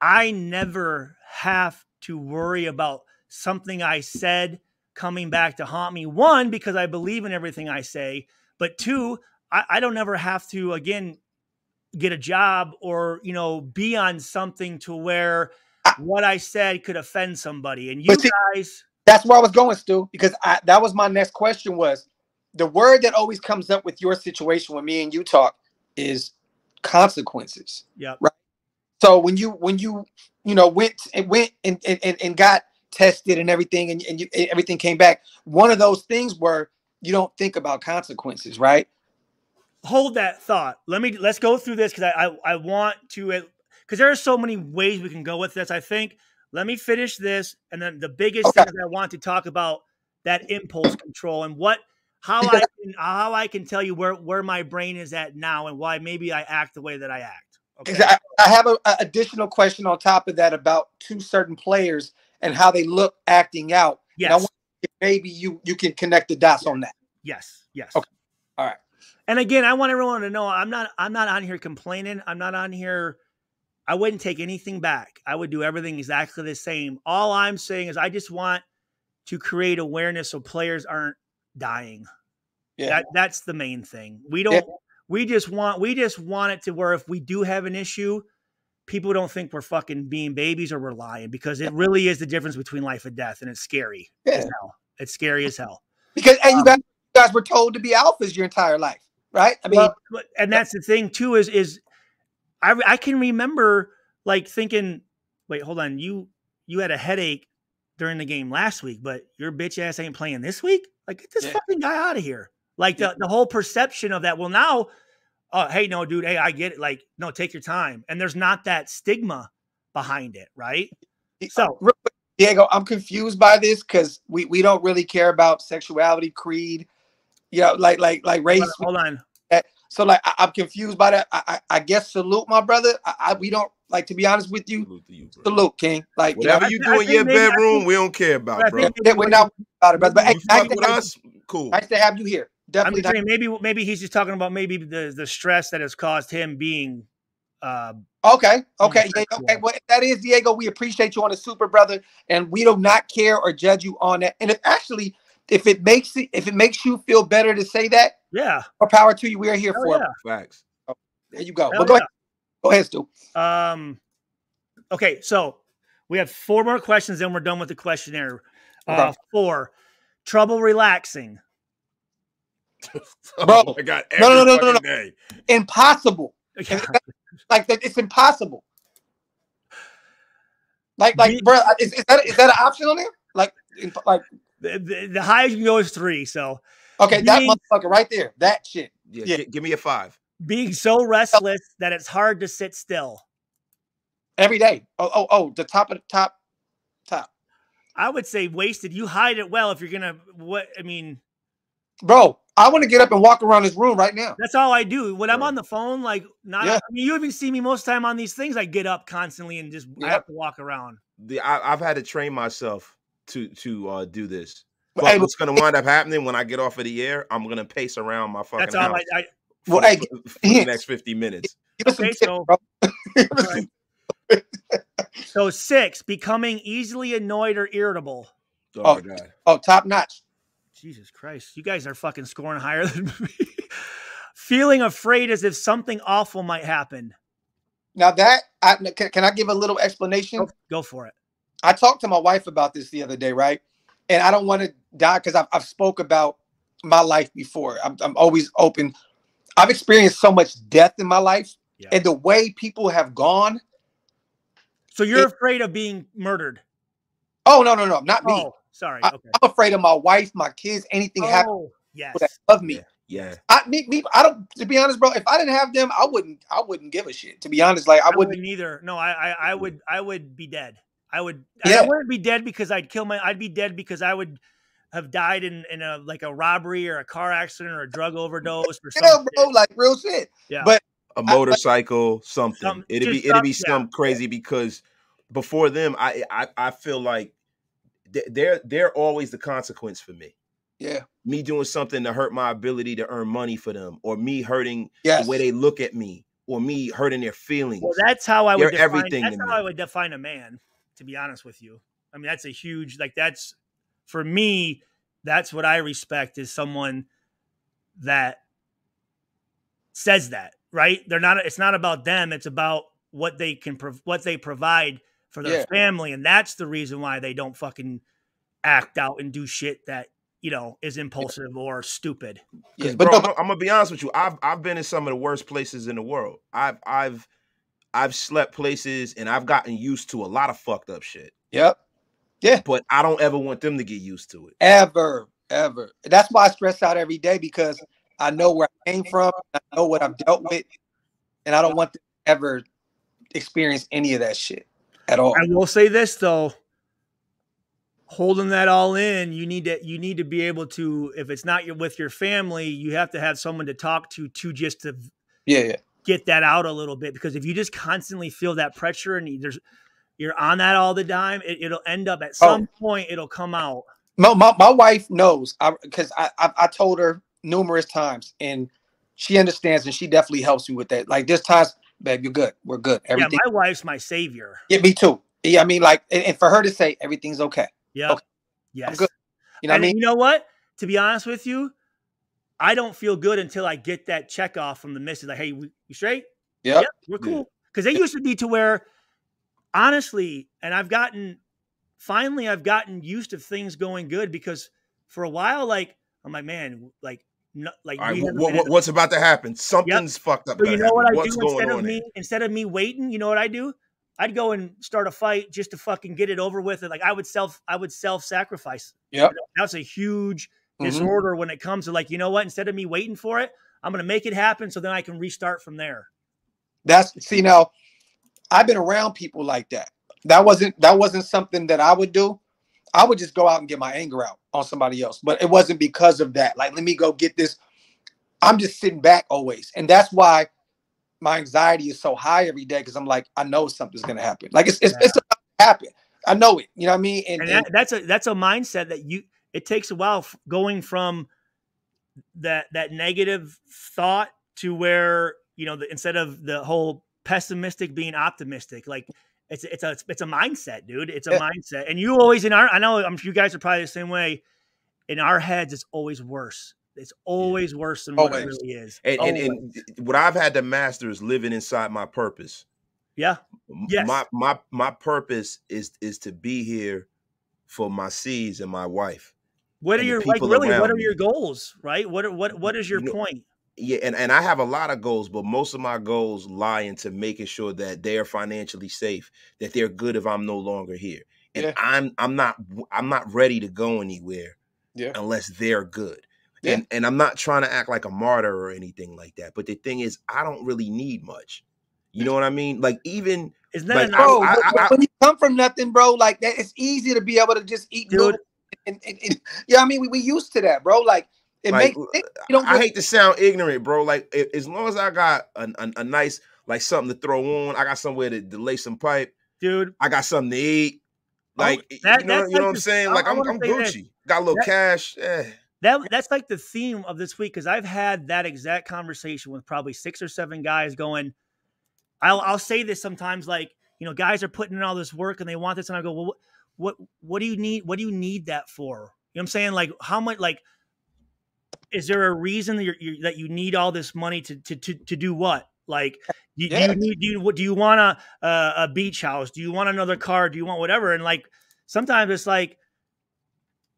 I never have to worry about something I said coming back to haunt me. One, because I believe in everything I say, but two, I, I don't ever have to again get a job or you know be on something to where what I said could offend somebody. And you see, guys, that's where I was going, Stu, because I, that was my next question was the word that always comes up with your situation when me and you talk is consequences. Yeah. Right. So when you when you you know went and went and and, and got tested and everything and, and you, everything came back, one of those things were you don't think about consequences, right? Hold that thought. Let me let's go through this because I, I I want to because there are so many ways we can go with this. I think let me finish this and then the biggest okay. thing that I want to talk about that impulse control and what how I can how I can tell you where where my brain is at now and why maybe I act the way that I act. Okay. I, I have an additional question on top of that about two certain players and how they look acting out. Yes. maybe you you can connect the dots on that. Yes. Yes. Okay. All right. And again, I want everyone to know I'm not I'm not on here complaining. I'm not on here. I wouldn't take anything back. I would do everything exactly the same. All I'm saying is I just want to create awareness so players aren't dying. Yeah. That that's the main thing. We don't yeah. we just want we just want it to where if we do have an issue, people don't think we're fucking being babies or we're lying because it really is the difference between life and death and it's scary yeah. as hell. It's scary as hell. Because and um, you, guys, you guys were told to be alphas your entire life, right? I mean well, and that's the thing too is is I I can remember like thinking, wait, hold on, you you had a headache during the game last week, but your bitch ass ain't playing this week? Like, get this yeah. fucking guy out of here. Like the, the whole perception of that. Well, now, uh, hey, no, dude, hey, I get it. Like, no, take your time. And there's not that stigma behind it, right? So, Diego, I'm confused by this because we, we don't really care about sexuality, creed, you know, like like like race. Hold on. So like I, am confused by that. I, I, I, guess salute my brother. I, I, we don't like to be honest with you. Salute, you, salute King. Like whatever you, know, you do in your bedroom, we don't care about, bro. We're not about it, brother. But hey, nice with us, cool. Nice to have you here. Definitely. I'm saying maybe maybe he's just talking about maybe the the stress that has caused him being. Uh, okay. Okay. Yeah, okay. Well, that is Diego. We appreciate you on the super brother, and we do not care or judge you on that. And if actually, if it makes it, if it makes you feel better to say that, yeah, more power to you. We are here Hell for yeah. Facts. Oh, there you go. But go yeah. ahead. Go ahead, Stu. Um. Okay, so we have four more questions, and we're done with the questionnaire. Uh, Four. Trouble relaxing. Bro, oh my God, no, no, no, no, no, no. Impossible. like that, it's impossible. Like, like, bro, is, is that is that an option on there? Like, like the, the, the highest you can go is three. So okay, being, that motherfucker right there, that shit. Yeah, yeah. G- give me a five. Being so restless that it's hard to sit still. Every day. Oh, oh, oh, the top of the top, top. I would say wasted. You hide it well if you're gonna. What I mean, bro. I want to get up and walk around this room right now. That's all I do when I'm on the phone. Like, not. Yeah. I mean, you even see me most time on these things. I get up constantly and just I have to walk around. The I, have had to train myself to to uh, do this. But hey, what's going to wind up happening when I get off of the air? I'm going to pace around my fucking that's all house I, I, well, for, hey, for, for the next 50 minutes. Okay, so, so six, becoming easily annoyed or irritable. Oh, oh, God. oh, top notch. Jesus Christ, you guys are fucking scoring higher than me. Feeling afraid as if something awful might happen. Now that I, can, can I give a little explanation? Go, go for it. I talked to my wife about this the other day, right? And I don't want to die because I've, I've spoke about my life before. I'm, I'm always open. I've experienced so much death in my life, Yeah. and the way people have gone. So you're It- afraid of being murdered? Oh no, no, no, not me. Oh, sorry. I- okay. I'm afraid of my wife, my kids, anything happen Oh, yes. that love me. Yeah. I me, me, I don't. To be honest, bro, if I didn't have them, I wouldn't. I wouldn't give a shit. To be honest, like I I wouldn't. wouldn't either. No, I, I, I would, I would be dead. I would. yeah. I Yeah. wouldn't be dead because I'd kill my. I'd be dead because I would have died in in a like a robbery or a car accident or a drug overdose or Yeah, something. bro, like real shit. Yeah. But a motorcycle, something. Some- it'd be it'd be some- yeah. some crazy because before them, I I, I feel like they're they're always the consequence for me. yeah, Me doing something to hurt my ability to earn money for them, or me hurting yes, the way they look at me, or me hurting their feelings. Well, that's how I would You're define, everything That's how me. I would define a man. To be honest with you, I mean that's a huge like that's for me. That's what I respect is someone that says that right. They're not. It's not about them. It's about what they can prov- what they provide for their Yeah. family, and that's the reason why they don't fucking act out and do shit that you know is impulsive or stupid. yeah. But bro, no, I'm gonna be honest with you. I've I've been in some of the worst places in the world. I've I've I've slept places and I've gotten used to a lot of fucked up shit. yep, But I don't ever want them to get used to it. ever, ever. That's why I stress out every day because I know where I came from, I know what I've dealt with, and I don't want to ever experience any of that shit at all. I will say this though, holding that all in, you need to you need to be able to if it's not your with your family, you have to have someone to talk to to just to Yeah, yeah. get that out a little bit because if you just constantly feel that pressure and there's you're on that all the time, it, it'll end up at Oh. some point it'll come out. My, my, my wife knows because I, I I told her numerous times and she understands and she definitely helps me with that. Like this times, babe, you're good. We're good. Everything. Yeah, my wife's my savior. Yeah, me too. Yeah, I mean, like, and, and for her to say everything's okay. Yeah. Okay. Yes. good. You know what I mean? you know what? To be honest with you, I don't feel good until I get that check off from the missus. Like, hey, we, you straight? Yep, we're cool. Because they used to be to where, honestly, and I've gotten, finally, I've gotten used to things going good because for a while, like, I'm like, man, like, no, like, All right, we wh- haven't wh- been in wh- what's about to happen? Something's fucked up. so you gonna know what I. What's do going instead of me here? instead of me waiting, you know what I do? I'd go and start a fight just to fucking get it over with. And like I would self I would self sacrifice. Yep. That's a huge Mhm. disorder when it comes to like, you know what? Instead of me waiting for it, I'm gonna make it happen so then I can restart from there. That's see now, I've been around people like that. That wasn't that wasn't something that I would do. I would just go out and get my anger out on somebody else, but it wasn't because of that. Like, let me go get this. I'm just sitting back always, and that's why my anxiety is so high every day because I'm like, I know something's gonna happen. Like it's it's, it's about to happen. I know it. You know what I mean? And, And and that, that's a that's a mindset that you it takes a while going from that that negative thought to where you know the, instead of the whole pessimistic being optimistic. Like it's it's a it's a mindset dude. It's a Yeah. mindset. And you always in our i know i'm you guys are probably the same way. In our heads it's always worse. It's always worse than what it really is. And, and, and what I've had to master is living inside my purpose. yeah. Yes. My my my purpose is is to be here for my seeds and my wife. what are your like really what are me. your goals right? What are what what is your You know- point Yeah, and, and I have a lot of goals, but most of my goals lie into making sure that they're financially safe, that they're good if I'm no longer here. And Yeah. I'm I'm not I'm not ready to go anywhere Yeah. unless they're good. Yeah. And and I'm not trying to act like a martyr or anything like that. But the thing is, I don't really need much. You know what I mean? Like even it's not like, an I- bro, I- when- I- when you come from nothing, bro, like that, it's easy to be able to just eat Dude. And, and, and- yeah, I mean, we, we used to that, bro. Like it Like, makes sense. you don't I hate to sound ignorant, bro. Like a- as long as I got a, a, a nice like something to throw on, I got somewhere to, to lay some pipe. dude I got something to eat. Oh, Like that- you know, you know like what I'm saying? Like I I'm, wanna I'm say this. Gucci. Got a little That- cash. Eh. That that's like the theme of this week because I've had that exact conversation with probably six or seven guys going. I'll I'll say this sometimes like you know guys are putting in all this work and they want this and I go well what what what do you need what do you need that for you know what I'm saying like how much like is there a reason that you're, you're that you need all this money to to to, to do what like do, do Yeah. you need do you do you want a, a a beach house do you want another car do you want whatever and like sometimes it's like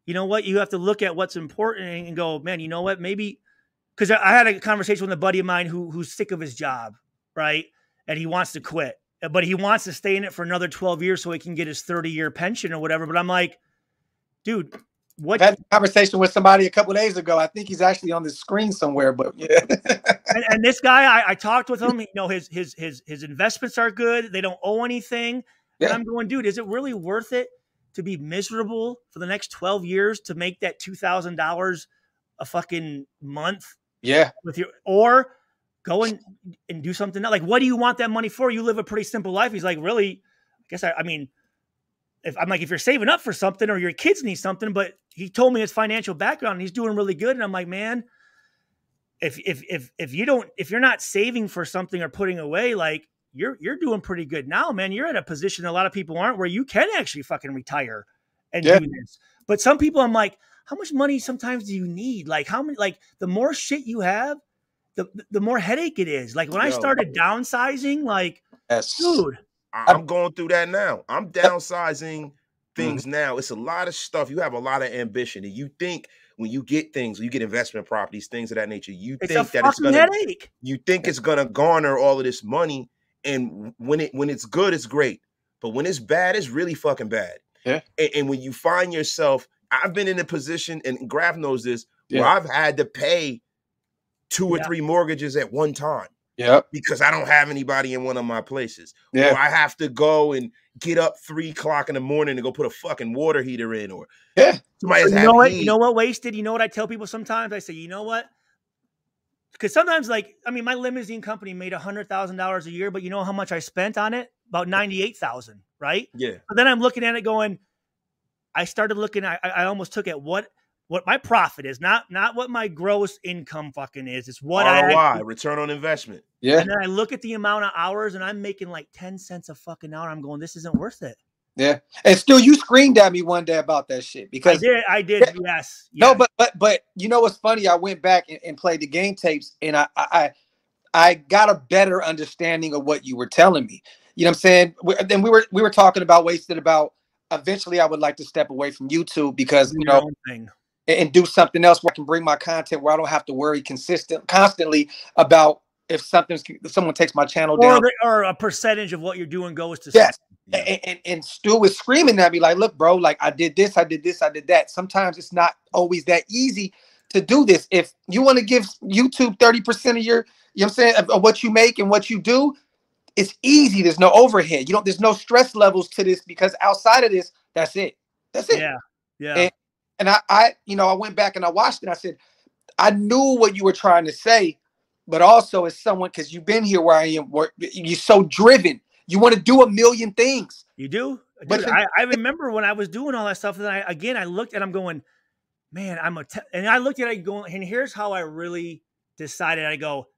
you know what? You have to look at what's important and go, man, you know what? Maybe because I had a conversation with a buddy of mine who who's sick of his job, right? And he wants to quit, but he wants to stay in it for another 12 years so he can get his 30 year pension or whatever. But I'm like, dude, what? I had a conversation with somebody a couple days ago. I think he's actually on the screen somewhere, but yeah. and, and, this guy, I, I, talked with him. You know, his his his his investments are good. They don't owe anything. Yeah. And I'm going, dude, is it really worth it to be miserable for the next 12 years to make that two thousand dollars a fucking month? Yeah. With your or go and and do something else. Like, what do you want that money for? You live a pretty simple life. He's like, really? I guess I, I mean, if I'm like, if you're saving up for something or your kids need something, but he told me his financial background and he's doing really good. And I'm like, man, if if if if you don't if you're not saving for something or putting away, like you're you're doing pretty good now, man. You're at a position a lot of people aren't where you can actually fucking retire and yeah. do this. But some people I'm like, how much money sometimes do you need? Like how many like the more shit you have, the the more headache it is. Like when Yo. I started downsizing, like yes. dude. I'm going through that now. I'm downsizing things mm-hmm. now. It's a lot of stuff. You have a lot of ambition, and you think when you get things, when you get investment properties, things of that nature, you it's think that it's gonna headache. you think it's gonna garner all of this money, and when it when it's good, it's great, but when it's bad, it's really fucking bad. Yeah. And, and when you find yourself, I've been in a position, and Graf knows this, yeah. where I've had to pay two or yeah. three mortgages at one time. Yeah. Because I don't have anybody in one of my places. Yeah. Or I have to go and get up three o'clock in the morning to go put a fucking water heater in. Or yeah. Somebody you know what? Heat. You know what wasted? You know what I tell people sometimes? I say, you know what? Because sometimes, like, I mean, my limousine company made a hundred thousand dollars a year, but you know how much I spent on it? About ninety-eight thousand, right? Yeah. But then I'm looking at it going, I started looking, I, I almost took at what what my profit is, not not what my gross income fucking is. It's what ROI, I actually, return on investment. Yeah. And then I look at the amount of hours and I'm making like 10 cents a fucking hour. I'm going, this isn't worth it. Yeah. And still you screamed at me one day about that shit because I did, I did, yeah. yes, yes, No, but but but you know what's funny? I went back and, and played the game tapes and I I I got a better understanding of what you were telling me. You know what I'm saying? Then we were we were talking about wasted about eventually I would like to step away from YouTube because you know and do something else where I can bring my content where I don't have to worry consistent constantly about if something's if someone takes my channel or down or a percentage of what you're doing goes to yes. Yeah. And, and, and Stu was screaming at me like, look, bro, like I did this, I did this, I did that. Sometimes it's not always that easy to do this. If you want to give YouTube 30% of your, you know I'm saying, of, of what you make and what you do, it's easy. There's no overhead. You don't, there's no stress levels to this because outside of this, that's it. That's it. Yeah. Yeah. And, and I, I, you know, I went back and I watched it. I said, I knew what you were trying to say, but also as someone, because you've been here where I am, where you're so driven. You want to do a million things. You do? Dude, but I, I, remember when I was doing all that stuff, and I again I looked and I'm going, man, I'm a and I looked at it going, and here's how I really decided. I go,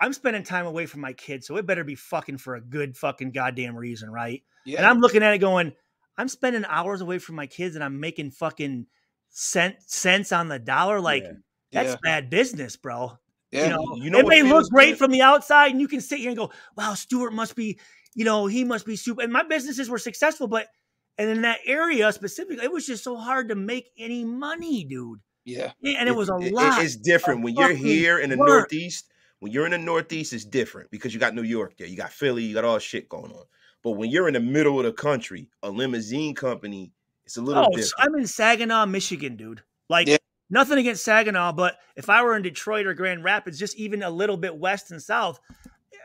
I'm spending time away from my kids, so it better be fucking for a good fucking goddamn reason, right? Yeah. And I'm looking at it going, I'm spending hours away from my kids and I'm making fucking cent cents on the dollar. Like yeah. that's yeah. bad business, bro. Yeah. You know, you know it may look great good? from the outside, and you can sit here and go, "Wow, Stuart must be, you know, he must be super." And my businesses were successful, but and in that area specifically, it was just so hard to make any money, dude. Yeah, and it was a lot. It's different when you're here in the work. Northeast. When you're in the Northeast, it's different because you got New York there, you got Philly, you got all shit going on. But when you're in the middle of the country, a limousine company it's a little. Oh. I'm in Saginaw, Michigan, dude. Like yeah. nothing against Saginaw, but if I were in Detroit or Grand Rapids, just even a little bit west and south,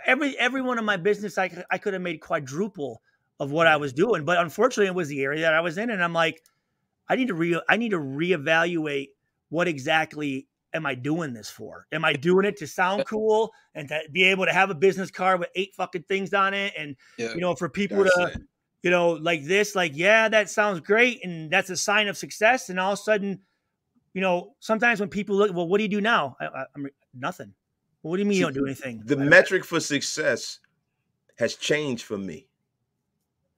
every every one of my business, I I could have made quadruple of what I was doing. But unfortunately, it was the area that I was in, and I'm like, I need to re I need to reevaluate what exactly am I doing this for? Am I doing it to sound cool and to be able to have a business card with eight fucking things on it, and yeah, you know, for people to it you know, like this, like, yeah, that sounds great. And that's a sign of success. And all of a sudden, you know, sometimes when people look, well, what do you do now? I, am nothing. Well, what do you mean See, you don't do anything? The metric for success has changed for me.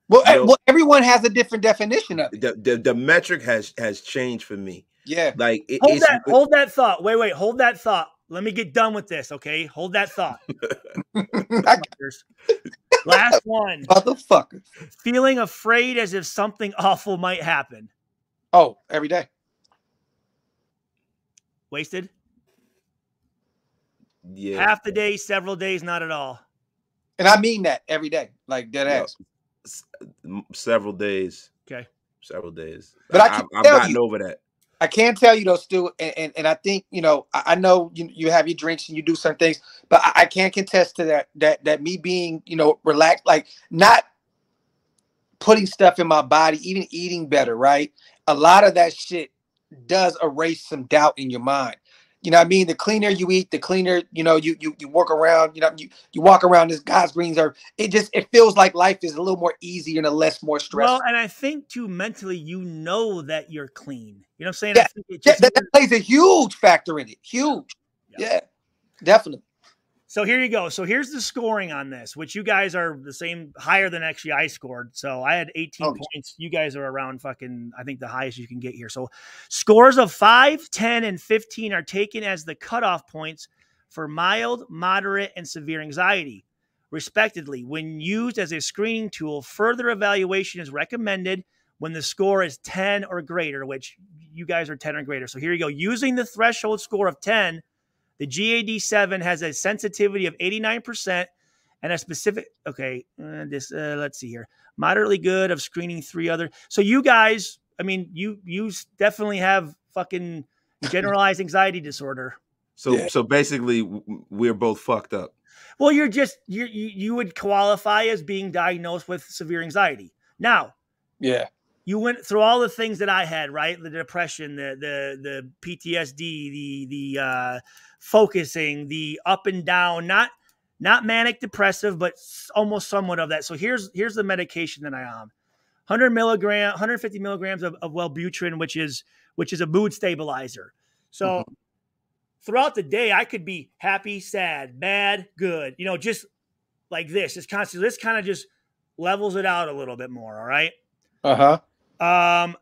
Well, you know, well, everyone has a different definition of it. The, the, the metric has has changed for me. Yeah. Like it, hold that hold that thought. Wait, wait, hold that thought. Let me get done with this, okay? Hold that thought. Last one. Motherfucker. Feeling afraid as if something awful might happen. Oh, every day. Wasted? Yeah. Half the day, several days, not at all. And I mean that every day, like dead Yeah. ass. S- m- several days. Okay. Several days. But I I, can have tell gotten you- over that. I can tell you though, Stu, and, and, and I think you know, I, I know you, you have your drinks and you do some things, but I, I can't contest to that that that me being you know relaxed, like not putting stuff in my body, even eating better, right? A lot of that shit does erase some doubt in your mind. You know what I mean? The cleaner you eat, the cleaner, you know, you you you walk around, you know, you, you walk around this God's greens are it just it feels like life is a little more easy and a less more stressful. Well, and I think too mentally, you know that you're clean. You know what I'm saying? Yeah. I think it Yeah, that, that plays a huge factor in it. Huge. Yeah. Yeah, definitely. So here you go. So here's the scoring on this, which you guys are the same higher than actually I scored. So I had 18 Oh. points. You guys are around fucking, I think the highest you can get here. So scores of 5, 10, and 15 are taken as the cutoff points for mild, moderate, and severe anxiety, respectively. When used as a screening tool, further evaluation is recommended when the score is 10 or greater, which you guys are 10 or greater. So here you go. Using the threshold score of 10, the GAD7 has a sensitivity of 89% and a specific, okay, uh, this, uh, let's see here, moderately good of screening three other. So you guys, I mean, you, you definitely have fucking generalized anxiety disorder. So Yeah. so basically, w- w- we're both fucked up. Well, you're just, you, you would qualify as being diagnosed with severe anxiety. Now, Yeah. You went through all the things that I had, right? The depression, the the the PTSD, the the uh, focusing, the up and down, not not manic depressive, but almost somewhat of that. So here's here's the medication that I am: 100 milligram, 150 milligrams of, of Wellbutrin, which is which is a mood stabilizer. So throughout the day, I could be happy, sad, bad, good, you know, just like this. It's constantly this kind of just levels it out a little bit more. All right. Uh huh. Um,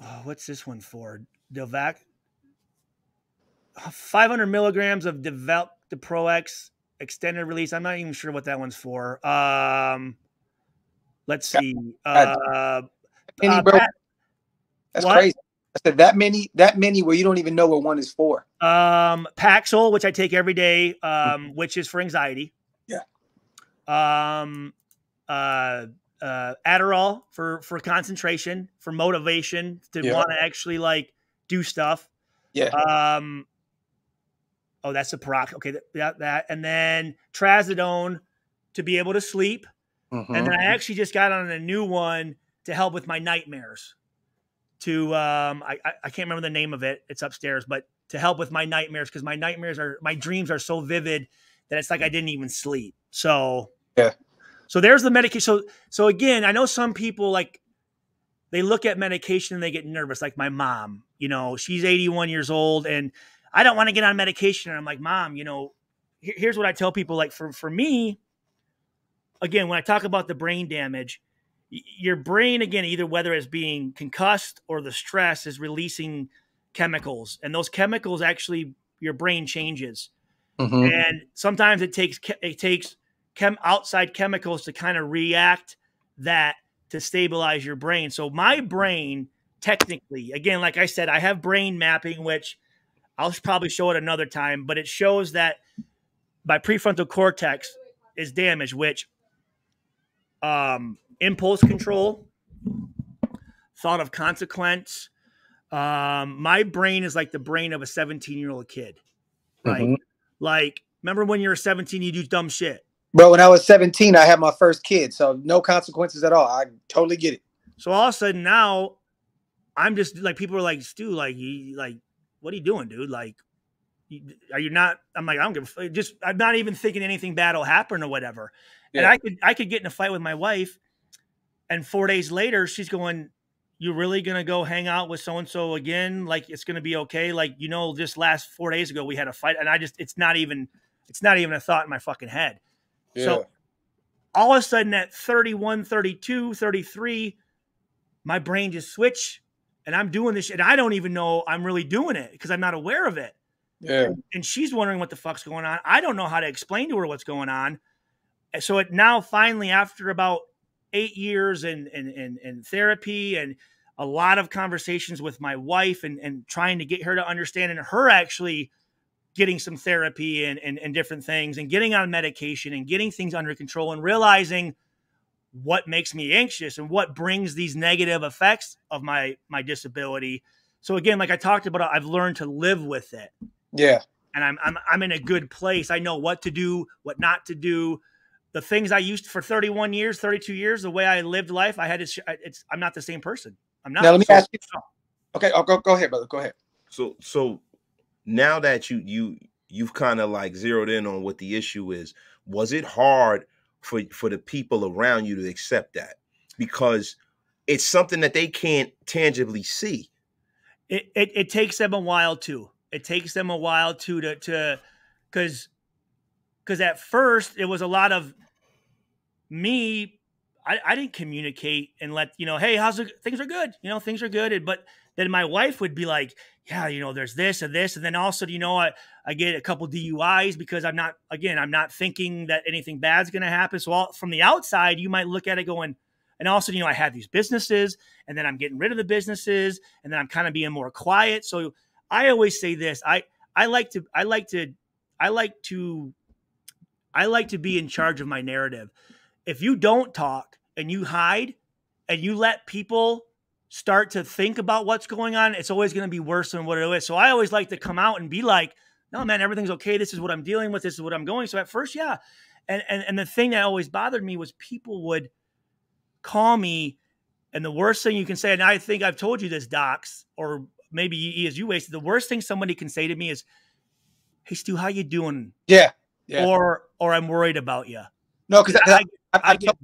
oh, what's this one for? Devac. 500 milligrams of Develop the Pro X extended release. I'm not even sure what that one's for. Um, let's see. Uh, Many, uh. Pat- That's what? crazy. I said that many, that many where you don't even know what one is for. um, Paxil, which I take every day, um, which is for anxiety. Yeah. Um, uh, uh, Adderall for for concentration, for motivation, to Yeah. want to actually like do stuff. Yeah. Um. Oh, that's a parox. Okay, that, that and then trazodone to be able to sleep, Mhm. and then I actually just got on a new one to help with my nightmares. To um, I I, I can't remember the name of it. It's upstairs, but to help with my nightmares because my nightmares are my dreams are so vivid that it's like I didn't even sleep. So Yeah. So there's the medication. So so again, I know some people like they look at medication and they get nervous. Like my mom, you know, she's 81 years old and I don't want to get on medication. And I'm like, mom, you know, here- here's what I tell people. Like for for me, again, when I talk about the brain damage, your brain again, either whether it's being concussed or the stress is releasing chemicals, and those chemicals actually your brain changes Mhm. and sometimes it takes it takes chem outside chemicals to kind of react that to stabilize your brain so my brain technically again like i said i have brain mapping which i'll probably show it another time but it shows that my prefrontal cortex is damaged which um impulse control thought of consequence um my brain is like the brain of a 17 year old kid right Mhm. like, remember when you were 17, you do dumb shit. Bro, when I was 17, I had my first kid, so no consequences at all. I totally get it. So all of a sudden now, I'm just like people are like, Stu, like, you, like, what are you doing, dude? Like, you- are you not? I'm like, I don't give a f- just. I'm not even thinking anything bad will happen or whatever. And I could, I could get in a fight with my wife, and four days later, she's going, "You really gonna go hang out with so and so again? Like, it's gonna be okay? Like, you know, just last four days ago we had a fight, and I just, it's not even, it's not even a thought in my fucking head." So all of a sudden at 31, 32, 33, my brain just switched and I'm doing this shit. And I don't even know I'm really doing it because I'm not aware of it. yeah. And she's wondering what the fuck's going on. I don't know how to explain to her what's going on. And so it now finally, after about eight years in, in, in, in therapy and a lot of conversations with my wife and, and trying to get her to understand and her actually getting some therapy and, and, and different things and getting on medication and getting things under control and realizing what makes me anxious and what brings these negative effects of my my disability. So again, like I talked about, I've learned to live with it. Yeah. And I'm I'm I'm in a good place. I know what to do, what not to do. The things I used for 31 years, 32 years, the way I lived life, I had to. It's I'm not the same person. I'm not. Now let me so, ask you. Okay, I'll go go ahead, brother. Go ahead. So so now that you you you've kind of like zeroed in on what the issue is, was it hard for for the people around you to accept that because it's something that they can't tangibly see. It, it, it takes them a while too. It takes them a while too to to because because at first it was a lot of me. I, I didn't communicate and let you know, hey, how's it? Things are good. You know, things are good. But then my wife would be like, yeah, you know, there's this and this. And then also, you know, I, I get a couple DUIs because I'm not, again, I'm not thinking that anything bad's going to happen. So all, from the outside, you might look at it going, and also, you know, I have these businesses and then I'm getting rid of the businesses and then I'm kind of being more quiet. So I always say this, I, I like to, I like to, I like to, I like to be in charge of my narrative. If you don't talk and you hide and you let people start to think about what's going on, it's always going to be worse than what it is. So I always like to come out and be like, no, man, everything's okay. This is what I'm dealing with. This is what I'm going. So at first, yeah. And, and, and the thing that always bothered me was people would call me. And the worst thing you can say, and I think I've told you this, Docs, or maybe as you wasted, the worst thing somebody can say to me is, Hey Stu, how you doing? Yeah. yeah. Or, or I'm worried about you. No, because I, I, I, I, get,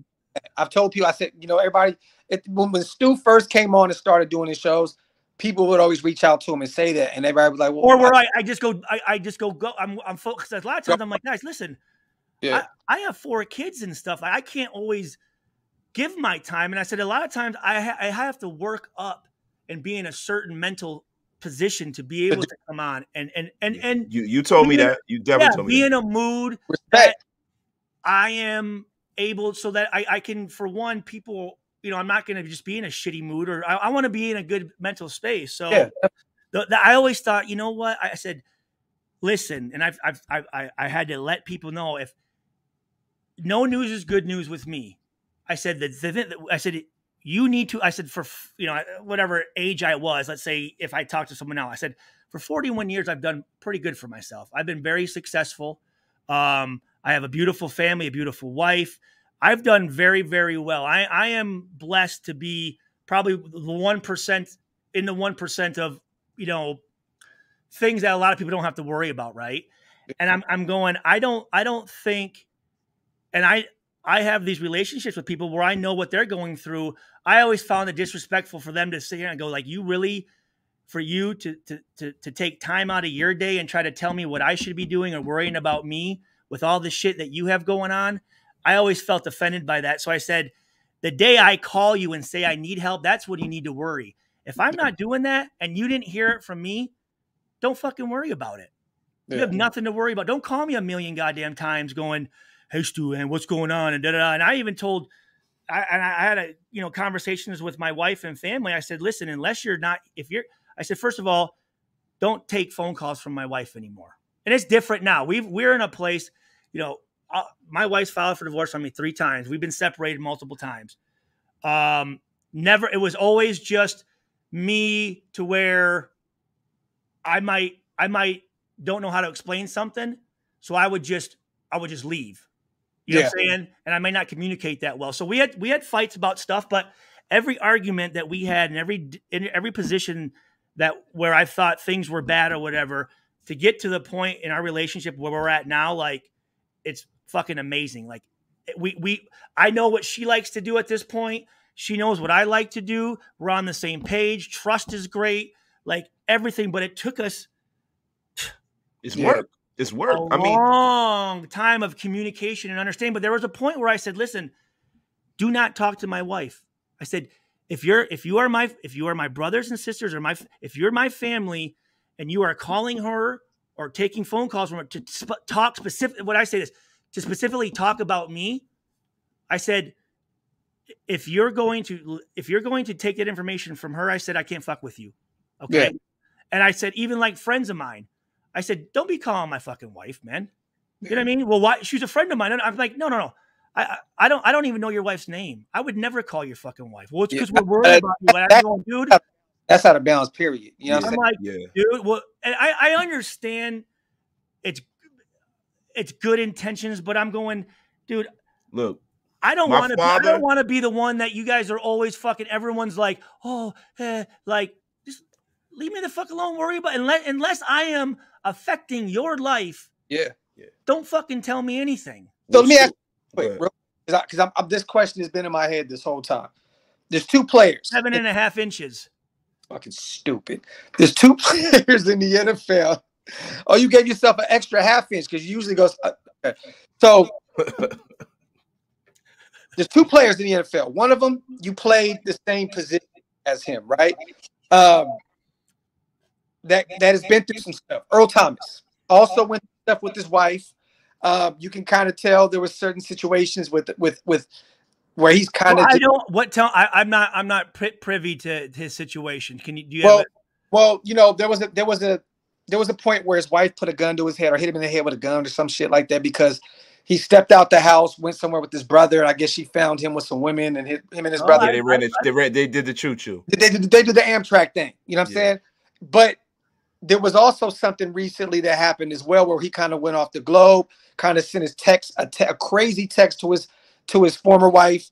I've told people, I said, you know, everybody, it, when, when Stu first came on and started doing his shows, people would always reach out to him and say that, and everybody was like, well, or where I, I, just go, I, I just go, go, I'm, I'm focused. A lot of times, I'm like, guys, listen, yeah. I, I have four kids and stuff. I can't always give my time, and I said a lot of times I, ha- I have to work up and be in a certain mental position to be able to come on and and and and you you told me that you definitely yeah, told me be that. in a mood Respect. that I am able so that I, I can, for one, people, you know, I'm not going to just be in a shitty mood or I, I want to be in a good mental space. So yeah. the, the, I always thought, you know what? I said, listen, and I've, I've, I, I had to let people know if no news is good news with me. I said that, the, I said, you need to, I said, for, you know, whatever age I was, let's say if I talked to someone now, I said, for 41 years, I've done pretty good for myself. I've been very successful. Um, I have a beautiful family, a beautiful wife. I've done very, very well. I, I am blessed to be probably the one percent in the one percent of you know things that a lot of people don't have to worry about, right? And I'm I'm going. I don't I don't think, and I I have these relationships with people where I know what they're going through. I always found it disrespectful for them to sit here and go like, "You really." For you to, to to to take time out of your day and try to tell me what I should be doing or worrying about me, with all the shit that you have going on. I always felt offended by that. So I said, the day I call you and say I need help, that's when you need to worry. If I'm not doing that and you didn't hear it from me, don't fucking worry about it. You have nothing to worry about. Don't call me a million goddamn times going, "Hey Stu, and what's going on?" and da da. And I even told, I, and I had a you know conversations with my wife and family. I said, "Listen, unless you're not, if you're," I said, first of all, don't take phone calls from my wife anymore. And it's different now. We've we're in a place you know, uh, my wife's filed for divorce on me three times. We've been separated multiple times. Um, never, it was always just me to where I might, I might don't know how to explain something. So I would just, I would just leave. You know yeah. what I'm saying? And I may not communicate that well. So we had, we had fights about stuff, but every argument that we had and every, in every position that where I thought things were bad or whatever, to get to the point in our relationship where we're at now, like it's fucking amazing. Like we we I know what she likes to do at this point. She knows what I like to do. We're on the same page. Trust is great. Like everything, but it took us it's yeah. work. It's work. A I mean, long time of communication and understanding. But there was a point where I said, "Listen, do not talk to my wife." I said, "If you're if you are my if you are my brothers and sisters or my if you're my family, and you are calling her or taking phone calls from her to sp- talk specific. What I say is to specifically talk about me. I said, if you're going to if you're going to take that information from her, I said I can't fuck with you. Okay. Yeah. And I said, even like friends of mine, I said, don't be calling my fucking wife, man. You know what I mean? Well, why? She's a friend of mine. And I'm like, no, no, no. I, I don't I don't even know your wife's name. I would never call your fucking wife. Well, it's Yeah. because we're worried uh, about you. And I'm going, dude, That's out of bounds. Period. You know what I'm I'm like, Yeah. dude. Well, and I I understand it's it's good intentions, but I'm going, dude. Look, I don't want to. Be, I don't want to be the one that you guys are always fucking. Everyone's like, oh, eh, like just leave me the fuck alone. Worry about unless unless I am affecting your life. Yeah. yeah. Don't fucking tell me anything. So let me ask Go you ahead. quick, because because I'm, I'm- this question has been in my head this whole time. There's two players. Seven and a half inches. Fucking stupid. There's two players in the NFL. Oh, you gave yourself an extra half inch because you usually goes. uh. So there's two players in the NFL. One of them you played the same position as him, right? Um, that that has been through some stuff. Earl Thomas also went through stuff with his wife. Um, you can kind of tell there were certain situations with with with where he's kind Well, of I don't. What tell? I, I'm not. I'm not privy to his situation. Can you? Do you well, have? well, you know, there was a there was a there was a point where his wife put a gun to his head or hit him in the head with a gun or some shit like that because he stepped out the house, went somewhere with his brother, and I guess she found him with some women and hit him and his Oh, brother. yeah, they ran it. They ran. They did the choo choo. they, they, they did the Amtrak thing. You know what I'm Yeah. saying? But there was also something recently that happened as well where he kind of went off the globe, kind of sent his text a, te- a crazy text to his to his former wife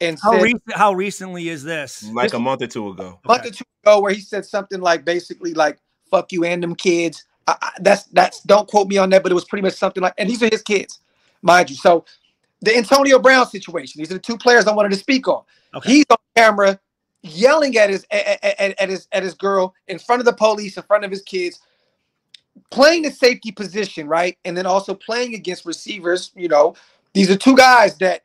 and How said recent? How recently is this? Like a month or two ago. a month Okay. or two ago where he said something like basically like "fuck you and them kids." I, I, that's that's don't quote me on that, but it was pretty much something like, and these are his kids, mind you. So the Antonio Brown situation. These are the two players I wanted to speak on. Okay. He's on camera yelling at his at, at, at his at his girl in front of the police, in front of his kids, playing the safety position, right, and then also playing against receivers. You know, these are two guys that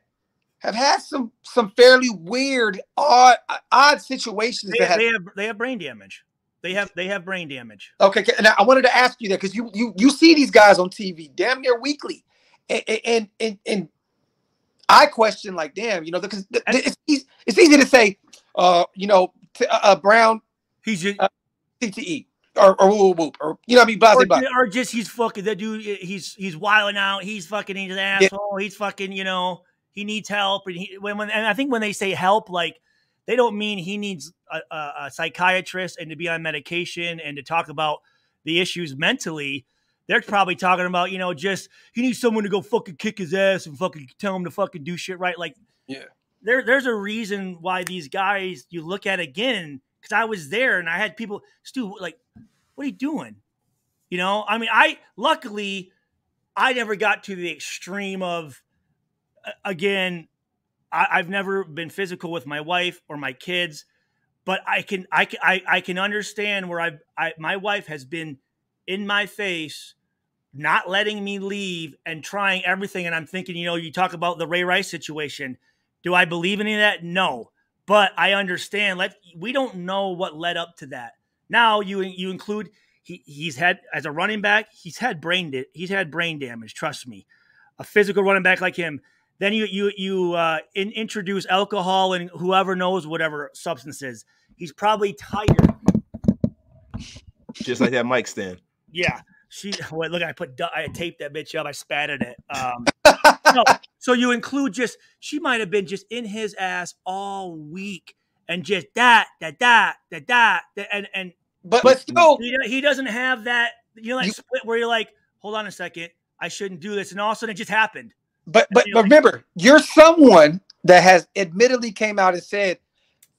have had some some fairly weird, odd odd situations They, that have they have. They have brain damage. They have. They have brain damage. Okay, and I wanted to ask you that because you you you see these guys on TV damn near weekly, and and and, and I question like, damn, you know, because it's it's easy to say, uh, you know, t- uh, uh, Brown He's just. CTE or or whoop, whoop, or you know what I mean, blah or, blah. or just he's fucking that dude. He's he's wilding out. He's fucking he's an asshole. He's fucking you know he needs help. And he when, when and I think when they say help, like they don't mean he needs a, a, a psychiatrist and to be on medication and to talk about the issues mentally. They're probably talking about you know just he needs someone to go fucking kick his ass and fucking tell him to fucking do shit right. Like Yeah. there there's a reason why these guys you look at again because I was there and I had people Stu like what are you doing? You know, I mean, I luckily I never got to the extreme of again. I, I've never been physical with my wife or my kids, but I can I can I, I can understand where I I my wife has been in my face, not letting me leave and trying everything. And I'm thinking, you know, you talk about the Ray Rice situation. Do I believe any of that? No, but I understand. Let we don't know what led up to that. Now you you include he he's had as a running back he's had brain he's had brain damage. Trust me, a physical running back like him. Then you you you uh, in, introduce alcohol and whoever knows whatever substances. He's probably tired. Just like that mic stand. Yeah, she. Wait, look, I put I taped that bitch up. I spat at it. Um, no, so you include just she might have been just in his ass all week and just that that that that that, that and and But but still, he, he doesn't have that you know that You- split where you're like, hold on a second, I shouldn't do this, and all of a sudden it just happened. But but, but remember, you're someone that has admittedly came out and said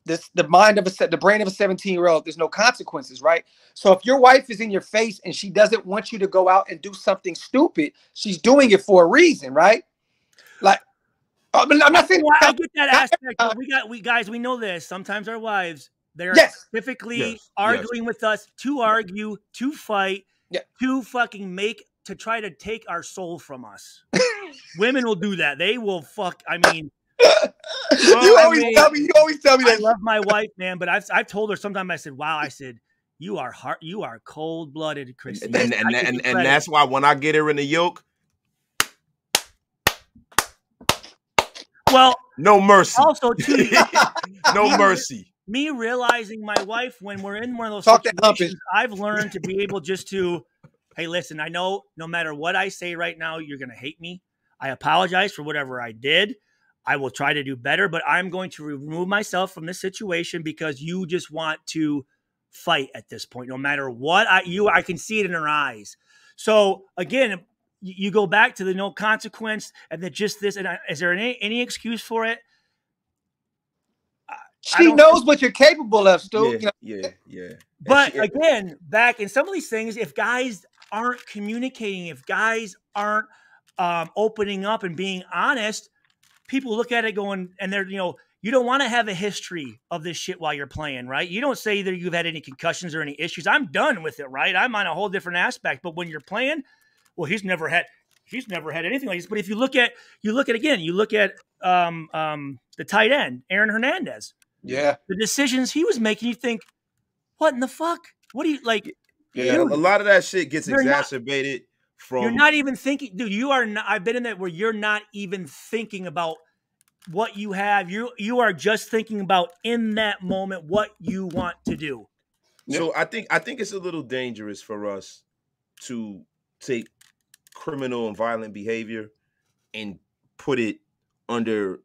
this the mind of a se- the brain of a 17 year old there's no consequences right so if your wife is in your face and she doesn't want you to go out and do something stupid she's doing it for a reason right like uh, I mean, i'm not saying Well, I get that not aspect. But we got we guys we know this. Sometimes our wives they're Yes. specifically Yes, yes. arguing with us to argue, to fight, Yeah. to fucking make to try to take our soul from us. Women will do that. They will fuck. I mean, you I always mean, tell me you always tell me I love my wife, man, but I've I've told her sometimes. I said, "Wow," I said, "You are heart. You are cold blooded, Christy." And and, and, and, and that's why when I get her in the yoke, Well, no mercy. also too, no mercy. me realizing my wife when we're in one of those Talk that up situations, I've learned to be able just to, hey, listen, I know no matter what I say right now, you're gonna hate me. I apologize for whatever I did. I will try to do better, but I'm going to remove myself from this situation because you just want to fight at this point. No matter what I you I can see it in her eyes. So again, you you go back to the no consequence and then just this and I, is there any any excuse for it? She knows what you're capable of, Stu. Yeah, You know, yeah, yeah. But she- again, back in some of these things, if guys aren't communicating, if guys aren't um, opening up and being honest, people look at it going, and they're, you know, you don't want to have a history of this shit while you're playing, right? You don't say that you've had any concussions or any issues. I'm done with it, right? I'm on a whole different aspect. But when you're playing, well, he's never had. He's never had anything like this. But if you look at, you look at again, you look at um, um, the tight end, Aaron Hernandez yeah, the decisions he was making, you think, what in the fuck? What do you like? yeah, a lot of that shit gets exacerbated from You're not even thinking, dude. You are. Not, I've been in that where you're not even thinking about what you have. You you are just thinking about in that moment what you want to do. So I think I think it's a little dangerous for us to take criminal and violent behavior and put it under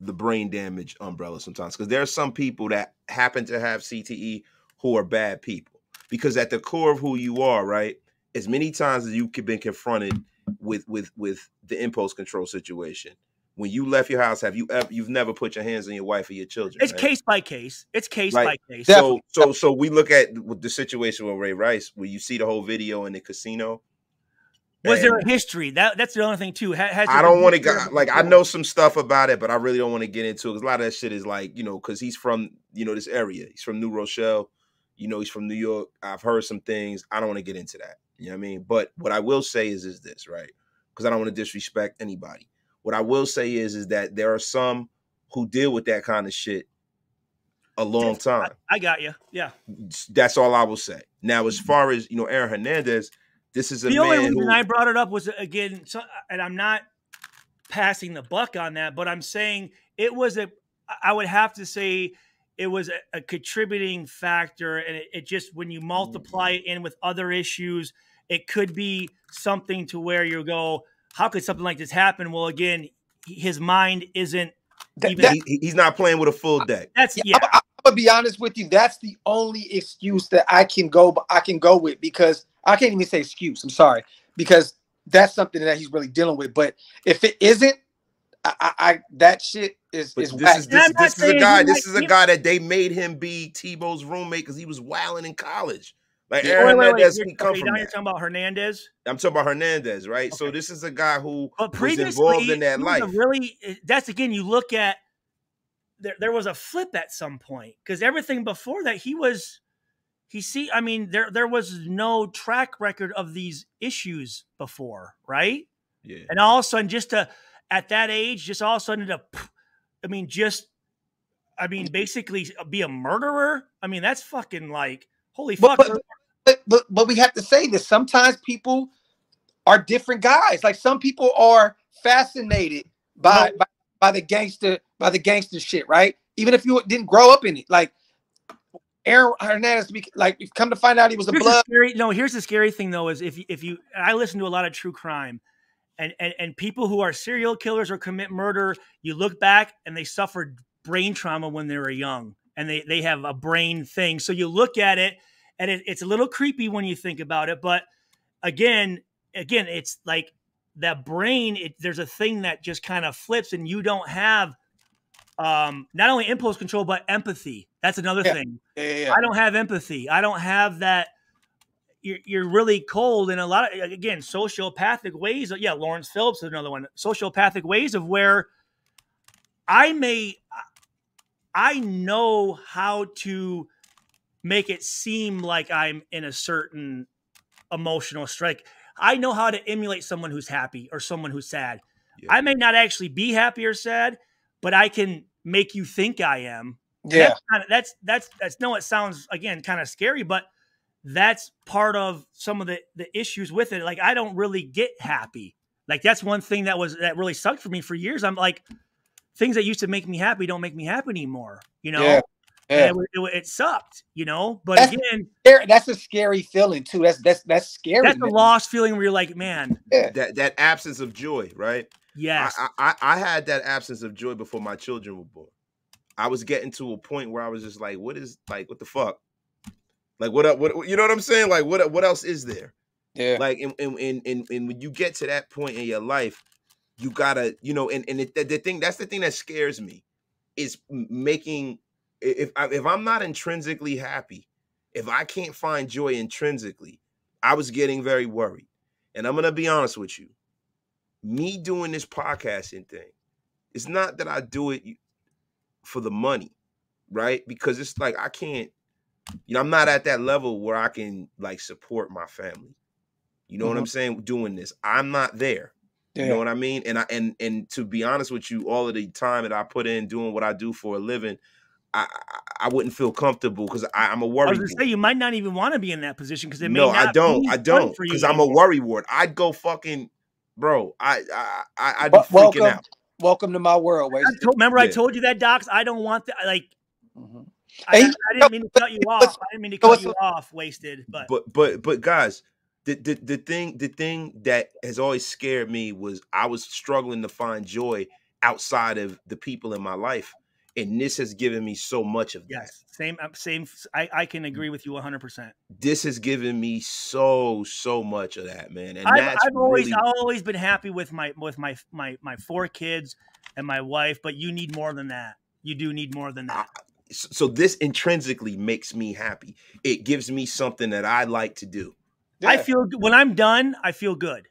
the brain damage umbrella sometimes because there are some people that happen to have CTE who are bad people because at the core of who you are, right? As many times as you've been confronted with with with the impulse control situation, when you left your house, have you ever you've never put your hands on your wife or your children? It's right? case by case. It's case Right. by case. Yeah. So so so we look at with the situation with Ray Rice, where you see the whole video in the casino. Was there a history? That that's the other thing too. Has I don't want to go like I know some stuff about it, but I really don't want to get into it because a lot of that shit is like you know because he's from you know this area. He's from New Rochelle. You know he's from New York. I've heard some things. I don't want to get into that. You know what I mean? But what I will say is is this right? Because I don't want to disrespect anybody. What I will say is is that there are some who deal with that kind of shit a long time. I got you. Yeah. That's all I will say. Now, as mm-hmm. far as you know, Aaron Hernandez, this is a the only reason who I brought it up was again, so, and I'm not passing the buck on that, but I'm saying it was a. I would have to say it was a, a contributing factor, and it, it just when you multiply mm. it in with other issues, it could be something to where you go, how could something like this happen? Well, again, his mind isn't That- even. that- he's not playing with a full deck. that's Yeah, yeah. I'm, I'm gonna be honest with you. That's the only excuse that I can go. I can go with because I can't even say excuse. I'm sorry because that's something that he's really dealing with. But if it isn't, I, I, I that shit is But is this whack. is And this, this is a guy. This might- is a guy that they made him be Tebow's roommate because he was wilding in college. Like Yeah. Aaron Wait, wait, wait. Hernandez, You're, come okay, from now you're that. talking about Hernandez. I'm talking about Hernandez, right? So this is a guy who But was involved in that he was a life. really eh, that's again. You look at there. There was a flip at some point because everything before that, he was he see. I mean, there there was no track record of these issues before, right? yeah. And all of a sudden, just to at that age, just all of a sudden to, I mean, just I mean, basically be a murderer. I mean, that's fucking like holy fuck. but- but, but but we have to say this. Sometimes people are different guys. Like some people are fascinated by by, by the gangster by the gangster shit, right? Even if you didn't grow up in it, like Aaron Hernandez, like you've come to find out he was a Here's blood. scary. No, here's the scary thing though: is if you, if you, I listen to a lot of true crime, and and and people who are serial killers or commit murder, you look back and they suffered brain trauma when they were young, and they they have a brain thing. So you look at it, and it, it's a little creepy when you think about it. But again, again, it's like that brain. It, there's a thing that just kind of flips, and you don't have um not only impulse control but empathy. That's another Yeah. thing. Yeah, yeah. I don't have empathy. I don't have that. You're, you're really cold in a lot of again sociopathic ways. Yeah, Lawrence Phillips is another one. Sociopathic ways of where I may I know how to make it seem like I'm in a certain emotional strike. I know how to emulate someone who's happy or someone who's sad. Yeah. I may not actually be happy or sad, but I can make you think I am Yeah, that's kinda, that's that's that's no. It sounds again kind of scary, but that's part of some of the the issues with it. Like I don't really get happy. Like that's one thing that was that really sucked for me for years. I'm like, things that used to make me happy don't make me happy anymore. You know, Yeah. Yeah. And it, it, it sucked. You know, but That's- again, Scary- That's a scary feeling too. That's that's that's scary. that's a lost feeling where you're like, man, That that absence of joy, right? yes, I, I I had that absence of joy before my children were born. I was getting to a point where I was just like, what is like, what the fuck? Like what up? What you know what I'm saying? Like what what else is there? Yeah. Like and and and, and, and when you get to that point in your life, you gotta, you know, and and it, the, the thing that's the thing that scares me is making i- if I, if I'm not intrinsically happy, if I can't find joy intrinsically, I was getting very worried. And I'm gonna be honest with you, me doing this podcasting thing, it's not that I do it for the money, right? Because it's like I can't, you know, I'm not at that level where I can like support my family. You know what mm-hmm. I'm saying? Doing this, I'm not there. You know what I mean? And I and and to be honest with you, all of the time that I put in doing what I do for a living, I I, I wouldn't feel comfortable because I'm a worry. I was gonna ward. say you might not even want to be in that position because it may No, I don't. be I don't because I'm a worry ward. I'd go fucking, bro. I I I I'd be Wel- freaking welcome, out. welcome to my world. I Wasted. told- remember, I told you that, Docs. I don't want that. Like, Mhm. I, Hey, I didn't mean to cut you off. I didn't mean to cut you off. Wasted, but But but but guys, the, the the thing the thing that has always scared me was I was struggling to find joy outside of the people in my life, and this has given me so much of that. yes, same, uh, same. I, I can agree with you 100. percent This has given me so so much of that, man. And I've, that's I've always, really, I've always been happy with my, with my, my, my four kids and my wife. But you need more than that. You do need more than that. so so this intrinsically makes me happy. It gives me something that I like to do I feel when I'm done, I feel good.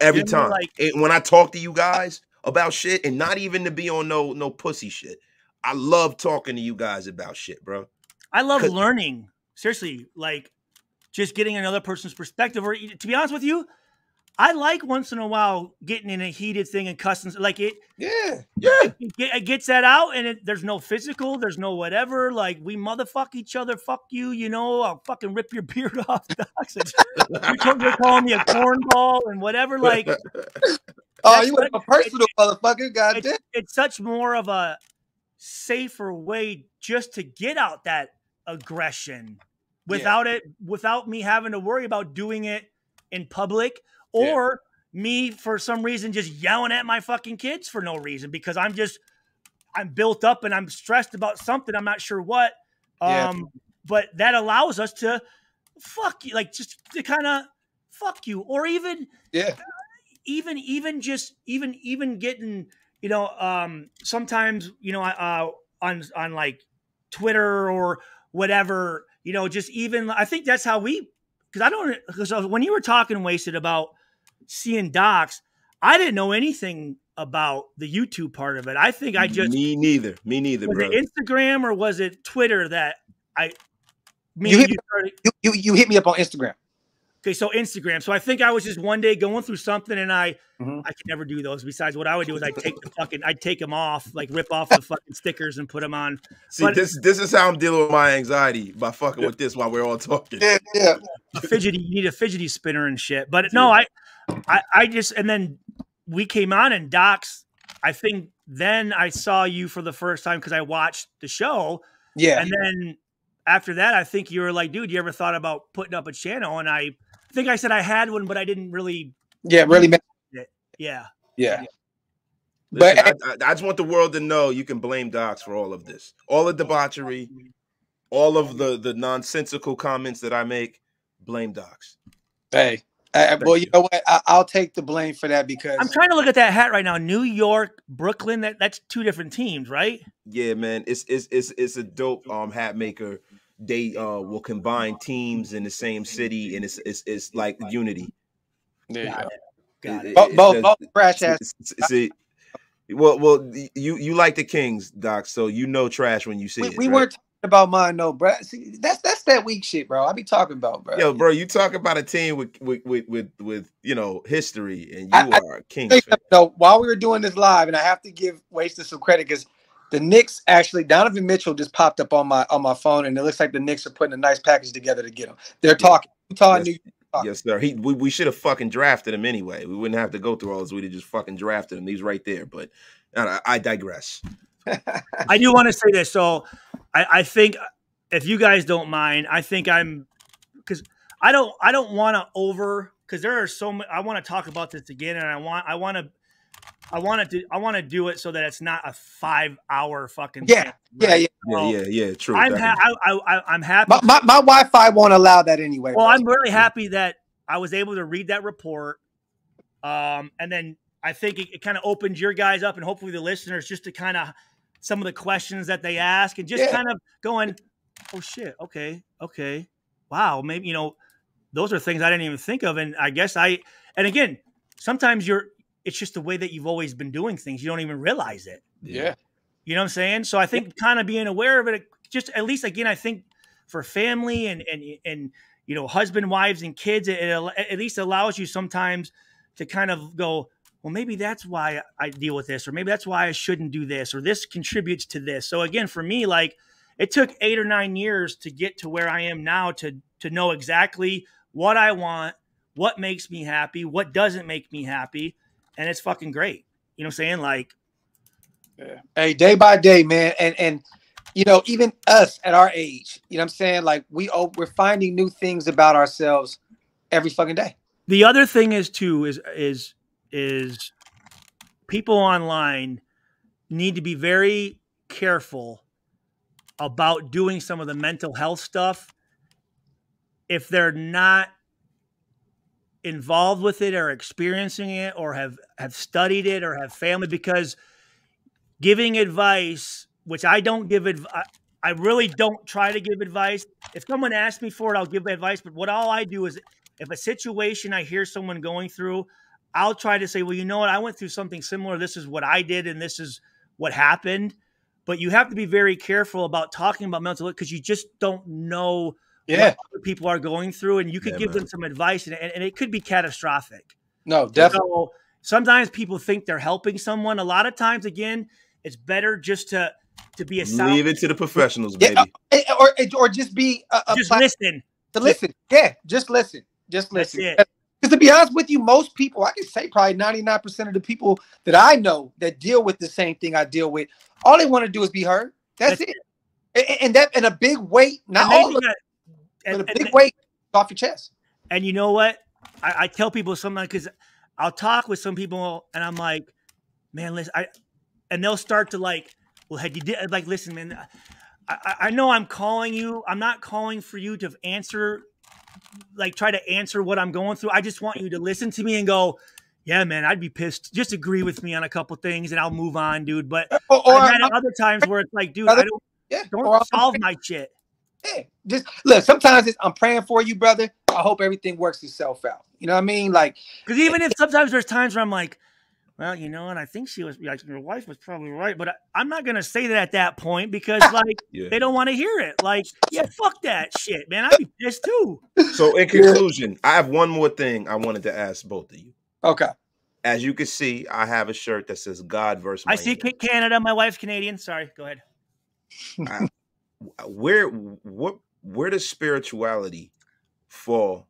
every You know, time. like- And when I talk to you guys about shit, and not even to be on no no pussy shit. I love talking to you guys about shit, bro. I love learning. Seriously, like just getting another person's perspective. Or to be honest with you, I like once in a while getting in a heated thing and cussing. Like it, Yeah. Yeah, it, gets that out, and it, there's no physical, there's no whatever. Like we motherfuck each other. Fuck you, you know. I'll fucking rip your beard off. Docs. You're, calling me a cornball and whatever. Like Oh, That's you went a personal motherfucker. God it's, damn. it's such more of a safer way just to get out that aggression without it without me having to worry about doing it in public Yeah. or me for some reason just yelling at my fucking kids for no reason because I'm just I'm built up and I'm stressed about something I'm not sure what Yeah. um but that allows us to fuck you like just to kind of fuck you or even Yeah. even even just even even getting you know um sometimes you know uh on on like twitter or whatever you know just even i think that's how we because i don't because when you were talking wasted about seeing docs i didn't know anything about the youtube part of it i think i just me neither. Me neither, was bro. it instagram or was it twitter that i me You hit- you started You, you you hit me up on Instagram. Okay, so Instagram. So I think I was just one day going through something, and I Mhm. I could never do those. Besides, what I would do is I would take the fucking I'd take them off, like rip off the fucking stickers and put them on. See, but- this this is how I'm dealing with my anxiety by fucking with this while we're all talking. Yeah, yeah. A fidgety, you need a fidgety spinner and shit. But no, I, I, I just and then we came on and Docs. I think then I saw you for the first time because I watched the show, Yeah. and then after that, I think you were like, "Dude, you ever thought about putting up a channel?" And I think I said I had one, but I didn't really. Yeah, really man. Yeah. Yeah. Listen, But- I, I, I just want the world to know you can blame Docs for all of this, all the debauchery, all of the the nonsensical comments that I make. Blame Docs. Hey. Uh, well, you you. know what? I, I'll take the blame for that because I'm trying to look at that hat right now. New York, Brooklyn. That that's two different teams, right? Yeah, man, it's it's it's it's a dope um hat maker. They uh will combine teams in the same city, and it's it's it's like unity. Yeah, Got it. Both, both, does- trash ass. s- s- See, well, well, you you like the Kings, Doc, so you know trash when you see We, it. we right? weren't talking about mine, no, bro. See, that's that's that weak shit, bro. I be talking about, bro. Yo, bro, you talk about a team with with with with, with you know history, and you I- I are a Kings Hey. So while we were doing this live, and I have to give Wasted some credit because the Knicks actually Donovan Mitchell just popped up on my on my phone, and it looks like the Knicks are putting a nice package together to get him. They're talking Utah, Yes. New York. Yes, sir. He we, we should have fucking drafted him anyway. We wouldn't have to go through all this. We'd have just fucking drafted him. He's right there. But I, I digress. I do want to say this. So I, I think if you guys don't mind, I think I'm because I don't I don't want to over because there are so many. I want to talk about this again, and I want I want to I want to I want to do it so that it's not a five hour fucking Yeah, thing, yeah, right? yeah. Yeah, So yeah, yeah. True. I'm ha- definitely. I, I, I'm happy. My, my, my Wi-Fi won't allow that anyway. well. I'm really happy that I was able to read that report, um, and then I think it, it kind of opened your guys up, and hopefully the listeners just to kind of some of the questions that they ask, and just Yeah. kind of going, "Oh shit, okay, okay, wow, maybe you know." Those are things I didn't even think of, and I guess I. And again, sometimes you're. It's just the way that you've always been doing things. You don't even realize it. yeah. You know what I'm saying? So I think kind of being aware of it, just at least again, I think for family and and and you know husband, wives, and kids, it, it at least allows you sometimes to kind of go, well, maybe that's why I deal with this, or maybe that's why I shouldn't do this, or this contributes to this. So again, for me, like it took eight or nine years to get to where I am now to to know exactly what I want, what makes me happy, what doesn't make me happy, and it's fucking great. You know what I'm saying? Like yeah. Hey, day by day, man, and and you know, even us at our age, you know, what I'm saying, like we oh, we're finding new things about ourselves every fucking day. the other thing is too is is is people online need to be very careful about doing some of the mental health stuff. If they're not involved with it or experiencing it or have have studied it or have family because giving advice which i don't give advice i really don't try to give advice. If someone asks me for it i'll give advice but what all i do is if a situation I hear someone going through, I'll try to say, well, you know what? I went through something similar. This is what I did, and this is what happened. But you have to be very careful about talking about mental health because you just don't know Yeah, what other people are going through, and you could Yeah, give man. them some advice, and, and it could be catastrophic. no, definitely. So sometimes people think they're helping someone. A lot of times, again, it's better just to to be a sound. Leave it to the professionals, Yeah, baby. Eh, or or just be a, a Just listen. to listen. Yeah, just listen. Just That's listen. it. Because to be honest with you, most people, I can say probably 99% of the people that I know that deal with the same thing I deal with, all they want to do is be heard. That's, That's it. And, that and a big weight, not And all of it, that- but and- a and big they- weight off your chest. And you know what? I, I tell people sometimes because I'll talk with some people and I'm like, man, listen, I, and they'll start to like, well, had you did like, listen, man, I- I know I'm calling you. I'm not calling for you to answer, like, try to answer what I'm going through. I just want you to listen to me and go, yeah, man, I'd be pissed. Just agree with me on a couple things and I'll move on, dude. But uh, Or, or I've had it other times where it's like, dude, I don't, yeah, don't I'm solve my shit. yeah, just look. Sometimes it's, I'm praying for you, brother. I hope everything works itself out. You know what I mean? Like, Because even if sometimes there's times where I'm like, well, you know, and I think she was like, your wife was probably right, but I, I'm not gonna say that at that point because like Yeah. they don't want to hear it. Like, yeah, fuck that shit, man. I'd be pissed too. So, in conclusion, I have one more thing I wanted to ask both of you. okay, As you can see, I have a shirt that says "God versus." I see Canada. My wife's Canadian. Sorry, go ahead. where what where does spirituality fall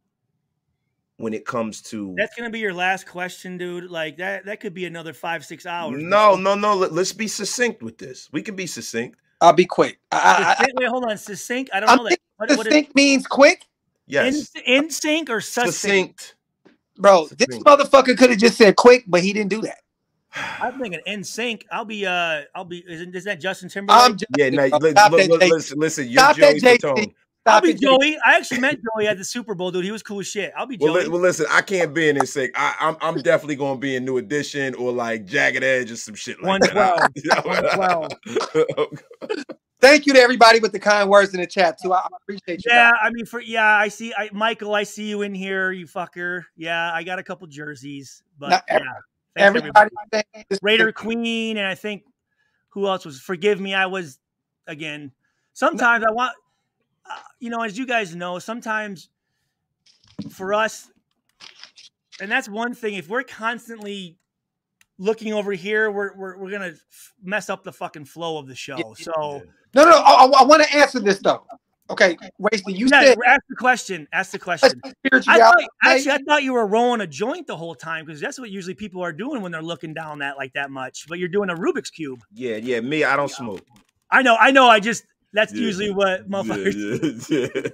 when it comes to That's gonna be your last question, dude. Like that. That could be another five, six hours. no no no let, us be succinct with this we can be succinct I'll be quick. I, I, I, Wait, hold on. Succinct. I don't I'm know that. What, what is succinct means quick, yes in, in sync or succinct? succinct bro. This motherfucker could have just said quick, but he didn't do that. I'm thinking in sync. I'll be. Uh, I'll be. Isn't is that Justin Timberlake? I'm just yeah no, li- Stop li- li- listen listen you're Stop that, Joey JT. Fatone. I'll be it, Joey. I actually met Joey at the Super Bowl, dude. He was cool as shit. I'll be Well, Joey. li- well, listen, I can't be in this sick. I, I'm I'm definitely gonna be in New Edition or like Jagged Edge or some shit like that. 112. Thank you to everybody with the kind words in the chat too. I I appreciate you. yeah, guys. I mean, for yeah, I see. I, Michael, I see you in here, you fucker. Yeah, I got a couple jerseys, but Now, yeah, ev- Everybody, everybody. Raider Queen, and I think who else was? Forgive me, I was again. Sometimes I want, you know, as you guys know, sometimes for us, and that's one thing. If we're constantly looking over here, we're we're, we're gonna mess up the fucking flow of the show. Yeah, So No, no, I, I want to answer this though. Okay, Wasted, you Yeah, said ask the question. Ask the question. I thought, actually, I thought you were rolling a joint the whole time because that's what usually people are doing when they're looking down that like that much. But you're doing a Rubik's cube. Yeah, yeah. Me, I don't smoke. I know, I know. I just that's Yeah. usually what motherfuckers. Yeah, yeah, yeah.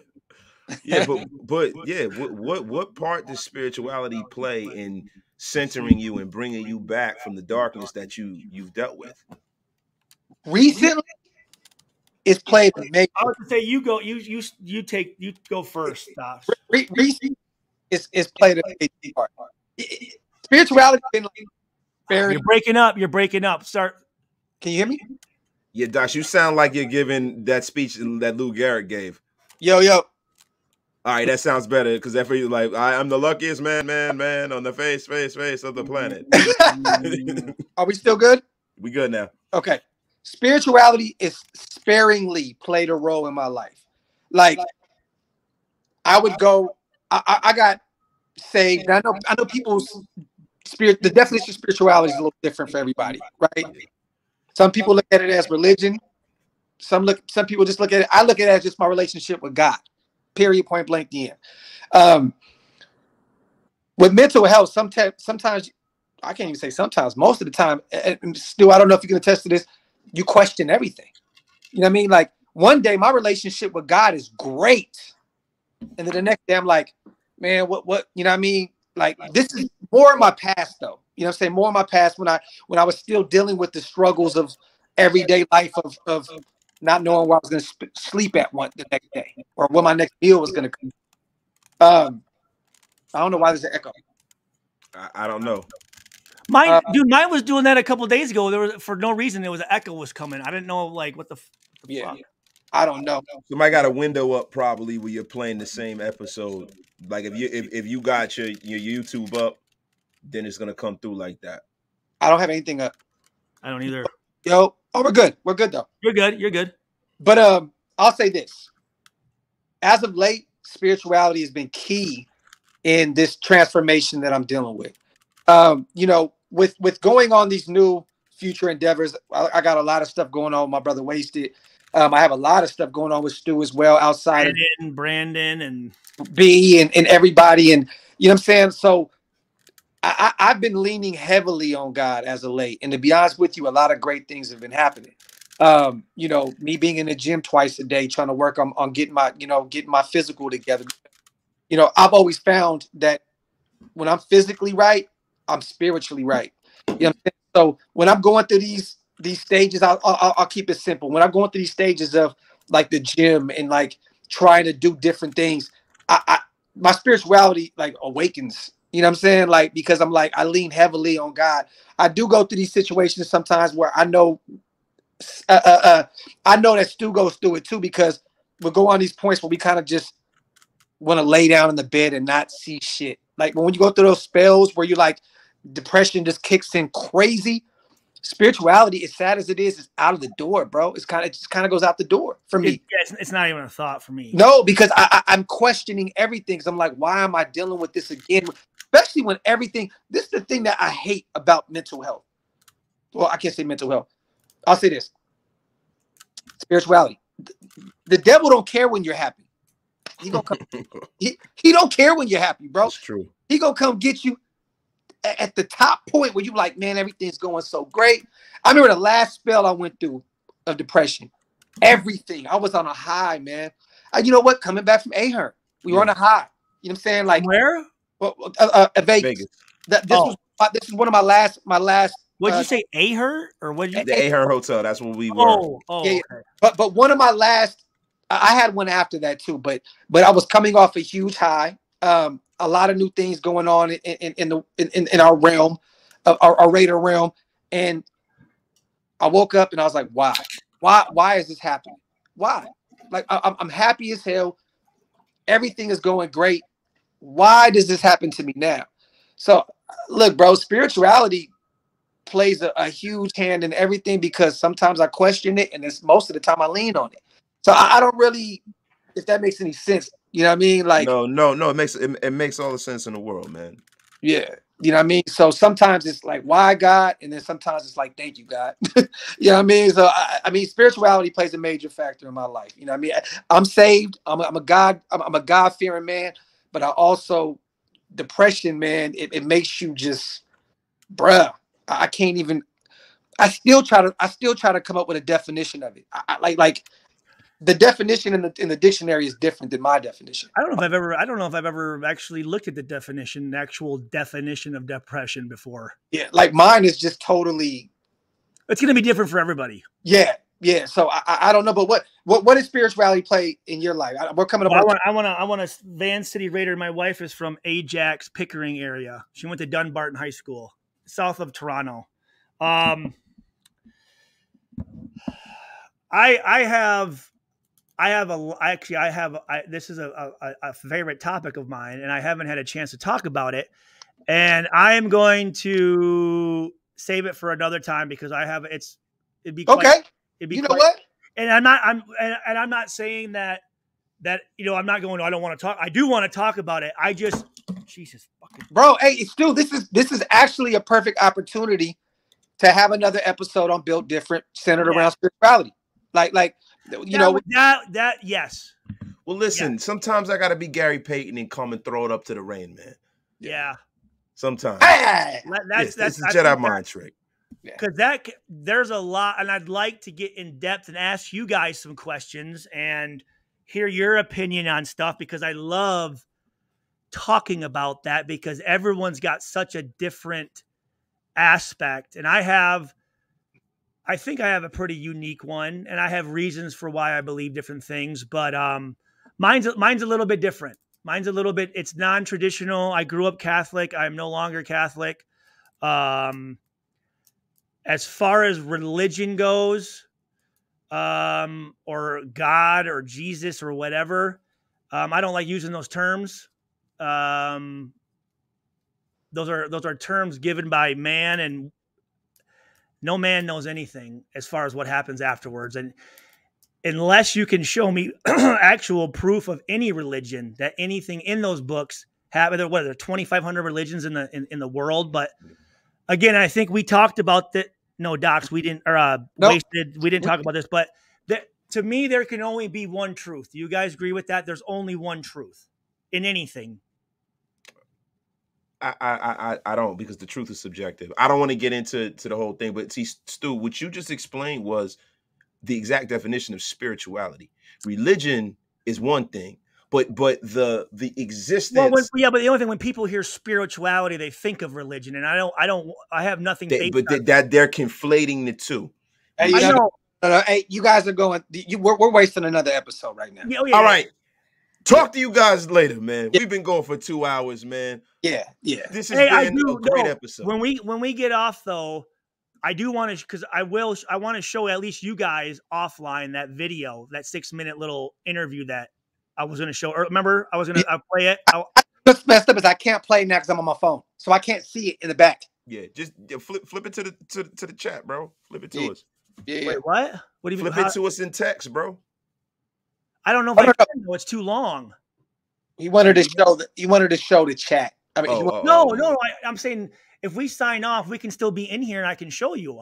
Yeah, but but yeah, what what what part does spirituality play in centering you and bringing you back from the darkness that you you've dealt with? recently it's played a I was going to say you go, you you you take you go first. Stops. re- recent is is played a big part. It- it- Spirituality been like very. You're breaking up. You're breaking up. Start. Can you hear me? Yeah, Doc, you sound like you're giving that speech that Lou Gehrig gave. Yo, yo. All right, that sounds better because that for you like I am the luckiest man, man, man on the face, face, face of the planet. Are we still good? we good now. Okay. Spirituality is sparingly played a role in my life. Like I would go, I, I, I got saved. I know I know people's spirit, the definition of spirituality is a little different for everybody, right? Some people look at it as religion. Some look some people just look at it. I look at it as just my relationship with God. Period, point blank, the end. Um with mental health, sometimes sometimes I can't even say sometimes, most of the time, and Stu, I don't know if you can attest to this, you question everything. You know what I mean? Like one day my relationship with God is great. And then the next day I'm like, man, what what you know what I mean? Like this is more in my past though. You know what I'm saying? More in my past when I when I was still dealing with the struggles of everyday life of of not knowing where I was gonna sp- sleep at one the next day or when my next meal was gonna come. Um I don't know why there's an echo. I, I don't know. Mine, Uh, dude, mine was doing that a couple days ago. There was for no reason. There was an echo was coming. I didn't know like what the. f- what the Yeah. fuck. I don't know. Somebody got a window up probably where you're playing the same episode. Like if you if, if you got your your YouTube up, then it's gonna come through like that. I don't have anything up. I don't either. Yo, oh, we're good. We're good though. You're good. You're good. But um, I'll say this: as of late, spirituality has been key in this transformation that I'm dealing with. Um, you know, with with going on these new future endeavors, I, I got a lot of stuff going on. with My brother Wasted. Um, I have a lot of stuff going on with Stu as well outside of Brandon, Brandon, and B and, and everybody, and you know what I'm saying. So I, I, I've been leaning heavily on God as of late, and to be honest with you, a lot of great things have been happening. Um, you know, me being in the gym twice a day, trying to work on, on getting my, you know, getting my physical together. You know, I've always found that when I'm physically right, I'm spiritually right. You know, so when I'm going through these these stages, I'll, I'll I'll keep it simple. When I'm going through these stages of like the gym and like trying to do different things, I, I my spirituality like awakens. You know what I'm saying? Like because I'm like I lean heavily on God. I do go through these situations sometimes where I know, uh, uh, uh I know that Stu goes through it too because we'll go on these points where we kind of just want to lay down in the bed and not see shit. Like when you go through those spells where you like depression just kicks in crazy. Spirituality, as sad as it is, is out of the door, bro. It's kind of it just kind of goes out the door for me. it, yeah, it's, it's not even a thought for me. No, because I, I I'm questioning everything. So I'm like, why am I dealing with this again? Especially when everything. This is the thing that I hate about mental health. Well, I can't say mental health. I'll say this: spirituality. The devil don't care when you're happy. He gonna come. he, he don't care when you're happy, bro. That's true. He gonna come get you a- at the top point where you like, man, everything's going so great. I remember the last spell I went through of depression. Everything. I was on a high, man. Uh, you know what? Coming back from Ahern, we were on a high. You know what I'm saying? Like Where? well, uh, uh, uh, Vegas. Vegas. That, this Oh. was uh, this is one of my last my last. What'd Uh, you say? A her or what? You? The Ahern Hotel. That's where we were. Oh, oh, Yeah, yeah. okay. But but one of my last. I I had one after that too, but but I was coming off a huge high. Um, a lot of new things going on in in, in the in, in our realm, uh, our, our radar realm, and I woke up and I was like, why, why, why is this happening? Why? Like I, I'm- happy as hell. Everything is going great. Why does this happen to me now? So look, bro, spirituality plays a, a huge hand in everything because sometimes I question it, and it's most of the time I lean on it. So I, I don't really, if that makes any sense. You know what I mean? Like, no, no, no. It makes it, it makes all the sense in the world, man. yeah. You know what I mean? So sometimes it's like, why God? And then sometimes it's like, thank you, God. you know what I mean? So I, I, mean, spirituality plays a major factor in my life. You know what I mean? I, am saved. I'm a, I'm a God, I'm, I'm a God fearing man, but I also depression, man, it, it makes you just bruh. I can't even I still try to I still try to come up with a definition of it. I, I, like like the definition in the in the dictionary is different than my definition. I don't know if I've ever I don't know if I've ever actually looked at the definition, the actual definition of depression before. Yeah, like mine is just totally. It's going to be different for everybody. Yeah, yeah. So I, I don't know, but what what what does spirituality play in your life? I, we're coming up. Well, I want I want to I want to Van City Raider. My wife is from Ajax Pickering area. She went to Dunbarton High School, south of Toronto. Um, I I have I have a actually I have I, this is a, a, a favorite topic of mine, and I haven't had a chance to talk about it. And I am going to save it for another time because I have it's it'd be quite, okay. It'd be you know what? And I'm not I'm and, and I'm not saying that that you know I'm not going. to I don't want to talk. I do want to talk about it. I just Jesus fucking bro. Hey, Stu, this is this is actually a perfect opportunity to have another episode on Built Different centered yeah. around spirituality. Like like you that, know that that yes. Well, listen. Yeah. Sometimes I got to be Gary Payton and come and throw it up to the rain, man. Yeah. Sometimes. Hey! That's yes, that's a Jedi mind trick. Because that there's a lot, and I'd like to get in depth and ask you guys some questions and hear your opinion on stuff because I love talking about that because everyone's got such a different aspect, and I have I think I have a pretty unique one, and I have reasons for why I believe different things. But um, mine's mine's a little bit different. Mine's a little bit. It's non-traditional. I grew up Catholic. I'm no longer Catholic. Um, as far as religion goes, um, or God or Jesus or whatever, um, I don't like using those terms. Um, those are those are terms given by man and no man knows anything as far as what happens afterwards. And unless you can show me actual proof of any religion that anything in those books happened, are there 2,500 religions in the in, in, the world? But again, I think we talked about that. No, docs, we didn't or uh, nope. wasted. We didn't talk about this, but that, to me, there can only be one truth. Do you guys agree with that? There's only one truth in anything. I, I I I don't because the truth is subjective. I don't want to get into to the whole thing, but see, Stu, what you just explained was the exact definition of spirituality. Religion is one thing, but but the the existence. Well, when, yeah, but the only thing when people hear spirituality, they think of religion, and I don't, I don't, I have nothing. They, but they, that they're conflating the two. Hey, you, know, hey, you guys are going. You, we're, we're wasting another episode right now. Yeah, oh, yeah, All right, Talk to you guys later, man. Yeah. We've been going for two hours, man. Yeah, yeah. This has hey, been do, a great no, episode. When we when we get off though, I do want to because I will I want to show at least you guys offline that video, that six minute little interview that I was going to show. Remember, I was going to yeah. play it. I, What's messed up is I can't play now because I'm on my phone, so I can't see it in the back. Yeah, just flip flip it to the to, to the chat, bro. Flip it to yeah. us. Yeah, Wait, what? What do you flip mean? it to us in text, bro? I don't know if I, I can. Know. It's too long. He wanted to show the he wanted to show the chat. I mean, oh, wanted, no, oh, no, I, am saying if we sign off, we can still be in here and I can show you.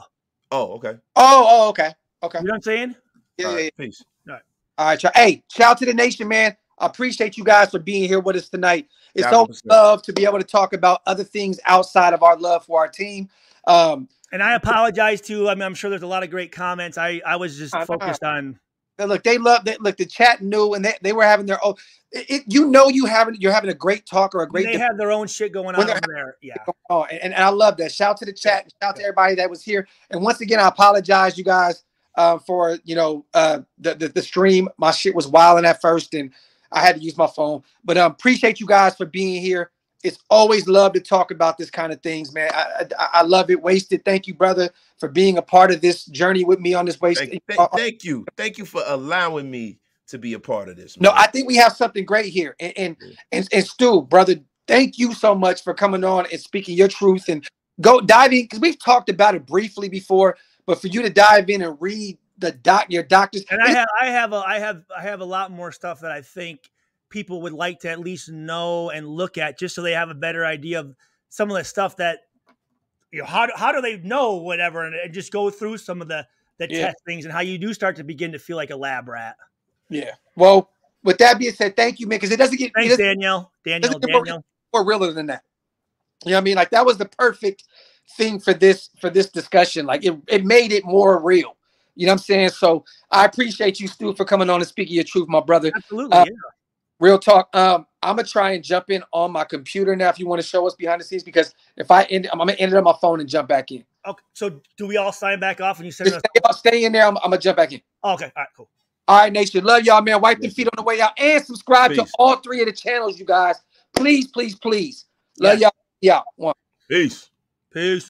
Oh, okay. Oh, oh, okay, okay. You know what I'm saying? Yeah, All right, yeah, Peace. All right. All right, hey, shout out to the nation, man. I appreciate you guys for being here with us tonight. It's so love to be able to talk about other things outside of our love for our team. Um, and I apologize to. I mean, I'm sure there's a lot of great comments. I I was just focused on look, they love that. Look, the chat knew, and they, they were having their own. It, it, you know, you having you're having a great talk or a great. They have their own shit going on there. Yeah. Oh, and, and I love that. Shout to the chat. Shout to everybody that was here. And once again, I apologize, you guys, uh, for you know uh, the, the, the stream. My shit was wilding at first, and I had to use my phone. But um, appreciate you guys for being here. It's always love to talk about this kind of things, man. I, I, I love it. Wasted. Thank you, brother, for being a part of this journey with me on this wasted. Thank, thank, uh, thank you. Thank you for allowing me to be a part of this. Man. No, I think we have something great here. And and, and and Stu, brother, thank you so much for coming on and speaking your truth and go diving because we've talked about it briefly before, but for you to dive in and read the doc your doctors and I have I have a I have I have a lot more stuff that I think people would like to at least know and look at just so they have a better idea of some of the stuff that you know how do, how do they know whatever and, and just go through some of the the Yeah. test things and how you do start to begin to feel like a lab rat. Yeah. Well, with that being said, thank you, man, because it doesn't get Thanks, doesn't Danielle. Danielle. doesn't more- more realer than that. You know what I mean? Like that was the perfect thing for this for this discussion. Like it, it made it more real. You know what I'm saying? So I appreciate you, Stu, for coming on and speaking your truth, my brother. Absolutely. Uh, yeah. Real talk. Um, I'm gonna try and jump in on my computer now if you want to show us behind the scenes because if I end, I'm gonna end it on my phone and jump back in. Okay. So do we all sign back off and you send us? stay, stay in there. I'm, I'm gonna jump back in. Okay. All right. Cool. All right, nation. Love y'all, man. Wipe the feet on the way out and subscribe Peace. to all three of the channels, you guys. Please, please, please. Love Yes. y'all. Yeah. One. Peace. Peace.